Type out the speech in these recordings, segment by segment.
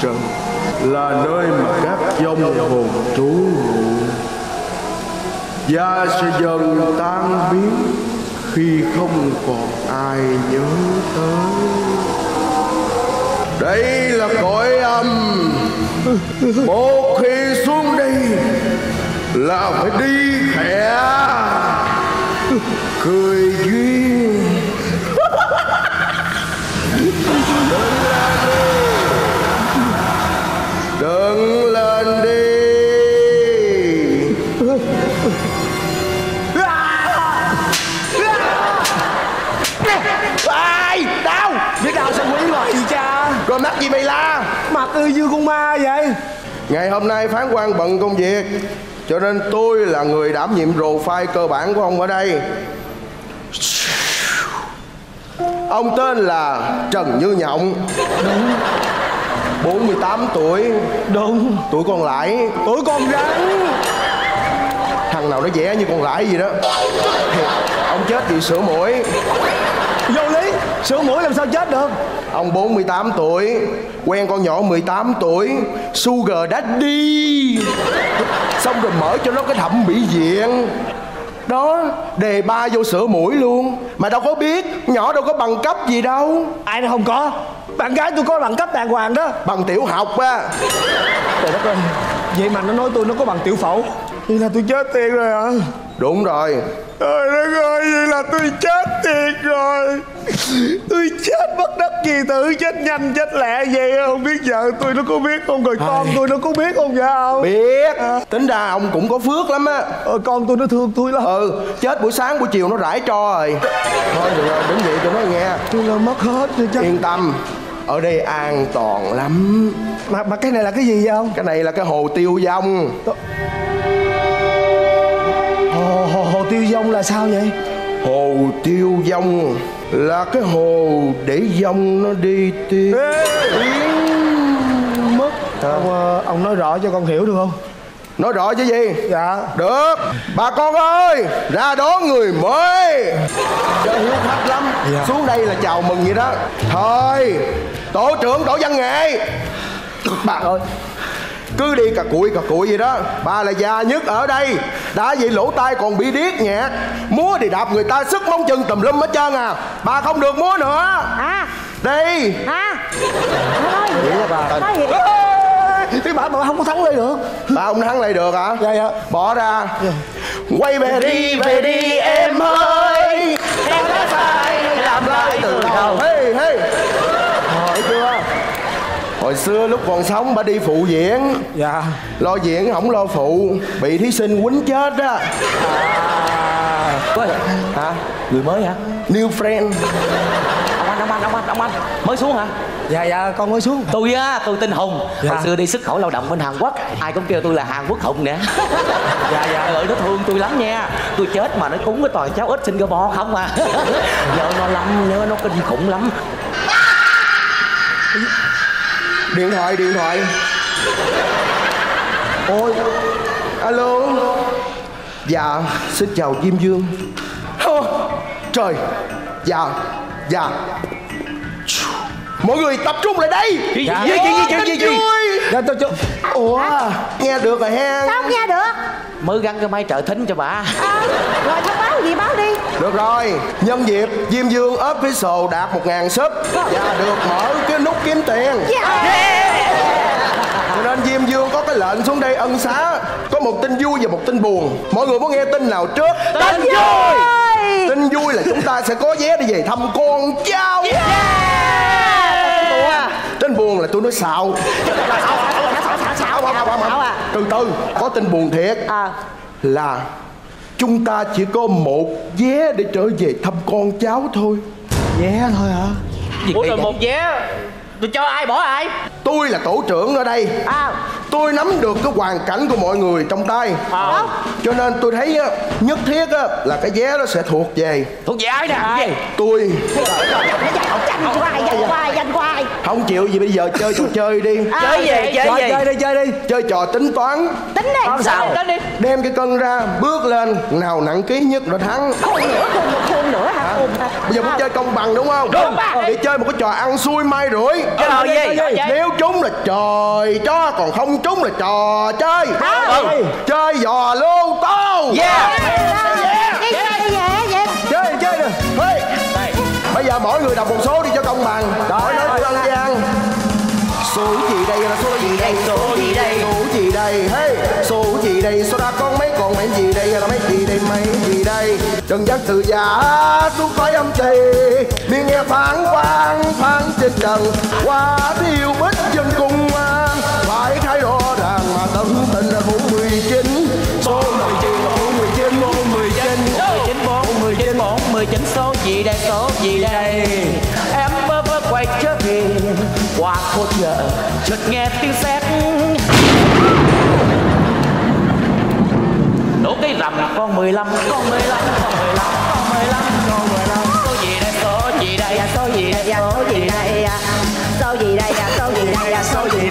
trần là nơi mà các dòng hồn trú ngụ. Và sẽ dần tan biến khi không còn ai nhớ tới. Đây là cõi âm. Một khi xuống đây là phải đi khẽ. Cười duyên. Đừng lên đi. Ai đau biết đau sao quỷ hoài gì cha? Rồi mắc gì mày la? Mặt ư như con ma vậy? Ngày hôm nay phán quan bận công việc cho nên tôi là người đảm nhiệm profile cơ bản của ông ở đây. Ông tên là trần như nhộng 48 tuổi. Đúng. Tuổi còn lại. Tuổi con rắn thằng nào nó vẽ như con lãi gì đó. Ông chết vì sửa mũi. Vô lý. Sửa mũi làm sao chết được? Ông 48 tuổi. Quen con nhỏ 18 tuổi. Sugar daddy. Xong rồi mở cho nó cái thẩm mỹ viện đó đề ba vô sửa mũi luôn. Mà đâu có biết nhỏ đâu có bằng cấp gì đâu. Ai nó không có? Bạn gái tôi có bằng cấp đàng hoàng đó. Bằng tiểu học á. Trời đất ơi vậy mà nó nói tôi nó có bằng tiểu phẫu thì là tôi chết tiệt rồi hả? Đúng rồi. Trời đất ơi vậy là tôi chết tiệt rồi. Tôi chết bất đắc kỳ tử chết nhanh chết lẹ vậy không biết vợ tôi nó có biết không rồi con tôi nó có biết không dạ không? Biết. Tính ra ông cũng có phước lắm á. Ờ, con tôi nó thương tôi lắm. Ừ chết buổi sáng buổi chiều nó rải cho rồi. Thôi được rồi đứng dậy cho nó nghe. Tôi là mất hết rồi chắc. Yên tâm ở đây an toàn lắm. Mà, mà cái này là cái gì vậy không cái này là cái hồ tiêu hồ tiêu dông là sao vậy? Hồ tiêu vong là cái hồ để vong nó đi tiêu. Biến mất. Ông, ờ, ông nói rõ cho con hiểu được không? Nói rõ chứ gì? Dạ. Được. Bà con ơi ra đón người mới. Chơi hiếu khách lắm. Dạ. xuống đây là chào mừng vậy đó. Thôi tổ trưởng tổ văn nghệ. Bà ơi cứ đi cà cụi cà cụi gì đó. Bà là già nhất ở đây. Đã vậy lỗ tai còn bị điếc nhạc múa thì đạp người ta sức móng chân tùm lum hết trơn à. Bà không được múa nữa. Hả đi. Hả nói gì nói gì thì bà bà không có thắng đây được. Bà không thắng lại được hả? Dạ dạ. Bỏ ra. Quay về đi về đi em ơi. Em đã sai làm lại từ đầu. Hey, hey. hỏi chưa hồi xưa lúc còn sống bà đi phụ diễn dạ. Lo diễn không lo phụ bị thí sinh quýnh chết á. Ôi, hả? Người mới hả? new friend. Ông anh, ông anh, ông anh, ông anh. Mới xuống hả? dạ dạ con mới xuống. Tôi á, tôi tên Hùng Dạ. Hồi xưa đi xuất khẩu lao động bên Hàn Quốc. Ai cũng kêu tôi là Hàn Quốc Hùng nè. Dạ, dạ. Ơi, nó thương tôi lắm nha. Tôi chết mà nó cúng cái toàn cháu ít Singapore không à. Nhớ nó lắm, nhớ nó kinh khủng lắm điện thoại điện thoại. Ôi alo. Dạ xin chào diêm dương. Trời. Dạ dạ. Mọi người tập trung lại đây. Gì, Dạ. gì, gì, gì, gì, gì, dạ tôi ủa nghe được rồi ha không nghe được Mới gắn cái máy trợ thính cho bà. À, rồi thông báo gì báo đi. Được rồi nhân dịp diêm dương official đạt 1.000 sub và được mở cái nút kiếm tiền. Cho nên diêm dương có cái lệnh xuống đây ân xá có một tin vui và một tin buồn. Mọi người muốn nghe tin nào trước? Tin vui. tin vui là chúng ta sẽ có vé đi về thăm con cháu. Tin buồn là tôi nói xạo xạo à từ từ có tin buồn thiệt. À. Là chúng ta chỉ có một vé để trở về thăm con cháu thôi. Vé thôi hả? Gì Ủa rồi một vé. Tôi cho ai bỏ ai? Tôi là tổ trưởng ở đây. À tôi nắm được cái hoàn cảnh của mọi người trong tay. À. cho nên tôi thấy á, nhất thiết á, là cái vé đó sẽ thuộc về. Thuộc về ai nè? Gì? tôi. Không chịu gì bây giờ chơi trò chơi đi. À, Chơi về chơi chơi về chơi đi chơi đi. Chơi trò tính toán. Tính đi. Không sao. Đi. Đem cái cân ra bước lên. Nào nặng ký nhất rồi thắng. Khôn nữa, khôn một khôn nữa hả? Bây giờ muốn chơi công bằng đúng không? Đúng. để chơi một cái trò ăn xui mai rủi. Cái gì? Trò gì? nếu trúng là trời cho còn không trúng là trò chơi. Ừ. chơi giò lô tô. Yeah. Cái gì vậy? chơi chơi nè. Hey. bây giờ mỗi người đọc một số đi cho công bằng. Hỏi nói từ ăn gian số gì đây? Là số gì đây? Số gì đây? Số gì đây? Hey. Số gì đây? Số đã con mấy con mấy gì đây? Là mấy gì đây? Mấy gì đây? Đừng dắt từ giả xuống khói âm trì. Miệng nghe phán quan phán trên trần. Qua thiêu bích dân cung tâm tình là bốn mười chín số mười chín là bốn mười chín bốn mười chín 19 4 19 4 19 số gì đây số gì đây? Em bơ vơ quay trở về. Qua phố chợ chợt nghe tiếng sét. Đổ cái rầm con 15 con 15 con 15 con 15 con 15 Số gì đây số gì đây? Số gì đây Số gì đây? Số gì đây? Số gì đây? Số gì đây?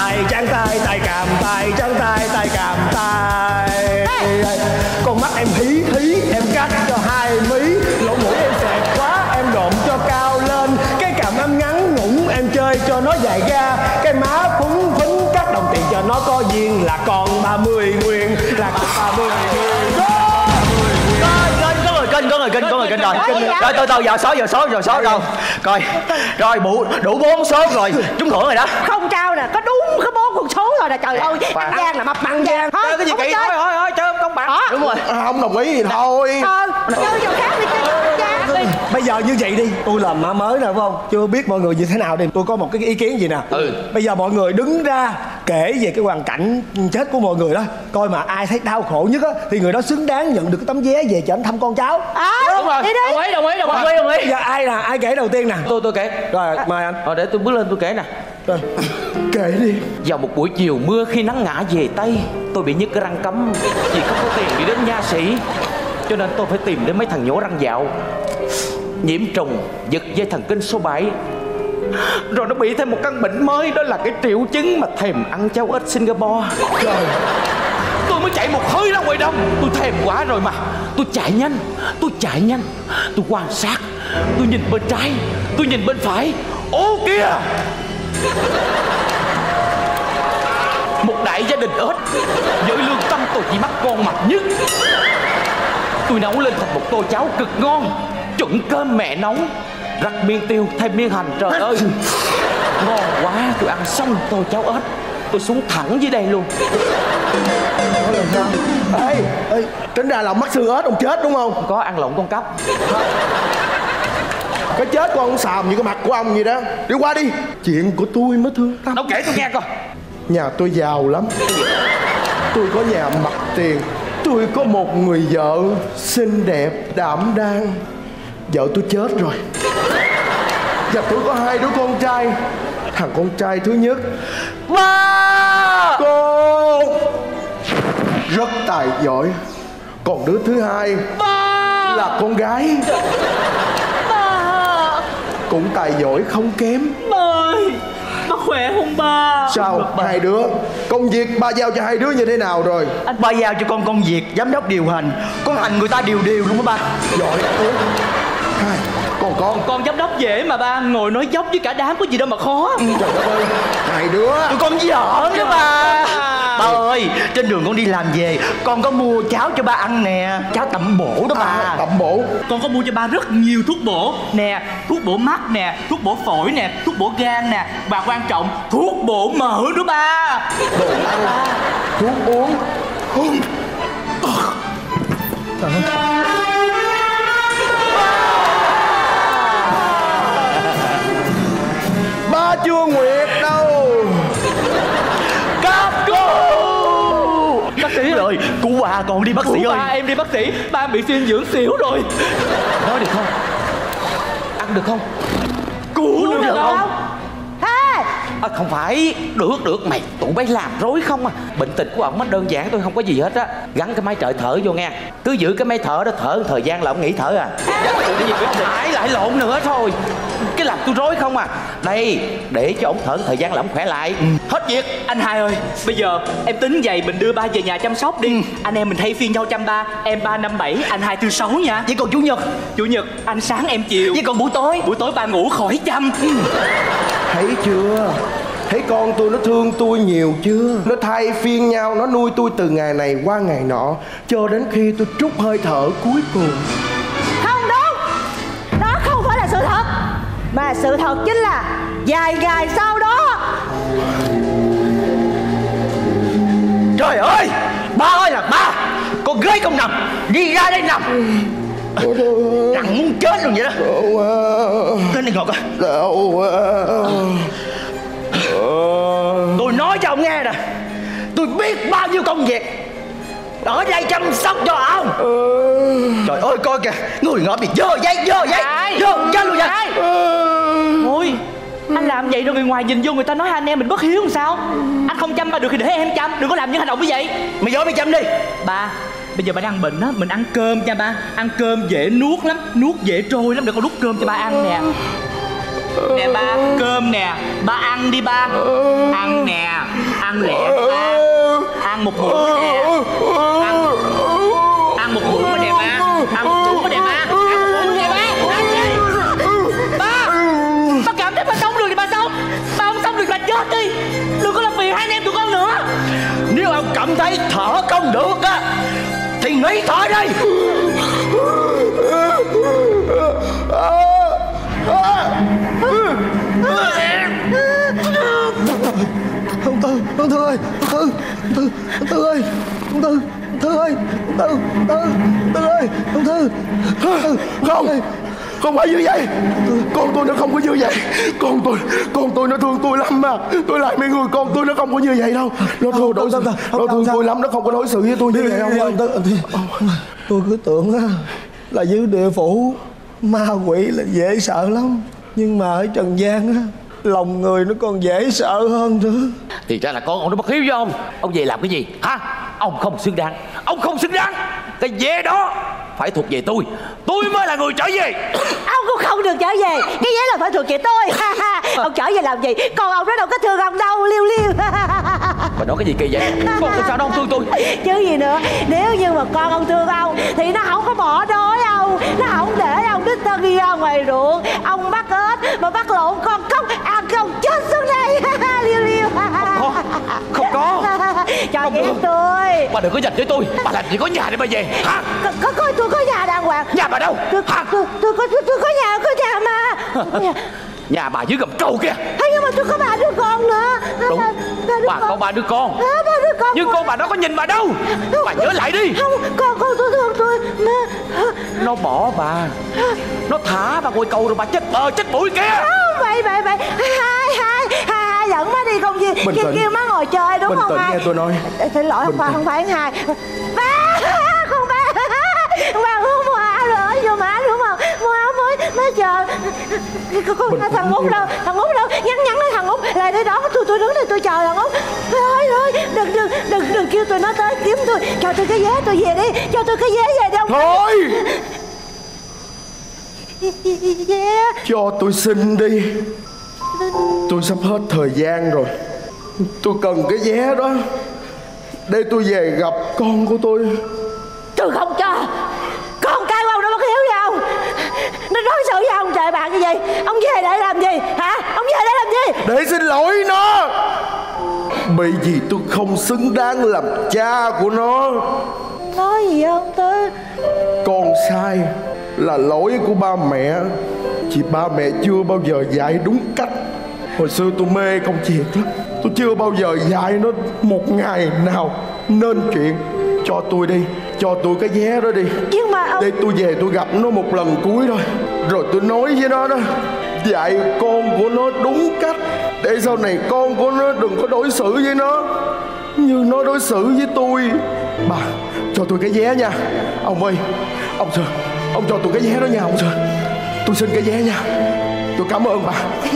Tay trắng tay tay cầm tay trắng tay tay có người kênh rồi Rồi từ từ giờ số, giờ số, giờ số đâu. Coi Rồi đủ, đủ bốn số rồi Trúng thưởng rồi đó. Không trao nè, có đúng có bốn con số rồi nè trời ơi Ăn gian là mập mặn gian Thôi, Cái gì kỳ thôi, thôi, thôi, chơi công bằng. Đó. Đúng rồi. À, không đồng ý thì thôi. Ờ, chơi trò khác đi chơi trò khác đi Bây giờ như vậy đi. Tôi là má mới nè phải không? Chưa biết mọi người như thế nào đi. Tôi có một cái ý kiến gì nè. Ừ. Bây giờ mọi người đứng ra Kể về cái hoàn cảnh chết của mọi người đó. Coi mà ai thấy đau khổ nhất á Thì người đó xứng đáng nhận được cái tấm vé về cho anh thăm con cháu. À, Đúng rồi, đi đi. Đồng ý, đồng ý, đồng ý, đồng ý giờ ai là ai kể đầu tiên nè? Tôi tôi kể. Rồi mời anh. Rồi để tôi bước lên tôi kể nè. Rồi kể đi. Vào một buổi chiều mưa khi nắng ngã về Tây Tôi bị nhức cái răng cấm. Vì không có tiền đi đến nha sĩ Cho nên tôi phải tìm đến mấy thằng nhổ răng dạo Nhiễm trùng Giật dây thần kinh số 7 Rồi nó bị thêm một căn bệnh mới Đó là cái triệu chứng mà thèm ăn cháo ếch Singapore. Trời. Tôi mới chạy một hơi ra ngoài đông. Tôi thèm quá rồi mà. Tôi chạy nhanh Tôi chạy nhanh. Tôi quan sát Tôi nhìn bên trái Tôi nhìn bên phải. Ô kìa! Một đại gia đình ếch với lương tâm tôi chỉ mắc con mặt nhất. Tôi nấu lên thành một tô cháo cực ngon chuẩn cơm mẹ nấu. Rắc miên tiêu thêm miên hành trời ơi. Ngon quá tôi ăn xong tô cháo ếch. Tôi xuống thẳng dưới đây luôn. Ê ê tính ra là mắc xương ếch ông chết đúng không? Có ăn lộn con cắp. Cái chết của ông xàm như cái mặt của ông vậy đó. Đi qua đi. Chuyện của tôi mới thương tâm. Đâu kể tôi nghe coi. Nhà tôi giàu lắm. Tôi có nhà mặt tiền. Tôi có một người vợ xinh đẹp đảm đang vợ tôi chết rồi. Và tôi có hai đứa con trai. Thằng con trai thứ nhất. Ba cô! Rất tài giỏi. Còn đứa thứ hai là con gái. Cũng tài giỏi không kém. Ơi Ba khỏe không ba? Sao? Hai đứa. Công việc ba giao cho hai đứa như thế nào rồi? Ba giao cho con công việc Giám đốc điều hành. Con hành người ta điều điều luôn đó ba? Giỏi. Út hai còn con? Con giám đốc dễ mà ba Ngồi nói dốc với cả đám có gì đâu mà khó. Trời đất ơi hai đứa. Tụi con giỡn đó ba. Ba ơi Trên đường con đi làm về Con có mua cháo cho ba ăn nè. Cháo tẩm bổ đó à, ba tẩm bổ. Con có mua cho ba rất nhiều thuốc bổ. Nè thuốc bổ mắt nè thuốc bổ phổi nè thuốc bổ gan nè. Và quan trọng thuốc bổ mỡ nữa ba. Đồ ăn. Thuốc uống ba chưa nguyệt đâu. Cấp cứu Bác sĩ rồi Cứu ba con đi bác sĩ ba ơi. em đi bác sĩ. Ba bị suy dưỡng xỉu rồi. Nói được không? Được không? Cứu nó được không? Ê à, không phải. Được được. Mày tụi bay làm rối không à? Bệnh tình của ông nó đơn giản tôi không có gì hết á. Gắn cái máy trợ thở vô nghe. Cứ giữ cái máy thở đó thở thời gian là ông nghỉ thở à. Không phải lại lộn nữa thôi cái làm tôi rối không à. Đây để cho ông thở thời gian là ông khỏe lại. Hết việc. Anh hai ơi bây giờ em tính vậy mình đưa ba về nhà chăm sóc đi. Anh em mình thay phiên nhau chăm ba em ba năm bảy anh hai tư sáu nha. Vậy còn chủ nhật? Chủ nhật anh sáng em chiều. Vậy còn buổi tối? Buổi tối ba ngủ khỏi chăm. Thấy chưa? Thấy con tôi nó thương tôi nhiều chưa? Nó thay phiên nhau Nó nuôi tôi từ ngày này qua ngày nọ. Cho đến khi tôi trút hơi thở cuối cùng Mà sự thật chính là Vài ngày sau đó. Trời ơi, Ba ơi là ba. Con gái không nằm, Đi ra đây nằm. Nặng muốn chết luôn vậy đó. Đau quá Lên đây ngồi coi Đau quá Tôi nói cho ông nghe nè. Tôi biết bao nhiêu công việc. Ở đây chăm sóc cho ông. Trời ơi coi kìa. Người ngợp thì dơ giấy dơ Ai? Dơ chết luôn vậy Ai? Ôi anh làm vậy rồi người ngoài nhìn vô người ta nói anh em mình bất hiếu làm sao? Anh không chăm ba được thì để em chăm đừng có làm những hành động như vậy. Mày vô mày chăm đi. Ba bây giờ ba đang bệnh á mình ăn cơm nha ba. Ăn cơm dễ nuốt lắm nuốt dễ trôi lắm đừng có đút cơm cho ba ăn nè nè ba cơm nè ba ăn đi ba. Ăn nè ăn lẹ ba. Ăn một muỗng nè. Ăn ăn một muỗng nè ba. Ăn một muỗng nè ba. Ăn một muỗng nè ba. Ăn đi. Ba ba cảm thấy ba sống được thì ba sống ba không sống được là chết đi. Đừng có làm phiền hai anh em tụi con nữa. Nếu ông cảm thấy thở không được á Thì nghỉ thở đi Ông Tư Ông Tư ơi Ông Tư Ông Tư Ông Tư ơi Ông Tư Ông Tư ơi Ông Tư Ông Tư Ông Tư ơi Ông Tư Không không phải như vậy. Con tôi nó không có như vậy. Con tôi Con tôi nó thương tôi lắm mà. Tôi lại mấy người con tôi nó không có như vậy đâu. Nó thương đối xử Nó thương tôi lắm Nó không có đối xử với tôi như vậy đâu ông Tư tôi cứ tưởng là dưới địa phủ ma quỷ là dễ sợ lắm, nhưng mà ở trần gian á, lòng người nó còn dễ sợ hơn nữa. Thì ra là con ông nó bất hiếu với ông. Ông về làm cái gì? Hả? Ông không xứng đáng. Ông không xứng đáng. Cái dễ đó phải thuộc về tôi. Tôi mới là người trở về. Ông cũng không được trở về. Cái giấy là phải thuộc về tôi. Ông trở về làm gì? Còn ông nó đâu có thương ông đâu Liêu liêu. Mà nói cái gì kỳ vậy? Con sao nó không thương tôi? Chứ gì nữa. Nếu như mà con ông thương ông Thì nó không có bỏ đói ông. Nó không để ông đích thân đi ra ngoài ruộng. Ông bắt ếch Mà bắt lộn con cóc Con chết xuống đây. Liêu liêu. Có không có. Cho ghét tôi. Bà đừng có giành với tôi. Bà làm gì có nhà để mà về. Hả có, có, có tôi có nhà đàng hoàng. Nhà bà đâu? Tôi, hả tôi, tôi, có tôi, tôi có nhà có nhà mà. Nhà, nhà bà dưới gầm trâu kia Thế nhưng mà tôi có ba đứa con nữa. Đúng. Ba- ba đứa bà có ba đứa con. À, ba đứa con nhưng con bà nó có nhìn bà đâu. Bà nhớ lại đi. không con con tôi thương tôi. Nó bỏ bà. Nó thả bà ngồi cầu rồi bà chết bờ chết bụi kia không vậy vậy vậy. Hai hai hai hai dẫn má đi công viên Bình kêu tĩnh. kêu má ngồi chơi đúng Bình không? tĩnh hai. nghe tôi nói. xin lỗi không phải tĩnh. không phải hai. Ba không ba ba hút mua áo rồi vô mà áo đúng không? Mua áo mới mới chờ. Thằng út đâu thằng út đâu? Nhắn nhắn nói thằng út. Lại đây đó tôi tôi đứng đây tôi chờ thằng út. Thôi thôi đừng đừng đừng đừng kêu tôi nó tới kiếm tôi. Cho tôi cái vé tôi về đi. Cho tôi cái vé về đi ông. Thôi vé Cho tôi xin đi. Tôi sắp hết thời gian rồi. Tôi cần cái vé đó. Để tôi về gặp con của tôi. Tôi không cho. Con cái của ông nó bất hiếu với ông nó đối xử với ông trời bạn như vậy ông về để làm gì? Hả? Ông về để làm gì? Để xin lỗi nó. Bởi vì tôi không xứng đáng làm cha của nó. Nói gì ông tư Con sai là lỗi của ba mẹ. Chỉ ba mẹ chưa bao giờ dạy đúng cách. Hồi xưa tôi mê công việc lắm. Tôi chưa bao giờ dạy nó một ngày nào nên chuyện. Cho tôi đi, cho tôi cái vé đó đi. Nhưng mà ông Để tôi về tôi gặp nó một lần cuối thôi. Rồi tôi nói với nó đó Dạy con của nó đúng cách. Để sau này con của nó đừng có đối xử với nó Như nó đối xử với tôi. Bà cho tôi cái vé nha. Ông ơi Ông Sơ Ông cho tôi cái vé đó nha ông Sơ tôi xin cái vé nha. Tôi cảm ơn bà.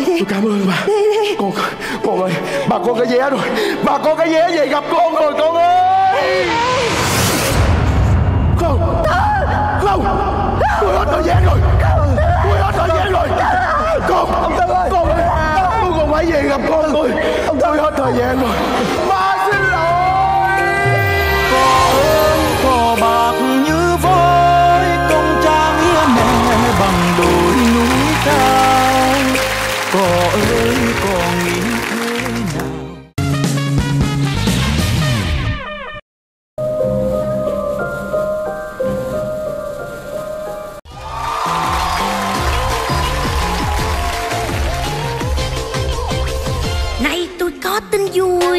Tôi cảm ơn bà. Con con ơi bà có cái vé rồi. Bà có cái vé về gặp con rồi con ơi. Không. Không. Tôi hết thời gian rồi. Tôi hết thời gian rồi. Con con ơi. tôi còn phải về gặp con tôi tôi hết thời gian rồi. Ba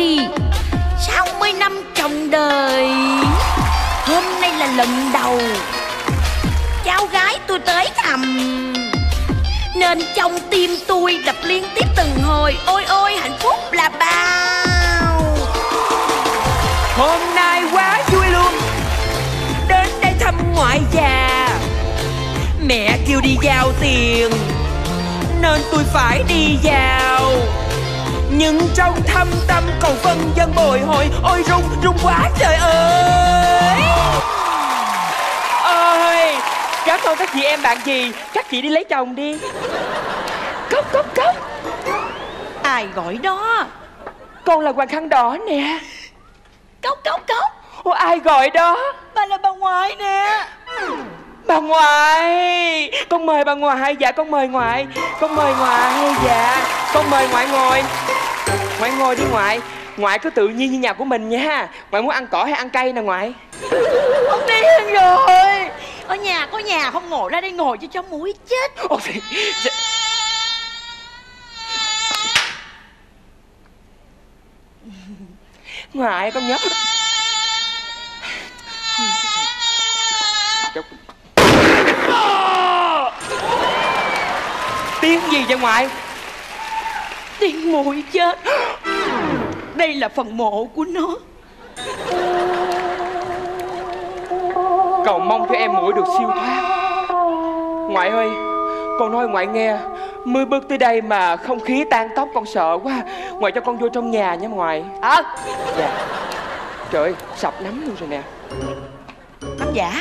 vui 60 năm trong đời. Hôm nay là lần đầu Cháu gái tôi tới thăm. Nên trong tim tôi đập liên tiếp từng hồi, Ôi ôi, hạnh phúc là bao. Hôm nay quá vui luôn. Đến đây thăm ngoại già. Mẹ kêu đi giao tiền, Nên tôi phải đi vào nhưng trong thâm tâm cầu phân dân bồi hồi Ôi rung rung quá trời ơi. Ôi Các con các chị em bạn gì. Các chị đi lấy chồng đi. Cốc cốc cốc. Ai gọi đó? Con là Hoàng Khăn Đỏ nè. Cốc cốc cốc. Ủa, ai gọi đó? Bà là bà ngoại nè Bà ngoại Con mời bà ngoại. Dạ con mời ngoại. Con mời ngoại Dạ. Con mời ngoại ngồi. Ngoại ngồi đi ngoại. Ngoại cứ tự nhiên như nhà của mình nha Ngoại muốn ăn cỏ hay ăn cây nè ngoại? Ông điên rồi. Ở nhà có nhà không ngồi ra đây ngồi cho cho mũi chết. Ôi, dạ- Ngoại con nhớ Tiếng gì vậy ngoại? Tiếng mũi chết. Đây là phần mộ của nó. Cầu mong cho em mũi được siêu thoát. Ngoại ơi Con nói ngoại nghe. Mưa bước tới đây mà không khí tan tóc con sợ quá. Ngoại cho con vô trong nhà nha ngoại. Ờ. Dạ. Trời ơi sập nắm luôn rồi nè. Nắm giả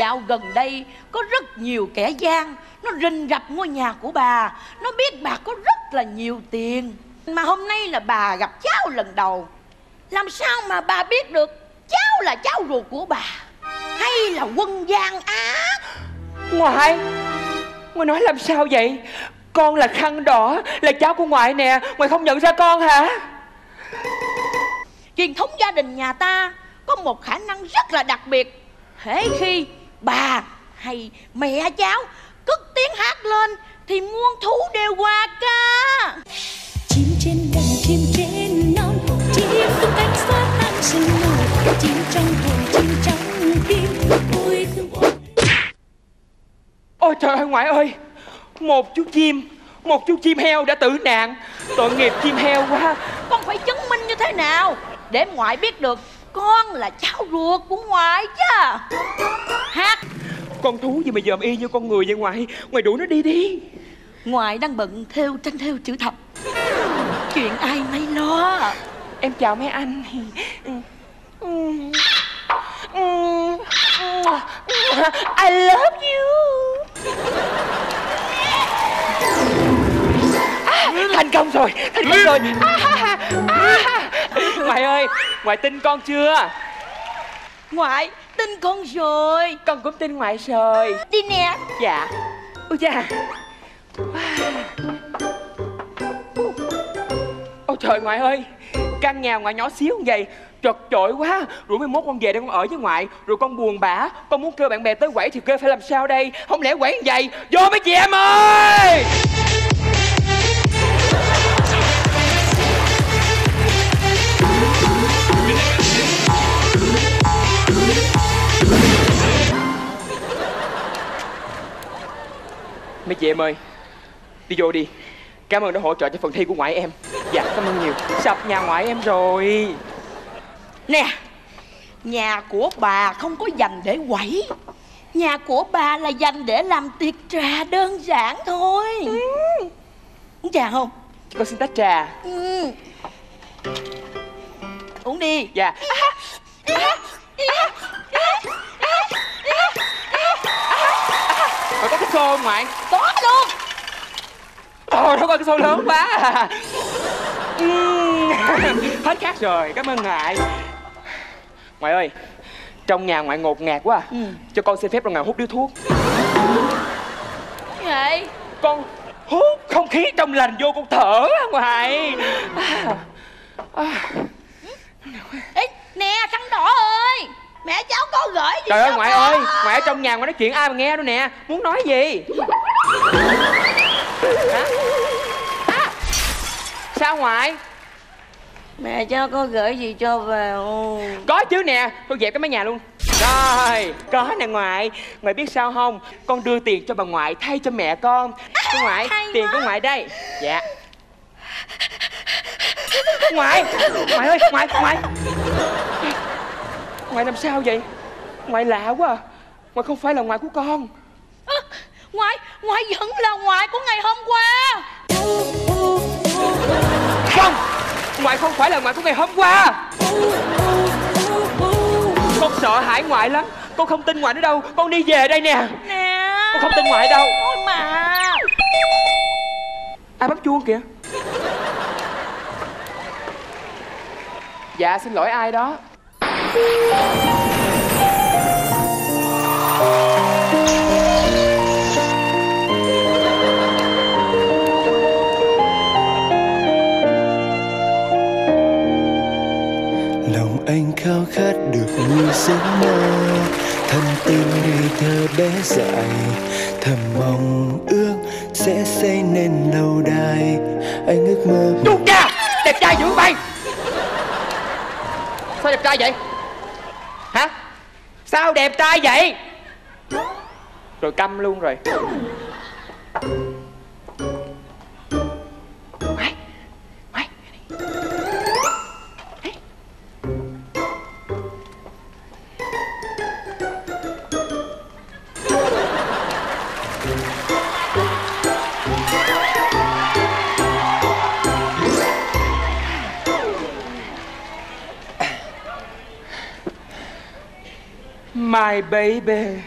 Dạo gần đây có rất nhiều kẻ gian Nó rình rập ngôi nhà của bà. Nó biết bà có rất là nhiều tiền. Mà hôm nay là bà gặp cháu lần đầu. Làm sao mà bà biết được cháu là cháu ruột của bà? Hay là quân gian ác Ngoại Ngoại nói làm sao vậy? Con là khăn đỏ Là cháu của ngoại nè. Ngoại không nhận ra con hả? Truyền thống gia đình nhà ta có một khả năng rất là đặc biệt. Hễ khi bà hay mẹ cháu cất tiếng hát lên Thì muôn thú đều hòa ca. Chim trên cành chim trên non chim tung cánh xóa tan sương mù chim trong hồ chim trong tim vui thương ôm Ôi trời ơi ngoại ơi Một chú chim Một chú chim heo đã tử nạn. Tội nghiệp chim heo quá. Con phải chứng minh như thế nào Để ngoại biết được con là cháu ruột của ngoại chứ. Hát. Con thú gì mà dòm y như con người vậy ngoại? Ngoại đuổi nó đi đi. Ngoại đang bận theo tranh theo chữ thập. Chuyện ai nấy lo? Em chào mấy anh. I love you. À, Thành công rồi Thành công rồi. À, à, Ngoại ơi Ngoại tin con chưa? Ngoại tin con rồi. Con cũng tin ngoại rồi. Đi nè. Dạ. Ôi cha Ôi trời ngoại ơi. Căn nhà ngoại nhỏ xíu như vậy Chật chội quá. Rồi mai mốt con về đây con ở với ngoại. Rồi con buồn bã. Con muốn kêu bạn bè tới quẩy thì kêu phải làm sao đây? Không lẽ quẩy như vậy? Vô mấy chị em ơi Mấy chị em ơi Đi vô đi. Cảm ơn đã hỗ trợ cho phần thi của ngoại em. Dạ cảm ơn nhiều. Sập nhà ngoại em rồi. Nè Nhà của bà không có dành để quẩy. Nhà của bà là dành để làm tiệc trà đơn giản thôi. Uống trà không? Con xin tách trà. Ừ. Uống đi. Dạ Rồi có cái xô không ngoại Có luôn Trời đất ơi cái xô lớn quá à. Hết khác rồi cảm ơn ngoại Ngoại ơi Trong nhà ngoại ngột ngạt quá à. Cho con xin phép ra ngoài hút điếu thuốc Vậy Con hút không khí trong lành vô con thở á ngoại à. À. Ê, nè khăn đỏ ơi Mẹ cháu có gửi gì Trời ơi ngoại ơi Ngoại ở trong nhà ngoại nói chuyện ai mà nghe đâu nè. Muốn nói gì? Hả? À, Sao ngoại? Mẹ cháu có gửi gì cho không? Có chứ nè Tôi dẹp cái mái nhà luôn. Rồi Có nè ngoại. Ngoại biết sao không? Con đưa tiền cho bà ngoại thay cho mẹ con. Cô ngoại hay Tiền quá. của ngoại đây. Dạ. Ngoại Ngoại ơi Ngoại Ngoại Ngoại làm sao vậy? Ngoại lạ quá à. Ngoại không phải là ngoại của con. Ơ, Ngoại, ngoại vẫn là ngoại của ngày hôm qua. Không Ngoại không phải là ngoại của ngày hôm qua. Con sợ hãi ngoại lắm. Con không tin ngoại nữa đâu. Con đi về đây nè. Nè. Con không tin ngoại đâu. Ôi mà. Ai bấm chuông kìa? Dạ xin lỗi ai đó lòng anh khao khát được như giấc mơ thân tim ngây thơ bé dại thầm mong ước sẽ xây nên lâu đài, anh ước mơ. Chu cha, Đẹp trai dữ vậy. Sao đẹp trai vậy? Sao đẹp trai vậy? Rồi câm luôn rồi. My baby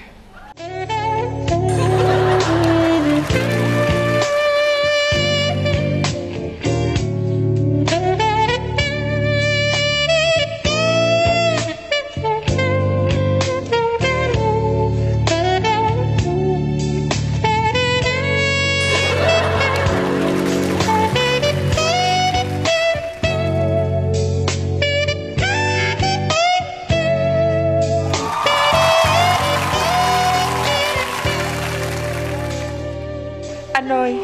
Anh ơi,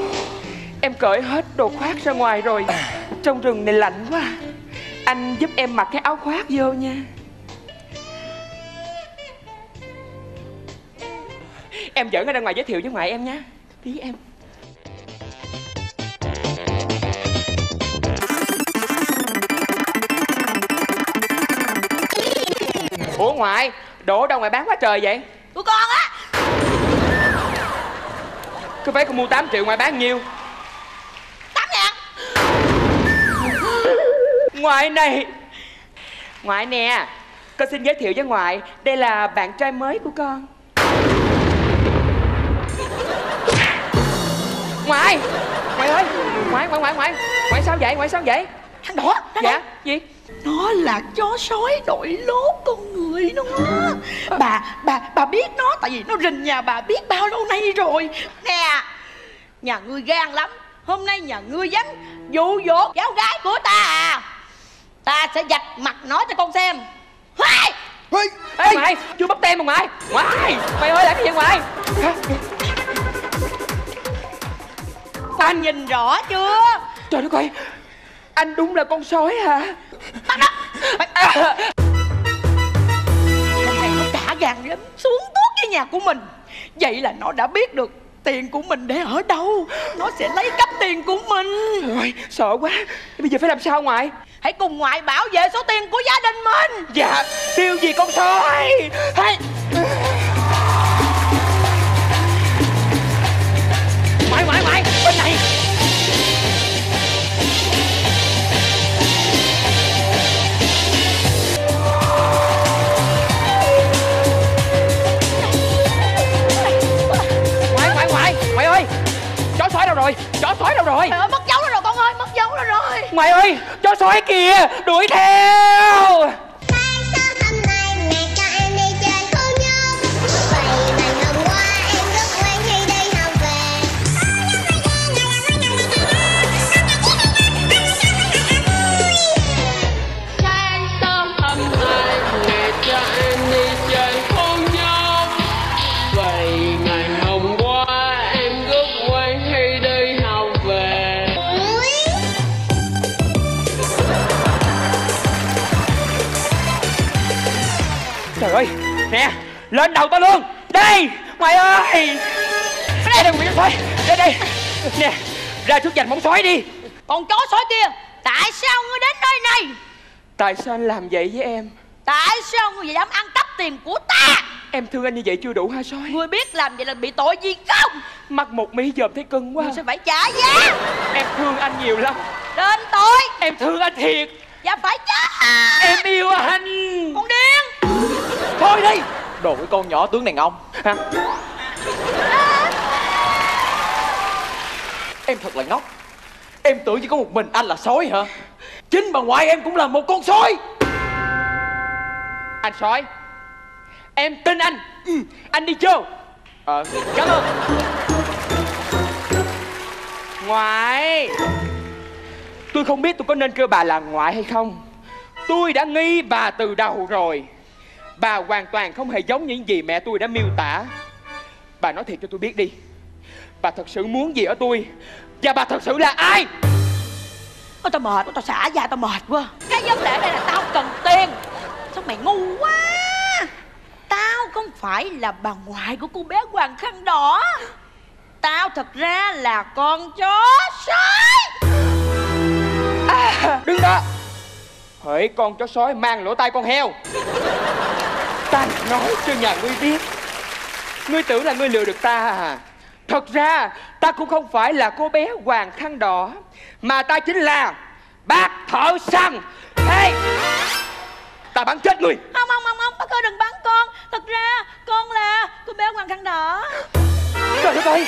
Em cởi hết đồ khoác ra ngoài rồi. Trong rừng này lạnh quá. Anh giúp em mặc cái áo khoác vô nha. Em dẫn ra ngoài giới thiệu với ngoại em nha. Tí em. Ủa ngoại Đổ đâu ngoài bán quá trời vậy? Của con á. Cứ phải con mua 8 triệu ngoài bán nhiêu? Tám ngàn. Ngoại này. Ngoại nè Con xin giới thiệu với ngoại Đây là bạn trai mới của con. Ngoại Ngoại ơi Ngoại ngoại ngoại ngoại Ngoại sao vậy? Ngoại sao vậy? Thằng đỏ thằng Dạ đỏ gì Nó là chó sói đội lốt con người nó. Bà, bà, bà biết nó Tại vì nó rình nhà bà biết bao lâu nay rồi. Nè Nhà ngươi gan lắm. Hôm nay nhà ngươi dám dụ dỗ cháu gái của ta à? Ta sẽ dạch mặt nó cho con xem. Hoài Ê ngoại Chưa bắt tem mà ngoại Ngoại Mày ơi làm cái gì Hả? Con nhìn rõ chưa? Trời đất ơi Anh đúng là con sói hả Bắt đó Hôm nay nó cả gan dám xuống tuốt với nhà của mình. Vậy là nó đã biết được tiền của mình để ở đâu. Nó sẽ lấy cắp tiền của mình. Rồi sợ quá. Bây giờ phải làm sao ngoại hãy cùng ngoại bảo vệ số tiền của gia đình mình. Dạ tiêu gì con sói Hay rồi? Chó sói đâu rồi? Trời ơi mất dấu rồi con ơi mất dấu rồi. Ngoại ơi Chó sói kìa Đuổi theo Nè Lên đầu tao luôn. Đây Ngoại ơi. Đây đây Nguyễn sói Đây đây. Nè Ra trước giành bóng sói đi. Con chó sói kia Tại sao ngươi đến nơi này? Tại sao anh làm vậy với em? Tại sao ngươi dám ăn cắp tiền của ta? Em thương anh như vậy chưa đủ hả sói Ngươi biết làm vậy là bị tội gì không? Mắt một mí dòm thấy cưng quá. Ngươi sẽ phải trả giá. Em thương anh nhiều lắm. Đền tội. Em thương anh thiệt. Và phải trả. Em yêu anh. Con điên Thôi đi! Đồ cái con nhỏ tướng đàn ông hả? Em thật là ngốc. Em tưởng chỉ có một mình anh là sói hả? Chính bà ngoại em cũng là một con sói. Anh sói Em tin anh. Ừ, Anh đi vô Ờ. Cảm ơn. Ngoại! Tôi không biết tôi có nên kêu bà là ngoại hay không. Tôi đã nghi bà từ đầu rồi Bà hoàn toàn không hề giống những gì mẹ tôi đã miêu tả. Bà nói thiệt cho tôi biết đi. Bà thật sự muốn gì ở tôi? Và bà thật sự là ai? Ôi tao mệt tao xả da tao mệt quá. Cái vấn đề đây là tao cần tiền. Sao mày ngu quá? Tao không phải là bà ngoại của cô bé Hoàng Khăn Đỏ. Tao thật ra là con chó sói. À, Đứng đó Hỡi con chó sói mang lỗ tai con heo. Ta nói cho nhà ngươi biết, Ngươi tưởng là ngươi lừa được ta à? Thật ra, ta cũng không phải là cô bé Hoàng Khăn Đỏ, Mà ta chính là Bác thợ săn. Hey! Ta bắn chết ngươi Không không không không Bác ơi đừng bắn con. Thật ra con là cô bé Hoàng Khăn Đỏ. Trời đất ơi.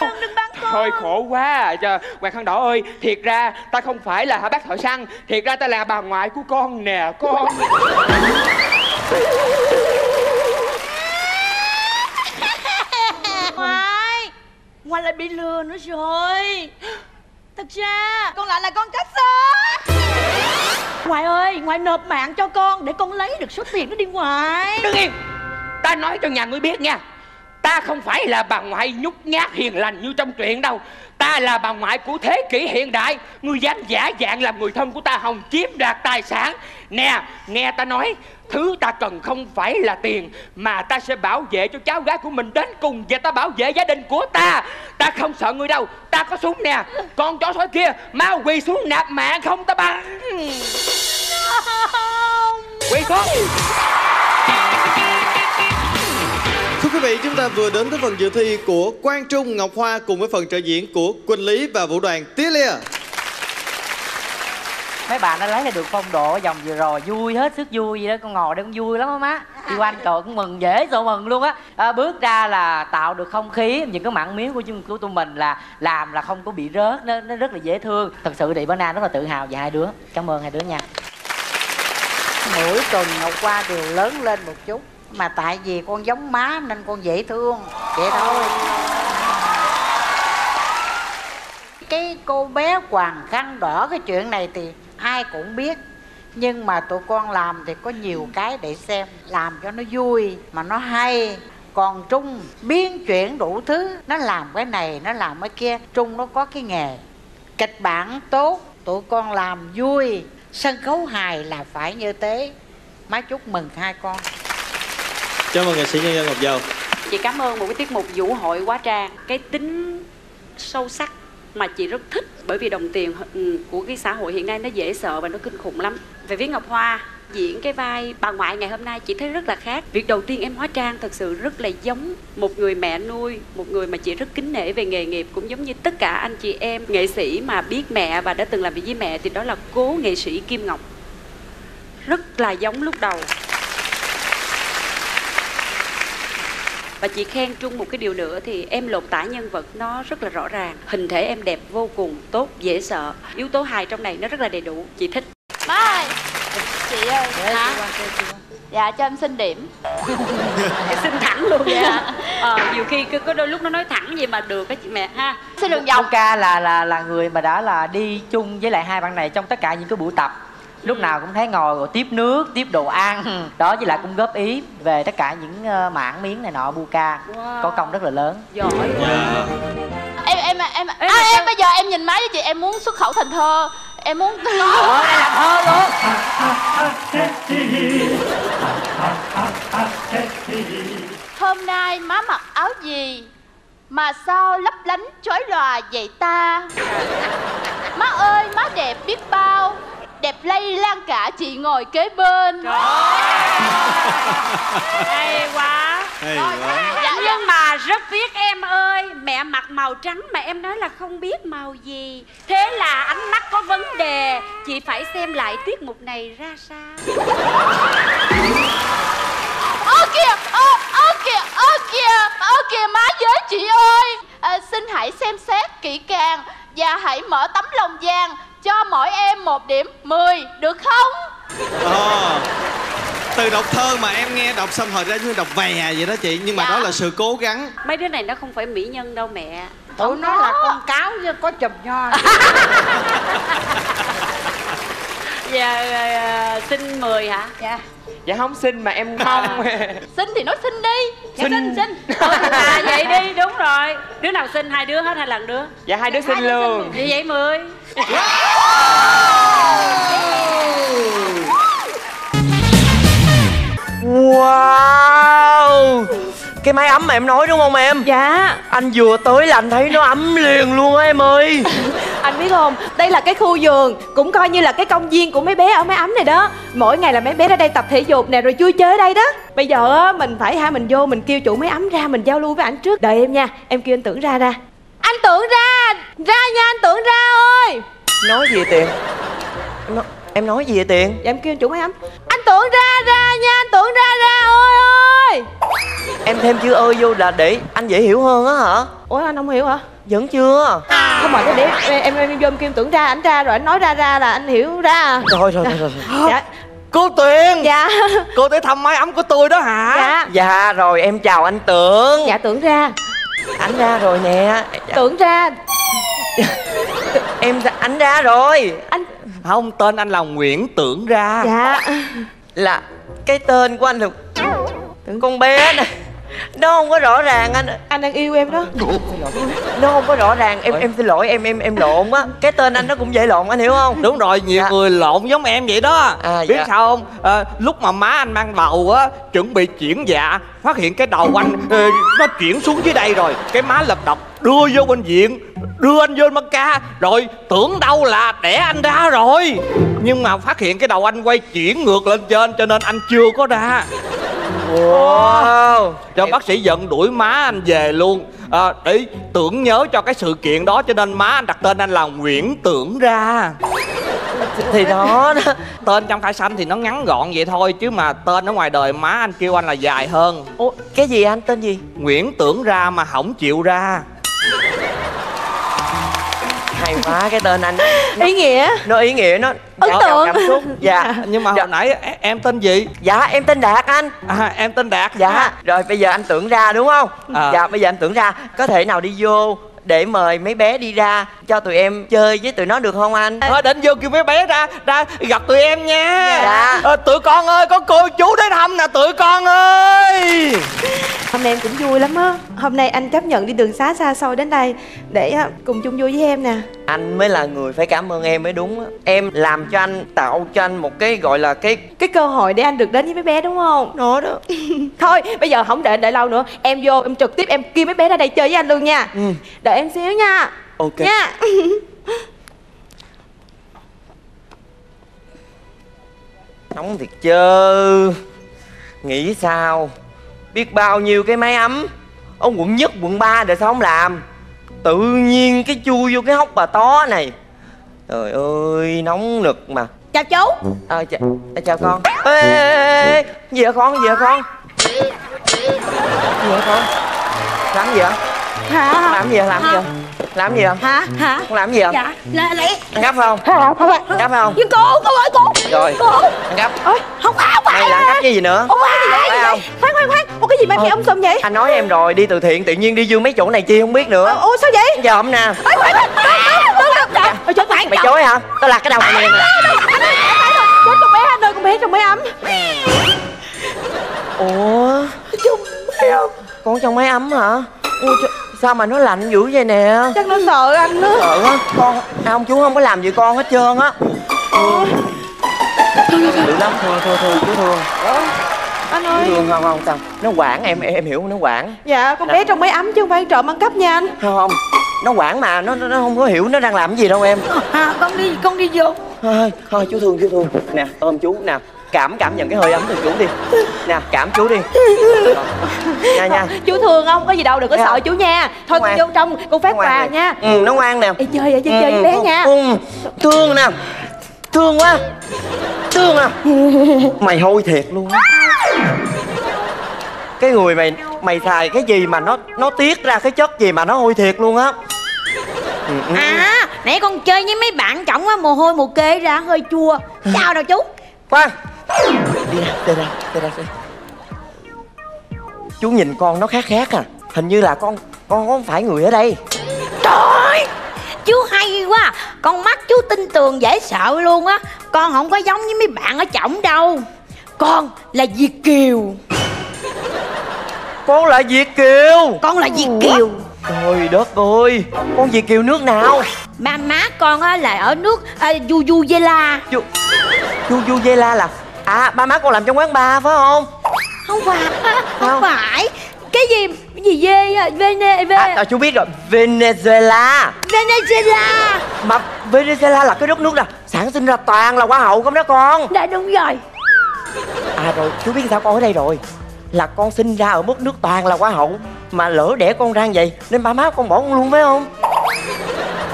Đừng, đừng bắn con. Thôi khổ quá à. Chờ, Hoàng Khăn Đỏ ơi Thiệt ra ta không phải là bác thợ săn. Thiệt ra ta là bà ngoại của con nè con. Ngoại. Ngoại lại bị lừa nữa rồi. Thật ra con lại là con cá sấu Ngoại ơi Ngoại nộp mạng cho con Để con lấy được số tiền đó đi ngoại Đứng yên Ta nói cho nhà ngươi biết nha. Ta không phải là bà ngoại nhút nhát hiền lành như trong truyện đâu. Ta là bà ngoại của thế kỷ hiện đại. Ngươi dám giả dạng làm người thân của ta hồng chiếm đoạt tài sản. Nè, nghe ta nói Thứ ta cần không phải là tiền Mà ta sẽ bảo vệ cho cháu gái của mình đến cùng Và ta bảo vệ gia đình của ta. Ta không sợ ngươi đâu. Ta có súng nè. Con chó sói kia Mau quỳ xuống nạp mạng không ta bắn Quỳ xuống quý vị, chúng ta vừa đến với phần dự thi của Quang Trung, Ngọc Hoa cùng với phần trợ diễn của Quỳnh Lý và Vũ đoàn Tía Lia. mấy bạn đã lấy lại được phong độ ở vòng vừa rồi. Vui hết sức vui vậy đó con ngồi đây cũng vui lắm á má. Đi quanh trời cũng mừng dễ sợ mừng luôn á. À, bước ra là tạo được không khí những cái mặn miếng của chúng của tụi mình là làm là không có bị rớt nó, nó rất là dễ thương. Thật sự thì bữa nay rất là tự hào về hai đứa. Cảm ơn hai đứa nha. Mỗi tuần ngọc qua đều lớn lên một chút mà tại vì con giống má nên con dễ thương. Vậy thôi. Cái cô bé hoàng khăn đỏ, cái chuyện này thì ai cũng biết. Nhưng mà tụi con làm thì có nhiều cái để xem, làm cho nó vui mà nó hay. Còn trung biến chuyển đủ thứ, nó làm cái này, nó làm cái kia. Trung nó có cái nghề kịch bản tốt, tụi con làm vui. Sân khấu hài là phải như thế. Má chúc mừng hai con chào mừng nghệ sĩ nhân dân Ngọc Dầu. Chị cảm ơn một cái tiết mục vũ hội quá trang. Cái tính sâu sắc mà chị rất thích, bởi vì đồng tiền ừ, của cái xã hội hiện nay nó dễ sợ và nó kinh khủng lắm. Về phía ngọc hoa, diễn cái vai bà ngoại ngày hôm nay, chị thấy rất là khác. Việc đầu tiên em hóa trang thật sự rất là giống một người mẹ nuôi, một người mà chị rất kính nể về nghề nghiệp, cũng giống như tất cả anh chị em nghệ sĩ mà biết mẹ và đã từng làm việc với mẹ, thì đó là cố nghệ sĩ kim ngọc. Rất là giống lúc đầu. Và chị khen trung một cái điều nữa thì em lột tả nhân vật nó rất là rõ ràng. Hình thể em đẹp vô cùng tốt dễ sợ. Yếu tố hài trong này nó rất là đầy đủ. Chị thích. Má ơi chị ơi hả dạ cho em xin điểm. Em xin thẳng luôn dạ ờ, nhiều khi cứ có đôi lúc nó nói thẳng gì mà được á chị mẹ ha? Xin đường vòng ca là là là người mà đã là đi chung với lại hai bạn này trong tất cả những cái buổi tập lúc nào cũng thấy ngồi rồi tiếp nước tiếp đồ ăn. Đó với lại cũng góp ý về tất cả những ờ, mảng miếng này nọ bu ca Wow. có công rất là lớn. Giỏi em em em à, em bây giờ em nhìn máy với chị em muốn xuất khẩu thành thơ. Em muốn Ủa, đây là thơ luôn. Hôm nay má mặc áo gì mà sao lấp lánh chói lòa vậy ta? Má ơi má đẹp biết bao đẹp lây lan cả chị ngồi kế bên. Hay quá. Hay quá. dạ nhưng mà rất tiếc em ơi mẹ mặc màu trắng mà em nói là không biết màu gì. Thế là ánh mắt có vấn đề. Chị phải xem lại tiết mục này ra sao. Ơ kìa ơ ơ kìa ơ kìa ơ kìa má với chị ơi. À, xin hãy xem xét kỹ càng và hãy mở tấm lòng vàng cho mỗi em một điểm 10 được không? Ờ. từ đọc thơ mà em nghe đọc xong hồi ra như đọc vè vậy đó chị nhưng mà Dạ. đó là sự cố gắng. Mấy đứa này nó không phải mỹ nhân đâu mẹ. Tụi nó là con cáo chứ có chùm nho. Dạ xin mười hả? Dạ dạ không xin mà em mong xin thì nói xin đi. Dạ xin. xin ừ, à vậy đi đúng rồi. Đứa nào xin hai đứa hết là một đứa. Dạ hai đứa xin luôn. vậy vậy mười. Wow Cái máy ấm mà em nói đúng không em? Dạ. Anh vừa tới là anh thấy nó ấm liền luôn á em ơi. Anh biết không, đây là cái khu vườn Cũng coi như là cái công viên của mấy bé ở máy ấm này đó. Mỗi ngày là mấy bé ra đây tập thể dục nè Rồi vui chơi ở đây đó. Bây giờ á, mình phải hả mình vô mình kêu chủ máy ấm ra Mình giao lưu với anh trước. Đợi em nha, em kêu anh tưởng ra ra. Anh tưởng ra, ra nha anh tưởng ra ơi. Nói gì Tiền? Em nói, em nói gì vậy Tiền? Dạ em kêu chủ máy ấm. Anh tưởng ra ra nha, anh tưởng ra ra ơi ơi Em thêm chữ ơi vô là để anh dễ hiểu hơn á hả? Ủa anh không hiểu hả? Vẫn chưa Không mà để em em, em vô em kêu tưởng ra, anh ra rồi anh nói ra ra là anh hiểu ra. Rồi rồi rồi, rồi. Dạ. Cô Tuyền. Dạ. Cô tới thăm máy ấm của tôi đó hả? Dạ. Dạ rồi em chào anh Tưởng Dạ tưởng ra. Anh ra rồi nè. Tưởng ra. Em anh ra rồi. Anh. Không tên anh là Nguyễn Tưởng ra. Dạ. Là cái tên của anh là Con bé này Nó không có rõ ràng anh. Anh đang yêu em đó. Nó không có rõ ràng. Em em xin lỗi em em em lộn á Cái tên anh nó cũng dễ lộn anh hiểu không? Đúng rồi, nhiều người lộn giống em vậy đó. À, Biết dạ. sao không? Ờ, lúc mà má anh mang bầu á Chuẩn bị chuyển dạ Phát hiện cái đầu anh ờ, Nó chuyển xuống dưới đây rồi. Cái má lật độc đưa vô bệnh viện Đưa anh vô băng ca Rồi tưởng đâu là đẻ anh ra rồi. Nhưng mà phát hiện cái đầu anh quay chuyển ngược lên trên Cho nên anh chưa có ra Wow. Cho bác sĩ giận đuổi má anh về luôn. À, Để tưởng nhớ cho cái sự kiện đó Cho nên má anh đặt tên anh là Nguyễn Tưởng ra. Thì đó, đó. Tên trong khai xanh thì nó ngắn gọn vậy thôi Chứ mà tên ở ngoài đời má anh kêu anh là dài hơn. Ủa, cái gì anh? Tên gì? Nguyễn Tưởng ra mà không chịu ra Hay quá cái tên anh Ý nghĩa. Nó ý nghĩa nó Ấn tượng. cảm xúc. Dạ. Nhưng mà hồi nãy em tên gì? Dạ em tên Đạt anh. À em tên Đạt Dạ. Rồi bây giờ anh tưởng ra đúng không? À. Dạ bây giờ anh tưởng ra. Có thể nào đi vô để mời mấy bé đi ra cho tụi em chơi với tụi nó được không anh? Thôi định vô kêu mấy bé ra ra gặp tụi em nha Dạ. Ờ, tụi con ơi có cô chú đến thăm nè tụi con ơi Hôm nay em cũng vui lắm á Hôm nay anh chấp nhận đi đường xá xa xôi đến đây Để cùng chung vui với em nè Anh mới là người phải cảm ơn em mới đúng á Em làm cho anh tạo cho anh một cái gọi là cái Cái cơ hội để anh được đến với mấy bé đúng không? Nó đó Thôi bây giờ không đợi đợi lâu nữa Em vô em trực tiếp em kêu mấy bé ra đây chơi với anh luôn nha Ừ. Đợi em xíu nha. Ok. Nha. Nóng thiệt chứ. Nghĩ sao? Biết bao nhiêu cái máy ấm. Ở quận nhất quận 3 để sao không làm? Tự nhiên cái chui vô cái hốc bà tó này. Trời ơi nóng nực mà. Chào chú. Ờ chà, ờ, chào con. Ê, ê, ê, ê, gì hả con gì hả con. Gì hả con. Làm gì hả Hả? Làm gì làm gì làm gì hả Hả? Hả? Con làm gì hả Dạ là lấy ăn gấp không? Hả không ạ ăn gấp không? Nhưng cô cô ơi cô. Rồi. Cô. Ăn gấp. Ôi không không phải mày là ăn gấp cái gì nữa? Không phải gì vậy? phải không? Khoan khoan khoan. Ủa cái gì mà Ờ. kêu ông sùm vậy? Anh nói em rồi đi từ thiện tự nhiên đi vô mấy chỗ này chi không biết nữa. Ủa sao vậy? Giờ không nè. Khoan khoan khoan. Khoan Ôi trời khoan. Mày chối hả? Tao lạc cái đầu mày nè. Chết con bé anh ơi con bé trong máy ấm. Ủa? Con trong máy ấm hả? Ui, trời, sao mà nó lạnh dữ vậy nè? Chắc nó sợ anh đó. Sợ á con à, ông chú không có làm gì con hết trơn á. Dữ lắm. Thôi thôi thôi chú thương Anh chú ơi. thương không không sao? Nó quản em em hiểu không? nó quản Dạ con bé trong máy ấm chứ không phải trộm ăn cắp nha anh. Không không nó quản mà nó nó nó không có hiểu nó đang làm cái gì đâu em. À, Con đi con đi vô. Thôi thôi chú thương chú thương nè ôm chú nè cảm cảm nhận cái hơi ấm từ chú đi. Nè cảm chú đi. Nha nha. Chú thương không? Có gì đâu đừng có Thấy sợ chú nha. Thôi Ngoan. vô trong phát Ngoan quà nha. Ừ nó ngoan nè. Đi chơi vậy chơi chơi Ừ, bé ừ, nha. Ừ, thương nè. Thương quá. Thương à. Mày hôi thiệt luôn á. Cái người mày mày xài cái gì mà nó nó tiết ra cái chất gì mà nó hôi thiệt luôn á. Ừ, ừ. À nãy con chơi với mấy bạn trọng á Mồ hôi mồ kê ra hơi chua. Sao đâu chú. Khoan đi ra đi ra. Đi ra đi chú nhìn con nó khác khác à. Hình như là con con không phải người ở đây. Trời! Chú hay quá. Con mắt chú tin tường dễ sợ luôn á. Con không có giống với mấy bạn ở trọng đâu. Con là Việt Kiều. Con là việt kiều. Con là Việt Kiều. Trời đất ơi con việt kiều nước nào? Ba má con á là ở nước à, Venezuela Chu Venezuela là à ba má con làm trong quán bar phải không? Không phải Không phải. Cái gì cái gì dê Vene, ve, à, à chú biết rồi Venezuela. Venezuela. Mà Venezuela là cái đất nước nào sản sinh ra toàn là hoa hậu không đó con. Dạ đúng rồi. À rồi chú biết sao con ở đây rồi? Là con sinh ra ở một nước toàn là hoa hậu mà lỡ đẻ con ra vậy nên ba má con bỏ con luôn phải không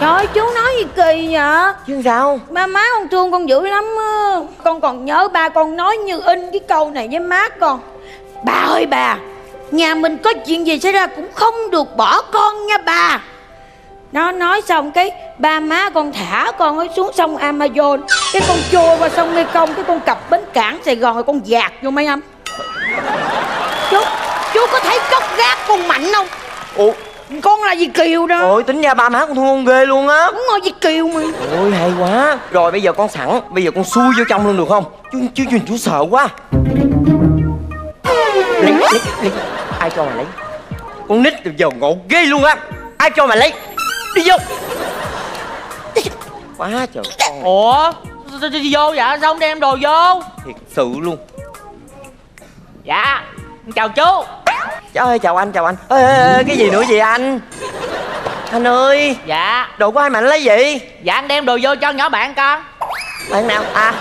Trời ơi, chú nói gì kỳ vậy? Chứ sao? Ba má con thương con dữ lắm á. Con còn nhớ ba con nói như in cái câu này với má con. Bà ơi bà Nhà mình có chuyện gì xảy ra cũng không được bỏ con nha bà. Nó nói xong cái ba má con thả con ấy xuống sông Amazon. Cái con trôi qua sông Mekong Cái con cặp bến cảng Sài Gòn rồi con dạt vô mấy âm Chú Chú có thấy chốc gác con mạnh không? Ủa Con là Việt Kiều đó? Ôi tính ra ba má con thương con ghê luôn á. Đúng rồi Việt Kiều mà. Ôi hay quá. Rồi bây giờ con sẵn. Bây giờ con xui vô trong luôn được không? Chứ chứ nhìn chú sợ quá. Lấy lấy lấy ai cho mà lấy? Con nít từ giờ ngộ ghê luôn á. Ai cho mà lấy? Đi vô. Quá trời. Con Ủa? Sao đi vô vậy? Sao không đem đồ vô? Thiệt sự luôn. Dạ chào chú Trời ơi chào anh chào anh. Ê, ê, ê, cái gì nữa vậy anh? Anh ơi. Dạ. Đồ của ai mà anh lấy gì Dạ anh đem đồ vô cho nhỏ bạn con. Bạn nào? À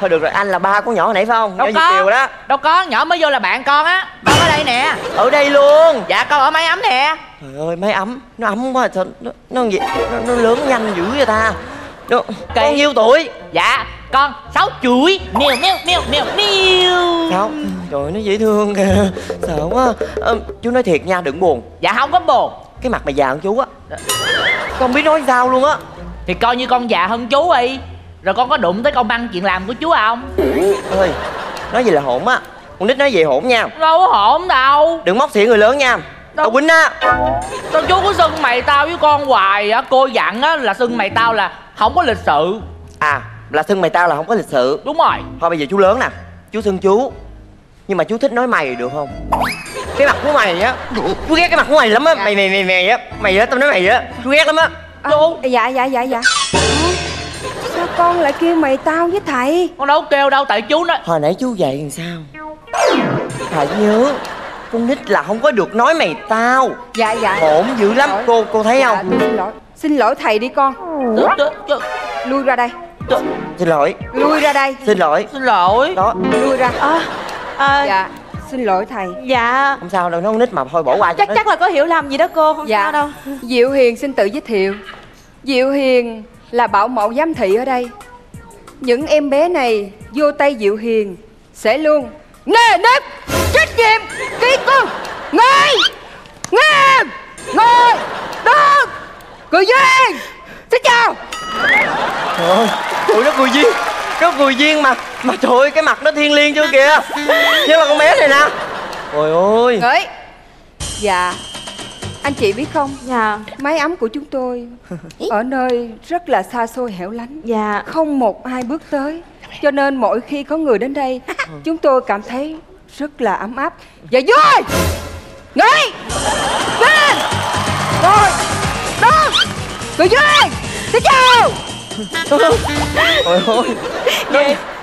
thôi được rồi anh là ba con nhỏ nãy phải không? Đâu nhỏ có. Đó. Đâu có nhỏ mới vô là bạn con á. Con ở đây nè. Ở đây luôn. Dạ con ở máy ấm nè. Trời ơi máy ấm. Nó ấm quá nó nó gì nó, nó lớn nhanh dữ vậy ta. Nó, con nhiêu tuổi? Dạ con sáu chuỗi. Mèo mèo mèo mèo mèo. Sao trời nó dễ thương kìa. Sợ quá. Ờ, chú nói thiệt nha đừng buồn. Dạ không có buồn. Cái mặt mày già hơn chú á. Con biết nói sao luôn á. Thì coi như con già hơn chú đi. Rồi con có đụng tới công ăn chuyện làm của chú không? Ơi nói gì là hổn á. Con nít nói gì hổn nha. Đâu có hổn đâu. Đừng móc xỉa người lớn nha. Tao quýnh á. Sao chú cứ xưng mày tao với con hoài á Cô dặn á là xưng mày tao là không có lịch sự. À là xưng mày tao là không có lịch sự. Đúng rồi. Thôi bây giờ chú lớn nè chú xưng chú. Nhưng mà chú thích nói mày được không? Cái mặt của mày á chú ghét cái mặt của mày lắm á. Mày mày mày mày á mày á tao nói mày á chú ghét lắm á. Chú. Dạ dạ dạ dạ. Sao con lại kêu mày tao với thầy? Con đâu kêu đâu tại chú nói. Hồi nãy chú dạy làm sao? Phải nhớ con nít là không có được nói mày tao. Dạ dạ. Hổn dữ lắm. Cô cô thấy không Dạ, tôi xin lỗi. Xin lỗi thầy đi con. Lui ra đây Xin lỗi. Lui ra đây. Xin lỗi. Xin lỗi. Đó. Lui ra. À, Dạ. Xin lỗi thầy. Dạ. Không sao đâu nó con nít mà thôi bỏ qua cho Chắc chắc là có hiểu lầm gì đó cô Không Dạ. sao đâu. Diệu Hiền xin tự giới thiệu. Diệu Hiền là bảo mẫu giám thị ở đây. Những em bé này vô tay Diệu Hiền Sẽ luôn nề nếp trách nhiệm kỹ cương ngay nghiêm ngồi đứng cười duyên xin chào. Trời ơi Tụi nó cười duyên Nó cười duyên mà Mà trời ơi cái mặt nó thiên liêng chưa kìa. Chứ là con bé này nè. Trời ơi. Ngửi Dạ Anh chị biết không? Dạ. Mái ấm của chúng tôi Ở nơi rất là xa xôi hẻo lánh. Dạ. Không một ai bước tới. Cho nên mỗi khi có người đến đây Chúng tôi cảm thấy rất là ấm áp. Và vui. Ngửi Lên. Rồi. Đó Cười duyên Xin chào Trời ơi Nó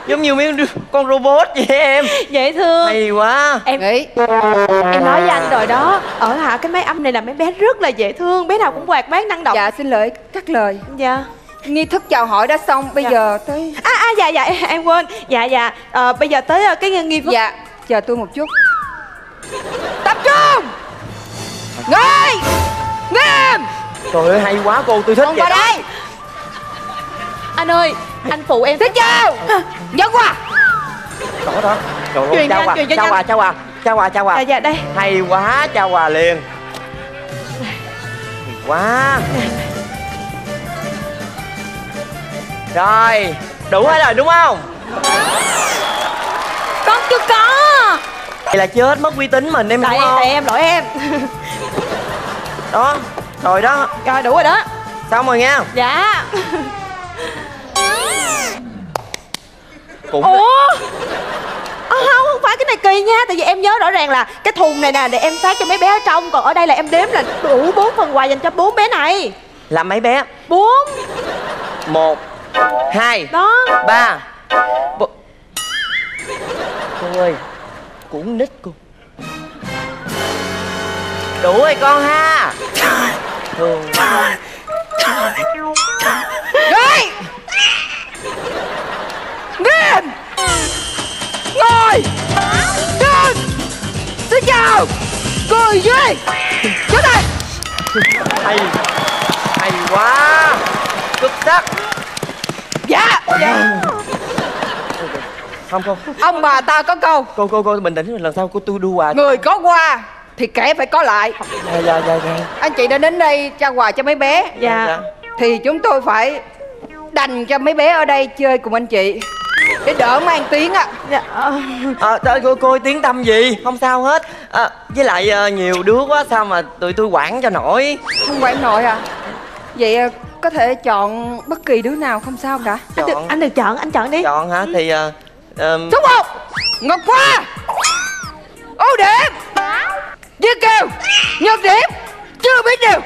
giống như mấy đứa- con robot vậy em. Dễ thương. Hay quá. Em Em nói với anh rồi đó Ở hạ cái máy âm này là mấy bé rất là dễ thương Bé nào cũng hoạt bát năng động. Dạ xin lỗi cắt lời. Dạ. Nghi thức chào hỏi đã xong Bây Dạ. giờ tới À à dạ dạ em, quên. Dạ dạ Ờ, Bây giờ tới ờ, cái nghi thức Dạ Chờ tôi một chút. Tập trung! Ngồi Nghiêm Trời ơi hay quá cô tôi thích Con vậy đây. Anh ơi Anh phụ em Xin chào Dẫn qua Đó đó. Trời ơi chào quà chào quà chào quà chào quà chào quà. Dạ dạ đây. Hay quá chào quà liền. Hay quá. Rồi Đủ hết rồi đúng không? Con chưa có. Vậy là chết mất uy tín mình em Tại không? tại em, lỗi em. Đó Rồi đó. Rồi đủ rồi đó. Xong rồi nha. Dạ. Cũng Ủa? à, không không phải cái này kỳ nha. Tại vì em nhớ rõ ràng là cái thùng này nè để em phát cho mấy bé ở trong. Còn ở đây là em đếm là đủ bốn phần quà dành cho bốn bé này. Là mấy bé? Bốn. Một Hai đó. Ba. Bộ... Cô ơi Cũng nít cô. Đủ rồi con ha Thương. Ngồi Nghiêm Ngồi! Đứng Xin chào! Cười duyên Chết đây Hay. Hay quá. Xuất sắc. Dạ! Dạ! Không không. Ông bà ta có câu. Cô cô cô bình tĩnh lần sau cô tôi đu quà Người có qua Thì kẻ phải có lại. Dạ dạ dạ dạ. Anh chị đã đến đây trao quà cho mấy bé. Dạ. Thì chúng tôi phải Đành cho mấy bé ở đây chơi cùng anh chị. Để đỡ mang tiếng á dạ. à, trời, cô cô tiếng tâm gì? Không sao hết. À, với lại à, nhiều đứa quá sao mà tụi tôi quản cho nổi? Không quản nổi à? Vậy à, có thể chọn bất kỳ đứa nào không sao cả. Anh được anh được chọn anh chọn đi. Chọn hả? Thì à, ờm, Số 1 Ngọc Hoa. Ưu điểm Dư Kiều Nhược điểm Chưa biết điều.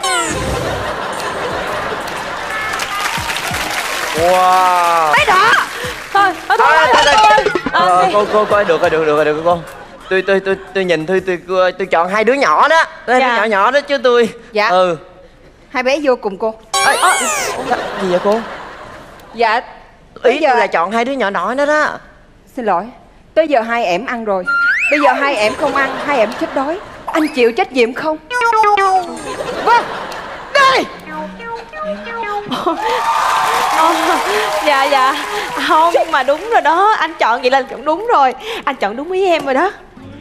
Wow. Mấy đỏ Thôi thôi thôi À, thôi, thôi, thôi. Ờ, Ờ, cô cô coi được rồi được rồi được rồi cô. Tôi tôi tôi tôi nhìn tôi tôi tôi, tôi chọn hai đứa nhỏ đó. Hai Dạ. nhỏ nhỏ đó chứ tôi. Dạ. ừ. Hai bé vô cùng cô. Ê, gì vậy cô? Dạ ý tôi là chọn hai đứa nhỏ nhỏ đó đó. Xin lỗi. Tới giờ hai em ăn rồi. Bây giờ hai em không ăn Hai em chết đói Anh chịu trách nhiệm không? Vâng. Đây. Ờ, dạ dạ. Không mà đúng rồi đó. Anh chọn vậy là chọn đúng rồi. Anh chọn đúng ý em rồi đó.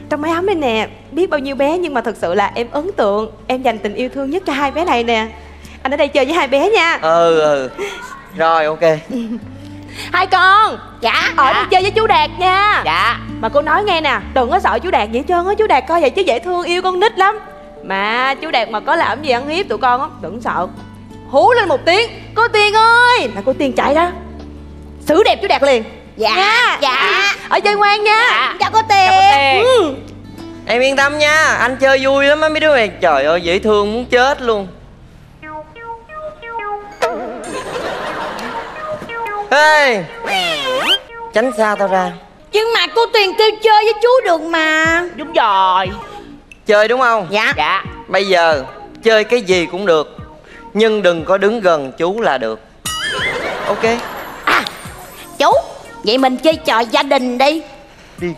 Trong máy ấm này nè biết bao nhiêu bé nhưng mà thật sự là em ấn tượng. Em dành tình yêu thương nhất cho hai bé này nè. Anh ở đây chơi với hai bé nha. Ừ ừ. Rồi ok hai con dạ ở đây chơi với chú đạt nha dạ mà cô nói nghe nè đừng có sợ chú đạt vậy trơn á chú đạt coi vậy chứ dễ thương yêu con nít lắm mà chú đạt mà có làm gì ăn hiếp tụi con á đừng sợ hú lên một tiếng cô tiên ơi là cô tiên chạy ra xử đẹp chú đạt liền Dạ, nha. dạ. ở chơi ngoan nha Dạ. Chào cô Tiền. Chào cô Tiền. Ừ. em yên tâm nha anh chơi vui lắm á mấy đứa này trời ơi dễ thương muốn chết luôn Ê Tránh xa tao ra. Nhưng mà cô Tuyền kêu chơi với chú được mà. Đúng rồi. Chơi đúng không? Dạ. Dạ. Bây giờ chơi cái gì cũng được nhưng đừng có đứng gần chú là được. Ok. Chú Vậy mình chơi trò gia đình đi. Đi.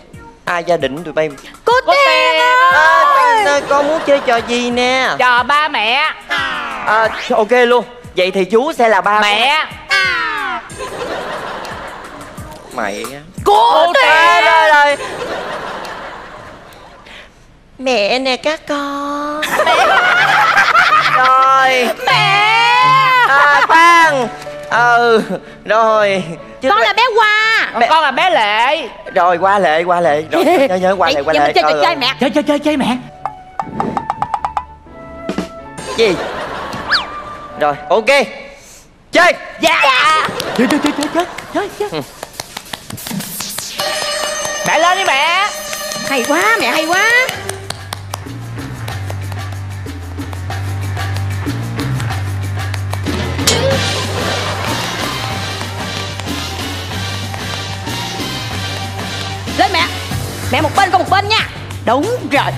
Ai gia đình tụi bay? Cô Tiên ơi! à, con muốn chơi trò gì nè? Trò ba mẹ. À, ok luôn. Vậy thì chú sẽ là ba Mẹ mày á. Cô Ok, rồi rồi mẹ nè các con. Rồi. Mẹ. À, khoan. Ừ rồi. Chứ Con mẹ- là bé Hoa. Mẹ- Con là bé Lệ. Rồi qua lệ qua lệ. Rồi nhớ nhớ qua lệ qua lệ. chơi trò Ờ, chơi mẹ. Chơi chơi chơi chơi mẹ. Gì? Rồi ok chơi! Dạ! Chơi chơi chơi chơi chơi chơi. Chơi Mẹ lên đi mẹ. Hay quá mẹ hay quá. Lên mẹ. Mẹ một bên con một bên nha. Đúng rồi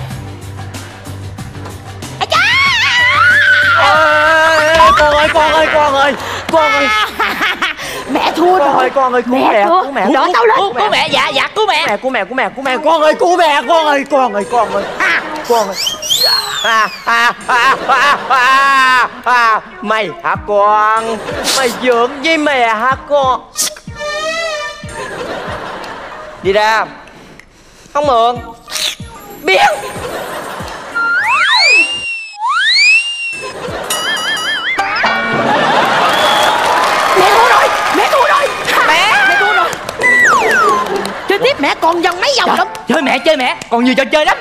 Ê, con ơi con ơi con ơi con ơi. Mẹ thua con rồi. ơi con ơi cứu Mẹ mẹ thua. cứu mẹ. Đỡ tao lên. Cứu cứu mẹ. Dạ dạ cứu mẹ. Mẹ cứu mẹ cứu mẹ cứu mẹ. Con ơi cứu mẹ con ơi con ơi con ơi. Con ơi. À, à, à, à, à, à. mày hả con? Mày giỡn với mẹ hả con? Đi ra. Không mượn. Biến còn dần mấy vòng lắm. Chơi mẹ chơi mẹ. Còn nhiều trò chơi lắm.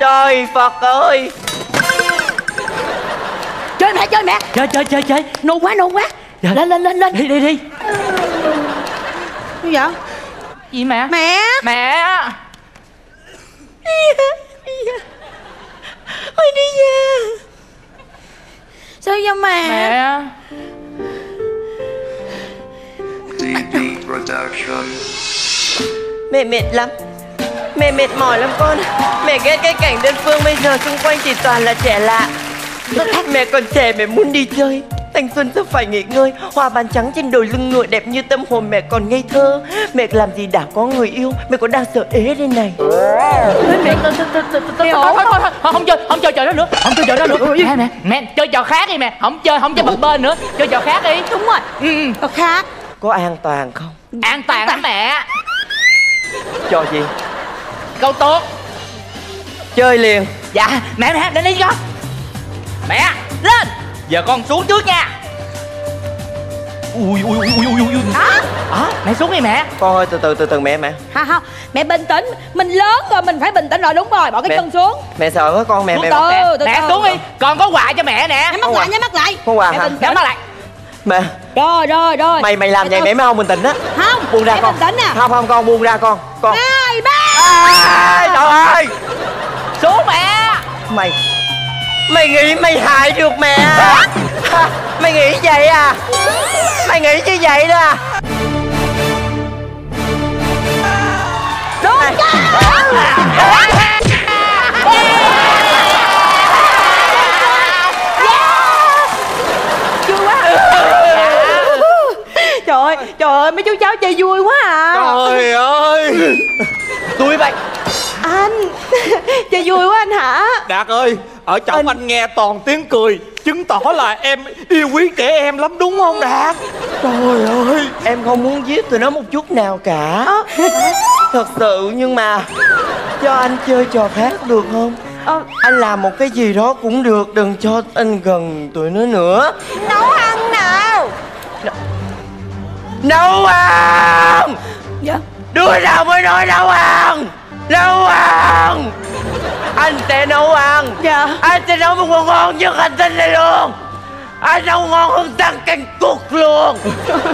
Trời phật ơi. Chơi mẹ chơi mẹ. Chơi chơi chơi chơi. Nôn quá nôn quá. Lên lên lên lên. Đi đi đi. Gì vậy? Gì mẹ? Mẹ. Mẹ. Ôi đi về. Sao vậy mẹ? Mẹ Mẹ mệt lắm. Mẹ mệt mỏi lắm con. Mẹ ghét cái cảnh đơn phương bây giờ xung quanh chỉ toàn là trẻ lạ. Mẹ còn trẻ mẹ muốn đi chơi. Thanh xuân sắp phải nghỉ ngơi. Hoa bàn trắng trên đồi lưng ngựa đẹp như tâm hồn mẹ còn ngây thơ. Mẹ làm gì đã có người yêu. Mẹ còn đang sợ ế đây này. Mẹ thôi thôi thôi thôi Không chơi không chơi trò đó nữa. Không chơi trò đó nữa. Mẹ mẹ Mẹ chơi trò khác đi mẹ. Không chơi không chơi bập bên nữa. Chơi trò khác đi. Đúng rồi. Ừ. Trò khác Có an toàn không? An toàn lắm mẹ. Trò gì? Câu tốt. Chơi liền. Dạ mẹ mẹ lên đi con Mẹ lên. Giờ con xuống trước nha. Ui ui ui ui ui. Ui Hả? À, Mẹ xuống đi mẹ. Con ơi từ từ từ từ mẹ mẹ. Ha không Mẹ bình tĩnh. Mình lớn rồi mình phải bình tĩnh rồi. Đúng rồi Bỏ cái Mẹ- chân xuống. Mẹ sợ quá con mẹ Từ mẹ từ Mẹ, từ mẹ từ. xuống đi. Còn có quà cho mẹ nè. Nhắm mắt lại nhắm mắt lại. Có quà Mẹ hả? bình tĩnh. Nhắm mắt lại Mẹ Rồi rồi rồi. Mày mày làm vậy mẹ mới không bình tĩnh á. Không Buông ra con. bình tĩnh nè Không không con buông ra con. Con. Hai ba. Ê, Trời ơi. Xuống mẹ. Mày. Mày nghĩ mày hại được mẹ à? Mày nghĩ vậy à? Mày nghĩ như vậy đó à? Đúng Vui quá Trời ơi Trời ơi mấy chú cháu chơi vui quá à. Trời ơi. Tôi vậy Anh Chơi vui quá anh hả? Đạt ơi Ở trong anh. nghe toàn tiếng cười Chứng tỏ là em yêu quý trẻ em lắm đúng không Đạt? Trời ơi Em không muốn giết tụi nó một chút nào cả. Thật sự nhưng mà Cho anh chơi trò khác được không? Anh làm một cái gì đó cũng được Đừng cho anh gần tụi nó nữa. Nấu ăn nào Nấu ăn. Dạ. Đứa nào mới nói nấu ăn? Nấu ăn. Anh sẽ nấu ăn. Dạ. Anh sẽ nấu một món ngon nhất hành tinh này luôn. Anh nấu ngon hơn tăng canh cục luôn.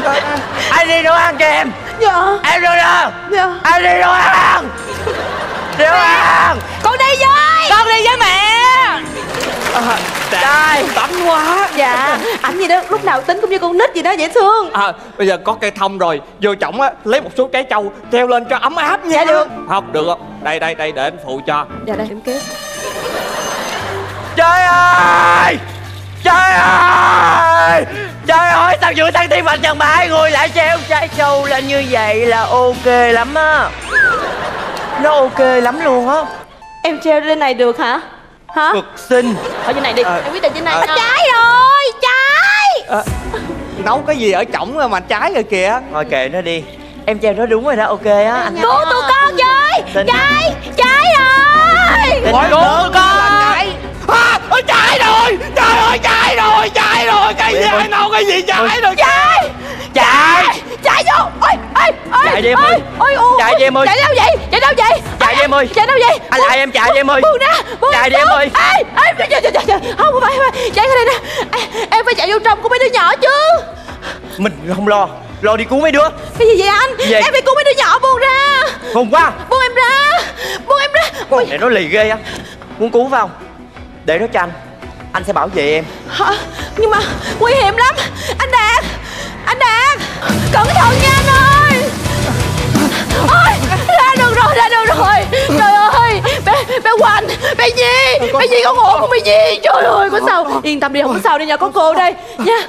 Anh đi nấu ăn cho em. Dạ. Em đâu đâu? Dạ. Anh đi nấu ăn. Đi nấu ăn. Con đi với. Con đi với mẹ Đây Tánh quá. Dạ Anh gì đó lúc nào tính cũng như con nít gì đó dễ thương. À, bây giờ có cây thông rồi. Vô trọng á, lấy một số trái trâu Treo lên cho ấm áp nha. Dạ, được. Không, được không? Đây, đây, đây, để anh phụ cho. Dạ đây em kế Trời ơi! Trời ơi! Trời ơi sao vừa thằng tim mạch chẳng hai người lại treo trái sâu lên như vậy là ok lắm á. Nó ok lắm luôn á. Em treo lên này được hả? Hả? Cực xinh Ở trên này đi, Ờ. em quyết định trên này à, Trái rồi, trái. Ờ, nấu cái gì ở trỏng mà trái rồi kìa. Thôi kệ nó đi. Em treo nó đúng rồi đó ok á. Anh Cứu tụi con với Tin- Trái, trái rồi. Ôi, anh cứu lớn tụi con. trái. à, trái rồi. Trời ơi trái rồi trái rồi. Cái gì ai nấu cái gì trái rồi. Trái Chạy! Chạy vô! Ôi, ôi, ôi Chạy đi em ơi. Ôi, ôi, Chạy đi em ơi. Chạy đâu vậy, chạy đâu vậy? Chạy đi em ơi. Chạy đâu vậy? Anh lại em chạy đi em ơi. Buông ra, buông Chạy đi em buông. ơi. Ê, ê, chạy, chạy, chạy, chạy. Không, không phải, Chạy cái này nè. Em phải chạy vô trong của mấy đứa nhỏ chứ. Mình không lo. Lo đi cứu mấy đứa. Cái gì vậy anh? Gì? Em phải cứu mấy đứa nhỏ buông ra. Khùng quá. Buông em ra. Buông em ra. Con này nó lì ghê á. Muốn cứu phải không? Để nó cho anh. Anh sẽ bảo vệ em. Hả? Nhưng mà nguy hiểm lắm. Anh Đạt Anh Đạt! Cẩn thận nha anh ơi! Ôi Ra được rồi ra được rồi. Trời ơi Bé, bé Hoành Bé Nhi Bé Nhi con ổn không? Bé Nhi Trời ơi có sao? Yên tâm đi không có sao đâu nha Có cô đây. Nha.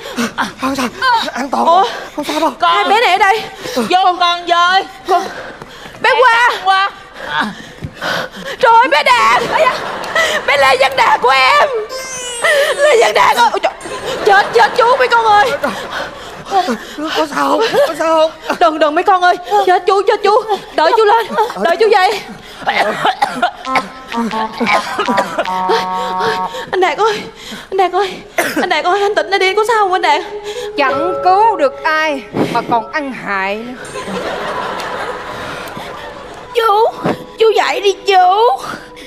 Không sao an toàn. Ủa? Không sao đâu. Hai bé này ở đây. Vô con với. Con Bé Hoa. Qua Trời ơi bé Đạt. Bé Lê Văn Đạt của em. Lê Văn Đạt ơi Ôi trời, Chết chết chú mấy con ơi có sao không? Có sao không? Đừng đừng mấy con ơi. Chết chú chết chú. Đợi chú lên. Đợi chú dậy Anh Đạt ơi Anh Đạt ơi. Anh Đạt ơi anh tỉnh lại đi. Có sao không anh Đạt? Chẳng cứu được ai Mà còn ăn hại nữa. Chú Chú dậy đi chú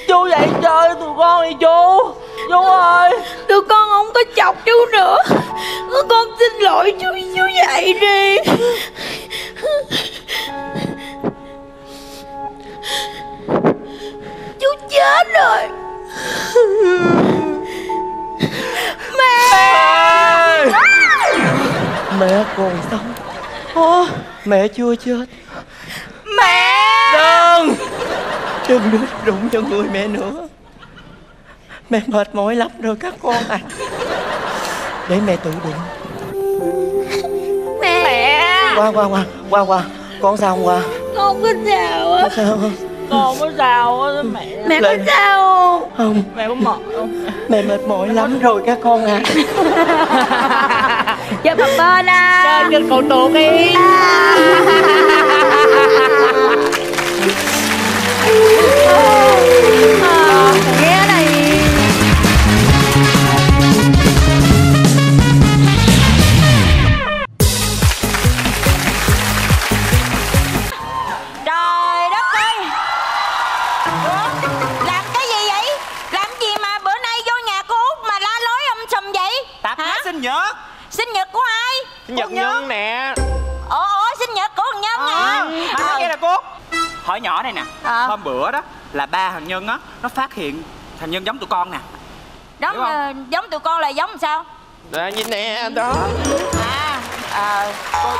Chú dậy chơi tụi con đi chú. Chú ơi. Tụi con không có chọc chú nữa. Con xin lỗi chú Chú dậy đi. Chú chết rồi. Mẹ. Mẹ. Còn sống. Ồ, Mẹ chưa chết Mẹ! Đừng Đừng đụng cho người mẹ nữa. Mẹ mệt mỏi lắm rồi các con à Để mẹ tự đụng. Mẹ! Qua qua qua. Qua qua. Con sao không qua? Con có sao á? Có sao? không Con có sao á mẹ Mẹ có Lên. sao? Không. Không Mẹ có mệt không? Mẹ mệt mỏi lắm rồi các con à Giờ bà bên à Trên cầu tuột đi à, nhật. Sinh nhật của ai? Sinh nhật nhân nè. Ồ ồ sinh nhật của thằng Nhân Ờ, nè mà nói nghe nè cô. Hỏi nhỏ này nè Ờ. hôm bữa đó là ba thằng nhân á nó phát hiện thằng nhân giống tụi con nè. Giống, giống tụi con là giống sao Đó, nhìn nè đó. À ờ cô,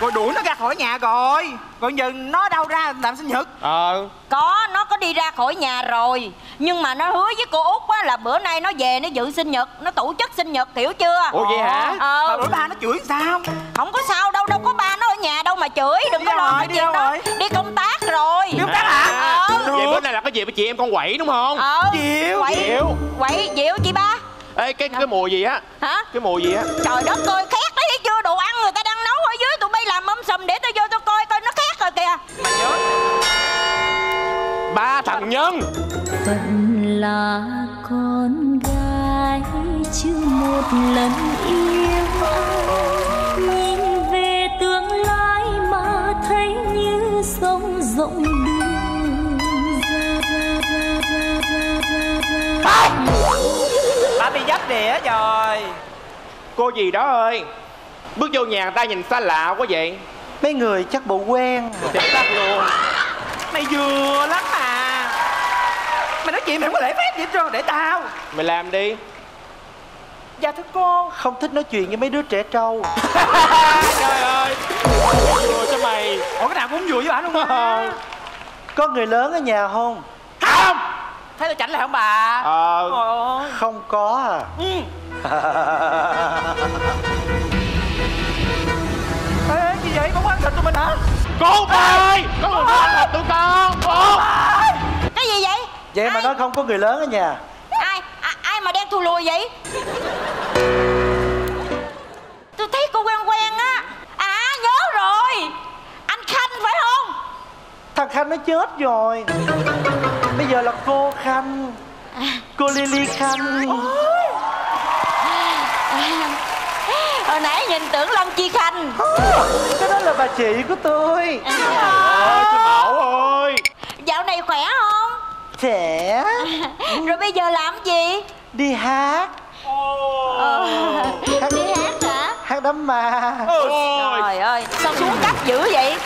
cô đuổi nó ra khỏi nhà rồi. Còn giờ nó đâu ra làm sinh nhật? Ờ. Có, nó có đi ra khỏi nhà rồi. Nhưng mà nó hứa với cô Út á là bữa nay nó về nó dự sinh nhật Nó tổ chức sinh nhật hiểu chưa? Ủa vậy hả? Ờ. Mà bữa ba nó chửi sao? Không có sao đâu, đâu có ba nó ở nhà đâu mà chửi Đừng Đi có lo cái đi chuyện đâu đó. rồi? Đi công tác rồi. Đi công tác hả? Ờ. Vậy bữa nay là có gì? Với chị em con quẩy đúng không? Ờ. Diệu, Quậy Diệu. Quậy, Diệu chị ba Ê, cái cái mùi gì á? Hả? Cái mùi gì á? Trời đất ơi, khét đấy chưa Đồ ăn người ta đang nấu ở dưới Tụi bay làm mâm sùm để tôi vô tôi coi coi nó khét rồi kìa. Ba thằng nhân. Phận là con gái chưa một lần yêu. Nhìn về tương lai mà thấy như sông rộng đường. Ra ra ra ra ra ra ra đĩa rồi. Cô gì đó ơi Bước vô nhà người ta nhìn xa lạ quá vậy. Mấy người chắc bộ quen. Chết tắt luôn. Mày vừa lắm mà. Mày nói chuyện mày không có lễ phép gì hết trơn để tao. Mày làm đi. Dạ thưa cô. Không thích nói chuyện với mấy đứa trẻ trâu. Trời ơi. Vừa cho mày. Ủa cái nào cũng vừa với bà luôn mà Có người lớn ở nhà không? Không thấy tôi chảnh lại không bà? Ờ ơi Không có à. Ừ. Ê, gì vậy? Bóng ăn thịt tụi mình hả? Cô ơi Có người muốn ăn thịt tụi con Cô Cái gì vậy? Vậy mà nói không có người lớn ở nhà. Ai? À, ai mà đen thù lùi vậy? Tôi thấy cô quen quen á. À nhớ rồi. Anh Khanh phải không Thằng Khanh nó chết rồi. Bây giờ là cô Khanh. Cô Lily Khanh. Hồi nãy nhìn tưởng Lâm Chi Khanh. Cái đó là bà chị của tôi. Ôi chị Bảo ơi Dạo này khỏe không? Trẻ Rồi bây giờ làm gì? Đi hát. Ờ, Đi hát hả? Hát đám ma. Trời ơi Sao xuống cấp dữ vậy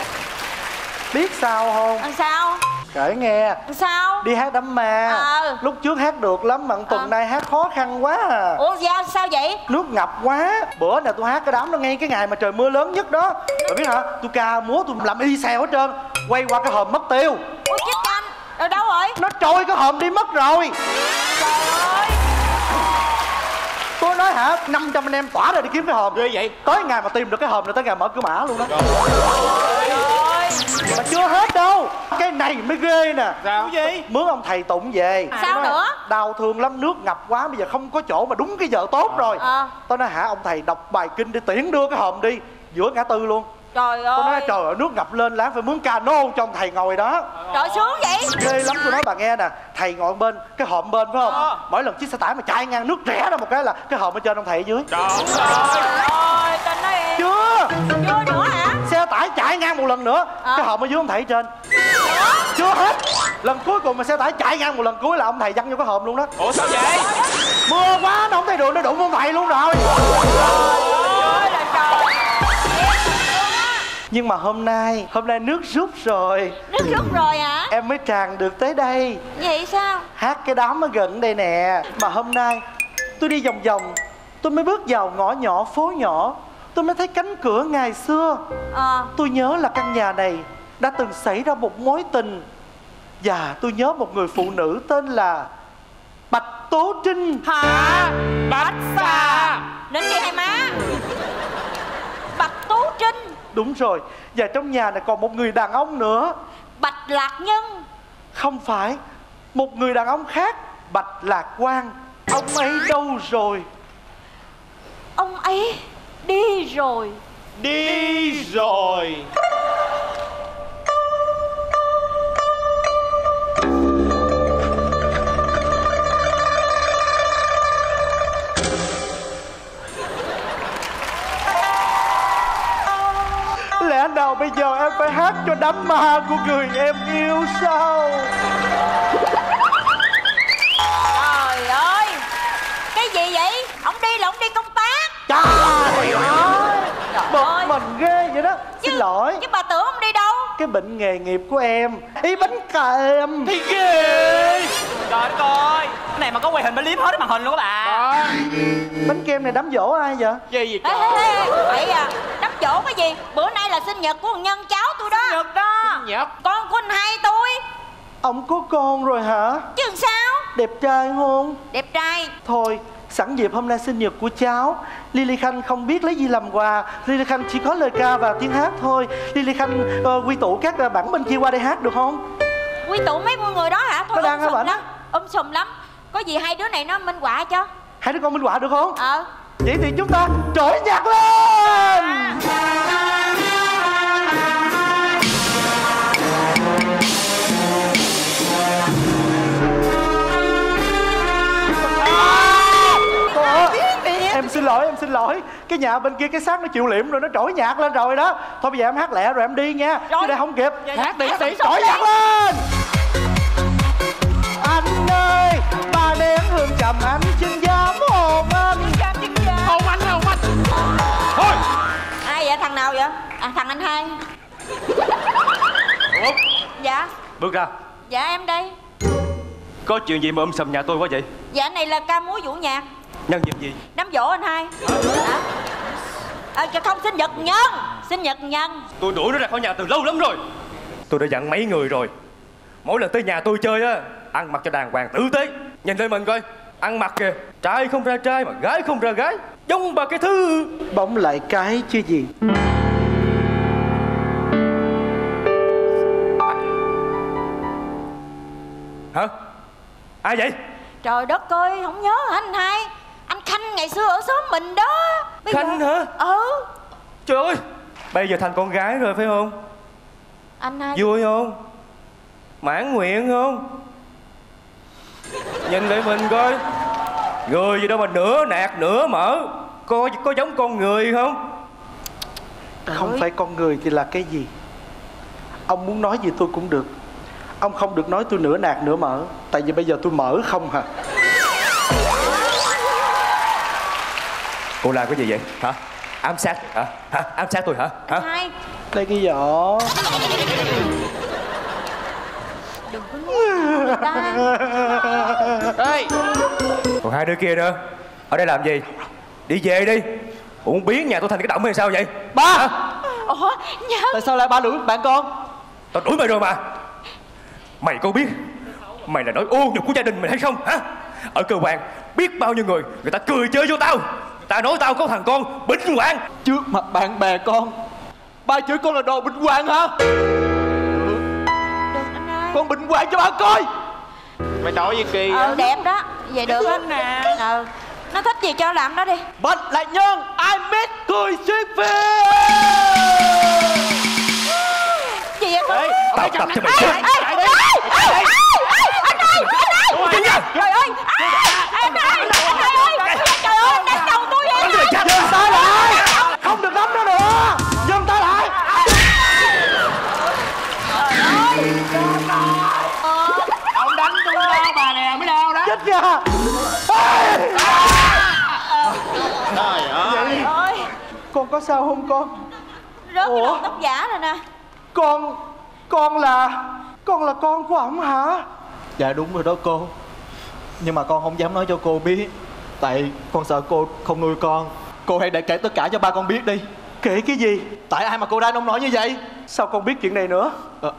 Biết sao không? Làm sao? Kể nghe. Sao? Đi hát đám ma. Ờ. Lúc trước hát được lắm mà tuần nay hát khó khăn quá à. Ủa sao, sao vậy? Nước ngập quá. Bữa nào tôi hát cái đám đó ngay cái ngày mà trời mưa lớn nhất đó. Bạn biết hả? Tôi ca múa tôi làm y xèo hết trơn. Quay qua cái hòm mất tiêu. Ủa chết anh. Rồi đâu rồi? Nó trôi cái hòm đi mất rồi. Trời ơi. Tôi nói hả? 500 anh em tỏa ra đi kiếm cái hòm. Ghê vậy. Tới ngày mà tìm được cái hòm là tới ngày mở cửa mã luôn đó Mà chưa hết đâu. Cái này mới ghê nè. Sao? Gì? Mướn ông thầy Tụng về. Sao Tôi nói, nữa? Đau thương lắm nước ngập quá Bây giờ không có chỗ mà đúng cái giờ tốt rồi. Ờ. Tôi nói hả ông thầy đọc bài kinh để tiễn đưa cái hòm đi Giữa ngã tư luôn. Trời Tôi nói ơi. Trời ơi nước ngập lên láng phải mướn cano cho ông thầy ngồi đó. Trời sướng vậy. Ghê lắm tôi nói bà nghe nè Thầy ngồi bên cái hòm bên phải không? Ờ. Mỗi lần chiếc xe tải mà chạy ngang nước rẽ ra một cái là Cái hòm ở trên ông thầy ở dưới. Trời Trời ơi Tên nói Chưa. Chưa nữa hả Xe tải chạy ngang một lần nữa. Ờ. Cái hòm ở dưới ông thầy trên. Chưa hết. Lần cuối cùng mà xe tải chạy ngang một lần cuối là ông thầy văng vô cái hòm luôn đó. Ủa sao vậy? Mưa quá nó không thấy đường nó đụng ông thầy luôn rồi. Ơi là trời Nhưng mà hôm nay Hôm nay nước rút rồi. Nước rút rồi hả? Em mới tràn được tới đây. Vậy sao? Hát cái đám ở gần đây nè. Mà hôm nay tôi đi vòng vòng. Tôi mới bước vào ngõ nhỏ phố nhỏ Tôi mới thấy cánh cửa ngày xưa. Ờ Tôi nhớ là căn nhà này Đã từng xảy ra một mối tình. Và tôi nhớ một người phụ nữ tên là Bạch Tố Trinh. Hả? Bạch xà. Đến đi hai má. Bạch Tú Trinh. Đúng rồi. Và trong nhà này còn một người đàn ông nữa. Bạch Lạc Nhân. Không phải Một người đàn ông khác Bạch Lạc Quang. Ông ấy đâu rồi? Ông ấy đi rồi. Đi rồi. Lẽ nào bây giờ em phải hát cho đám ma của người em yêu sao? Trời ơi. Cái gì vậy? Ông đi là ông đi công tác. Trời Bực mình ghê vậy đó. Xin lỗi. Chứ bà tưởng ông đi đâu. Cái bệnh nghề nghiệp của em Ý bánh kèm. Thì ghê. Trời đất ơi. Cái này mà có quay hình mới liếm hết cái màn hình luôn các bà Bánh kem này đám dỗ ai vậy? Gì vậy Ê, ê, ê, Vậy à Đám dỗ cái gì? Bữa nay là sinh nhật của thằng Nhân cháu tôi đó. Sinh nhật đó. Nhật. Con của anh hai tôi. Ông có con rồi hả? Chứ sao? Đẹp trai không? Đẹp trai. Thôi sẵn dịp hôm nay sinh nhật của cháu Lily Khanh không biết lấy gì làm quà. Lily Khanh chỉ có lời ca và tiếng hát thôi. Lily Khanh ờ, quy tụ các ờ, bản bên kia qua đây hát được không? Quy tụ mấy người đó hả? Thôi đang um sùm lắm Um sùm lắm. Có gì hai đứa này nó minh họa cho. Hai đứa con minh họa được không? Ờ. Vậy thì chúng ta trỗi nhạc lên! Ủa, em xin lỗi em xin lỗi. Cái nhà bên kia cái xác nó chịu liệm rồi nó trỗi nhạc lên rồi đó. Thôi bây giờ em hát lẹ rồi em đi nha. Chứ đây không kịp. Hát đi hát đi. trỗi nhạc lên. Anh ơi ba nén hương trầm anh xin dám hồn anh. Hôn anh hôn anh. Thôi. Ai vậy? Thằng nào vậy? À thằng anh hai. Ủa? Dạ. Bước ra. Dạ em đây. Có chuyện gì mà um sầm nhà tôi quá vậy? Dạ này là ca múa vũ nhạc Nhân dịp gì? Đám dỗ anh hai. Hả? À, không sinh nhật nhân. Sinh nhật nhân. Tôi đuổi nó ra khỏi nhà từ lâu lắm rồi. Tôi đã dặn mấy người rồi. Mỗi lần tới nhà tôi chơi á Ăn mặc cho đàng hoàng tử tế. Nhìn lên mình coi. Ăn mặc kìa. Trai không ra trai mà gái không ra gái. Giống bà cái thứ. Bóng lại cái chứ gì? Hả? Ai vậy? Trời đất ơi, không nhớ hả anh hai Anh Khanh ngày xưa ở xóm mình đó. Bây Khanh giờ... hả? Ừ. Trời ơi Bây giờ thành con gái rồi phải không? Anh hai Vui không? Mãn nguyện không? Nhìn lại mình coi. Người gì đâu mà nửa nạt nửa mở. Có có giống con người không? Không phải con người thì là cái gì? Ông muốn nói gì tôi cũng được. Ông không được nói tôi nửa nạt nửa mở. Tại vì bây giờ tôi mở không hả Cô làm cái gì vậy? Hả? Ám sát hả? Hả? Ám sát tôi hả? Hả? Hai Đây cái giỏ. Đừng có người ta. Ê! Còn hai đứa kia nữa Ở đây làm gì? Đi về đi. Uống biến nhà tôi thành cái động hay sao vậy? Ba! Ủa, nhớ. Tại sao lại ba đuổi bạn con? Tao đuổi mày rồi mà. Mày có biết Mày là nỗi ô nhục của gia đình mình hay không hả? Ở cơ quan biết bao nhiêu người Người ta cười chơi vô tao Ta nói tao có thằng con bệnh hoạn Trước mặt bạn bè con Ba chửi con là đồ bệnh hoạn hả Con bệnh hoạn cho ba coi Mày nói với Kỳ Ờ, đẹp đó Vậy được á Ờ Nó thích gì cho làm đó đi Bạch lại nhân Ai biết cười xuyên phim Gì vậy con? Tao tập cho mày Ê, chết ê, ê, ê, ê, ê, ê, Anh ơi, anh ơi Trời ơi Anh ơi, kìa Trời ơi. Ôi Con có sao không con? Rớt cái Ủa? đầu tóc giả rồi nè. Con Con là Con là con của ổng hả? Dạ đúng rồi đó cô. Nhưng mà con không dám nói cho cô biết. Tại con sợ cô không nuôi con. Cô hãy để kể tất cả cho ba con biết đi. Kể cái gì? Tại ai mà cô đang ông nói như vậy? Sao con biết chuyện này nữa? Ờ,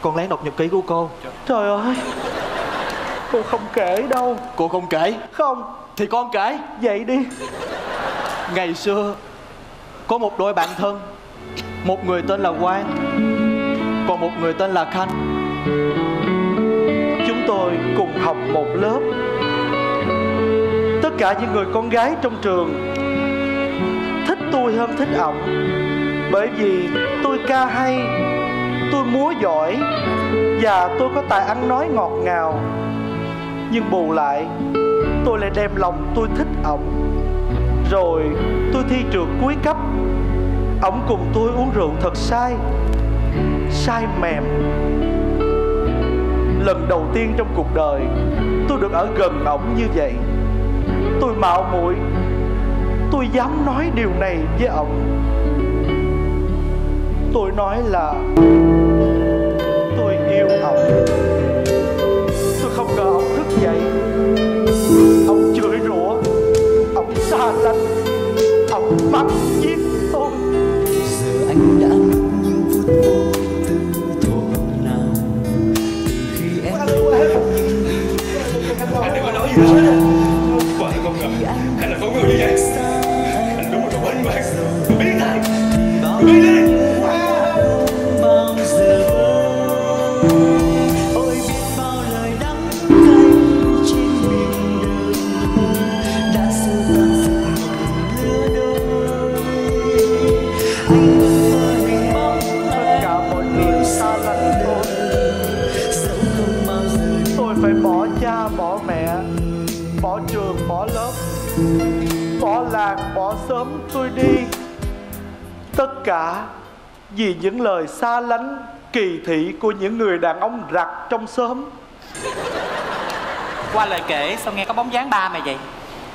Con lén đọc nhật ký của cô. Trời ơi Cô không kể đâu. Cô không kể? Không. Thì con kể. Vậy đi. Ngày xưa Có một đôi bạn thân. Một người tên là Quang Còn một người tên là Khanh. Chúng tôi cùng học một lớp. Tất cả những người con gái trong trường Thích tôi hơn thích ổng Bởi vì tôi ca hay Tôi múa giỏi Và tôi có tài ăn nói ngọt ngào nhưng bù lại, Tôi lại đem lòng tôi thích ổng. Rồi tôi thi trượt cuối cấp, Ổng cùng tôi uống rượu thật sai Sai mềm. Lần đầu tiên trong cuộc đời, Tôi được ở gần ổng như vậy. Tôi mạo muội, Tôi dám nói điều này với ổng. Tôi nói là, Tôi yêu ổng dậy Ổng chửi rủa Ổng xa lánh Ổng bắt giết tôi. Giờ anh đã mất những phút vô tư thuở nào từ khi em Anh đừng có nói gì nữa Vợ con ngờ. Hay là con ngờ như vậy. Anh đúng là đồ bệnh hoạn Biến lại Biến đi tôi đi. Tất cả vì những lời xa lánh Kỳ thị của những người đàn ông rặt trong xóm. Qua lời kể sao nghe có bóng dáng ba mày vậy?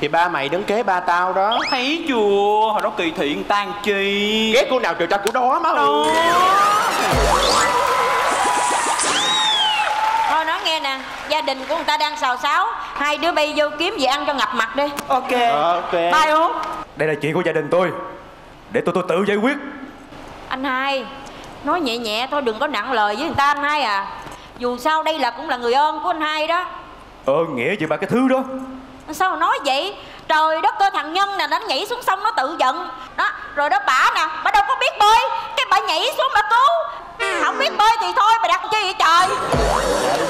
Thì ba mày đứng kế ba tao đó. Thấy chưa? Hồi đó kỳ thị người ta làm chi? Ghét cô nào trời cho của đó má Đó. Thôi nói nghe nè Gia đình của người ta đang xào xáo. Hai đứa bay vô kiếm gì ăn cho ngập mặt đi. Ok. Ok. Bye không Đây là chuyện của gia đình tôi. Để tôi tôi tự giải quyết. Anh hai Nói nhẹ nhẹ thôi đừng có nặng lời với người ta anh hai à. Dù sao đây là cũng là người ơn của anh hai đó. Ơn nghĩa gì mà cái thứ đó? Sao mà nói vậy? Trời đất ơi thằng nhân nè nó nhảy xuống sông nó tự giận. Đó rồi đó bả nè bả đâu có biết bơi. Cái bả nhảy xuống bả cứu. Không biết bơi thì thôi bà đặt chi vậy trời?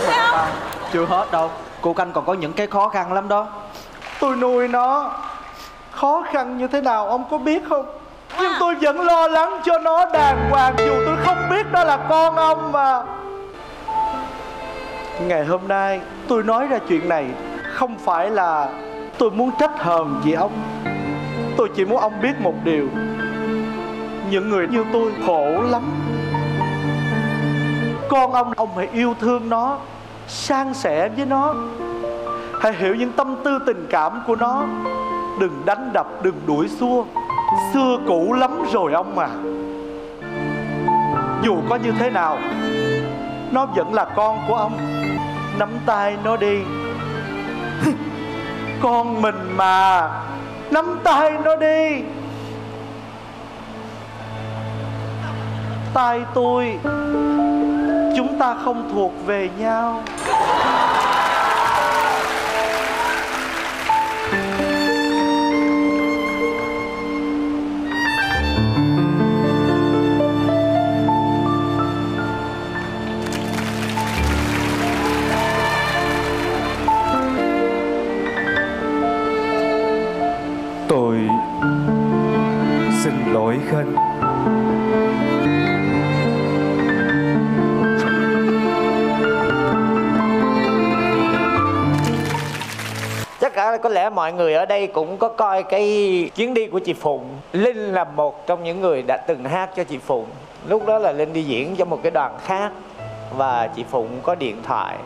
Thấy không? Chưa hết đâu. Cô canh còn có những cái khó khăn lắm đó. Tôi nuôi nó khó khăn như thế nào ông có biết không? Nhưng tôi vẫn lo lắng cho nó đàng hoàng dù tôi không biết đó là con ông mà. Ngày hôm nay tôi nói ra chuyện này không phải là tôi muốn trách hờn gì ông. Tôi chỉ muốn ông biết một điều. Những người như tôi khổ lắm. Con ông ông hãy yêu thương nó san sẻ với nó. Hãy hiểu những tâm tư tình cảm của nó đừng đánh đập, đừng đuổi xua. Xưa cũ lắm rồi ông à. Dù có như thế nào, nó vẫn là con của ông. Nắm tay nó đi. Con mình mà. Nắm tay nó đi. Tay tôi, chúng ta không thuộc về nhau. Lỗi khinh Chắc cả có lẽ mọi người ở đây cũng có coi cái chuyến đi của chị Phụng. Linh là một trong những người đã từng hát cho chị Phụng. Lúc đó là Linh đi diễn cho một cái đoàn khác Và chị Phụng có điện thoại.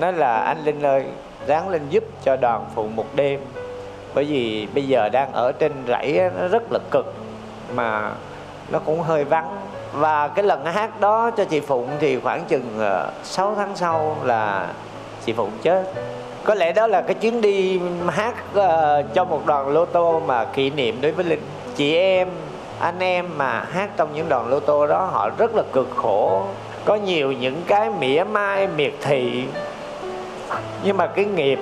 Nói là, anh Linh ơi, Ráng lên giúp cho đoàn Phụng một đêm. Bởi vì bây giờ đang ở trên rẫy nó rất là cực. Mà nó cũng hơi vắng. Và cái lần hát đó cho chị Phụng thì khoảng chừng ờ, 6 tháng sau là chị Phụng chết. Có lẽ đó là cái chuyến đi hát uh, cho một đoàn lô tô mà kỷ niệm đối với linh. Chị em anh em mà hát trong những đoàn lô tô đó họ rất là cực khổ. Có nhiều những cái mỉa mai miệt thị. Nhưng mà cái nghiệp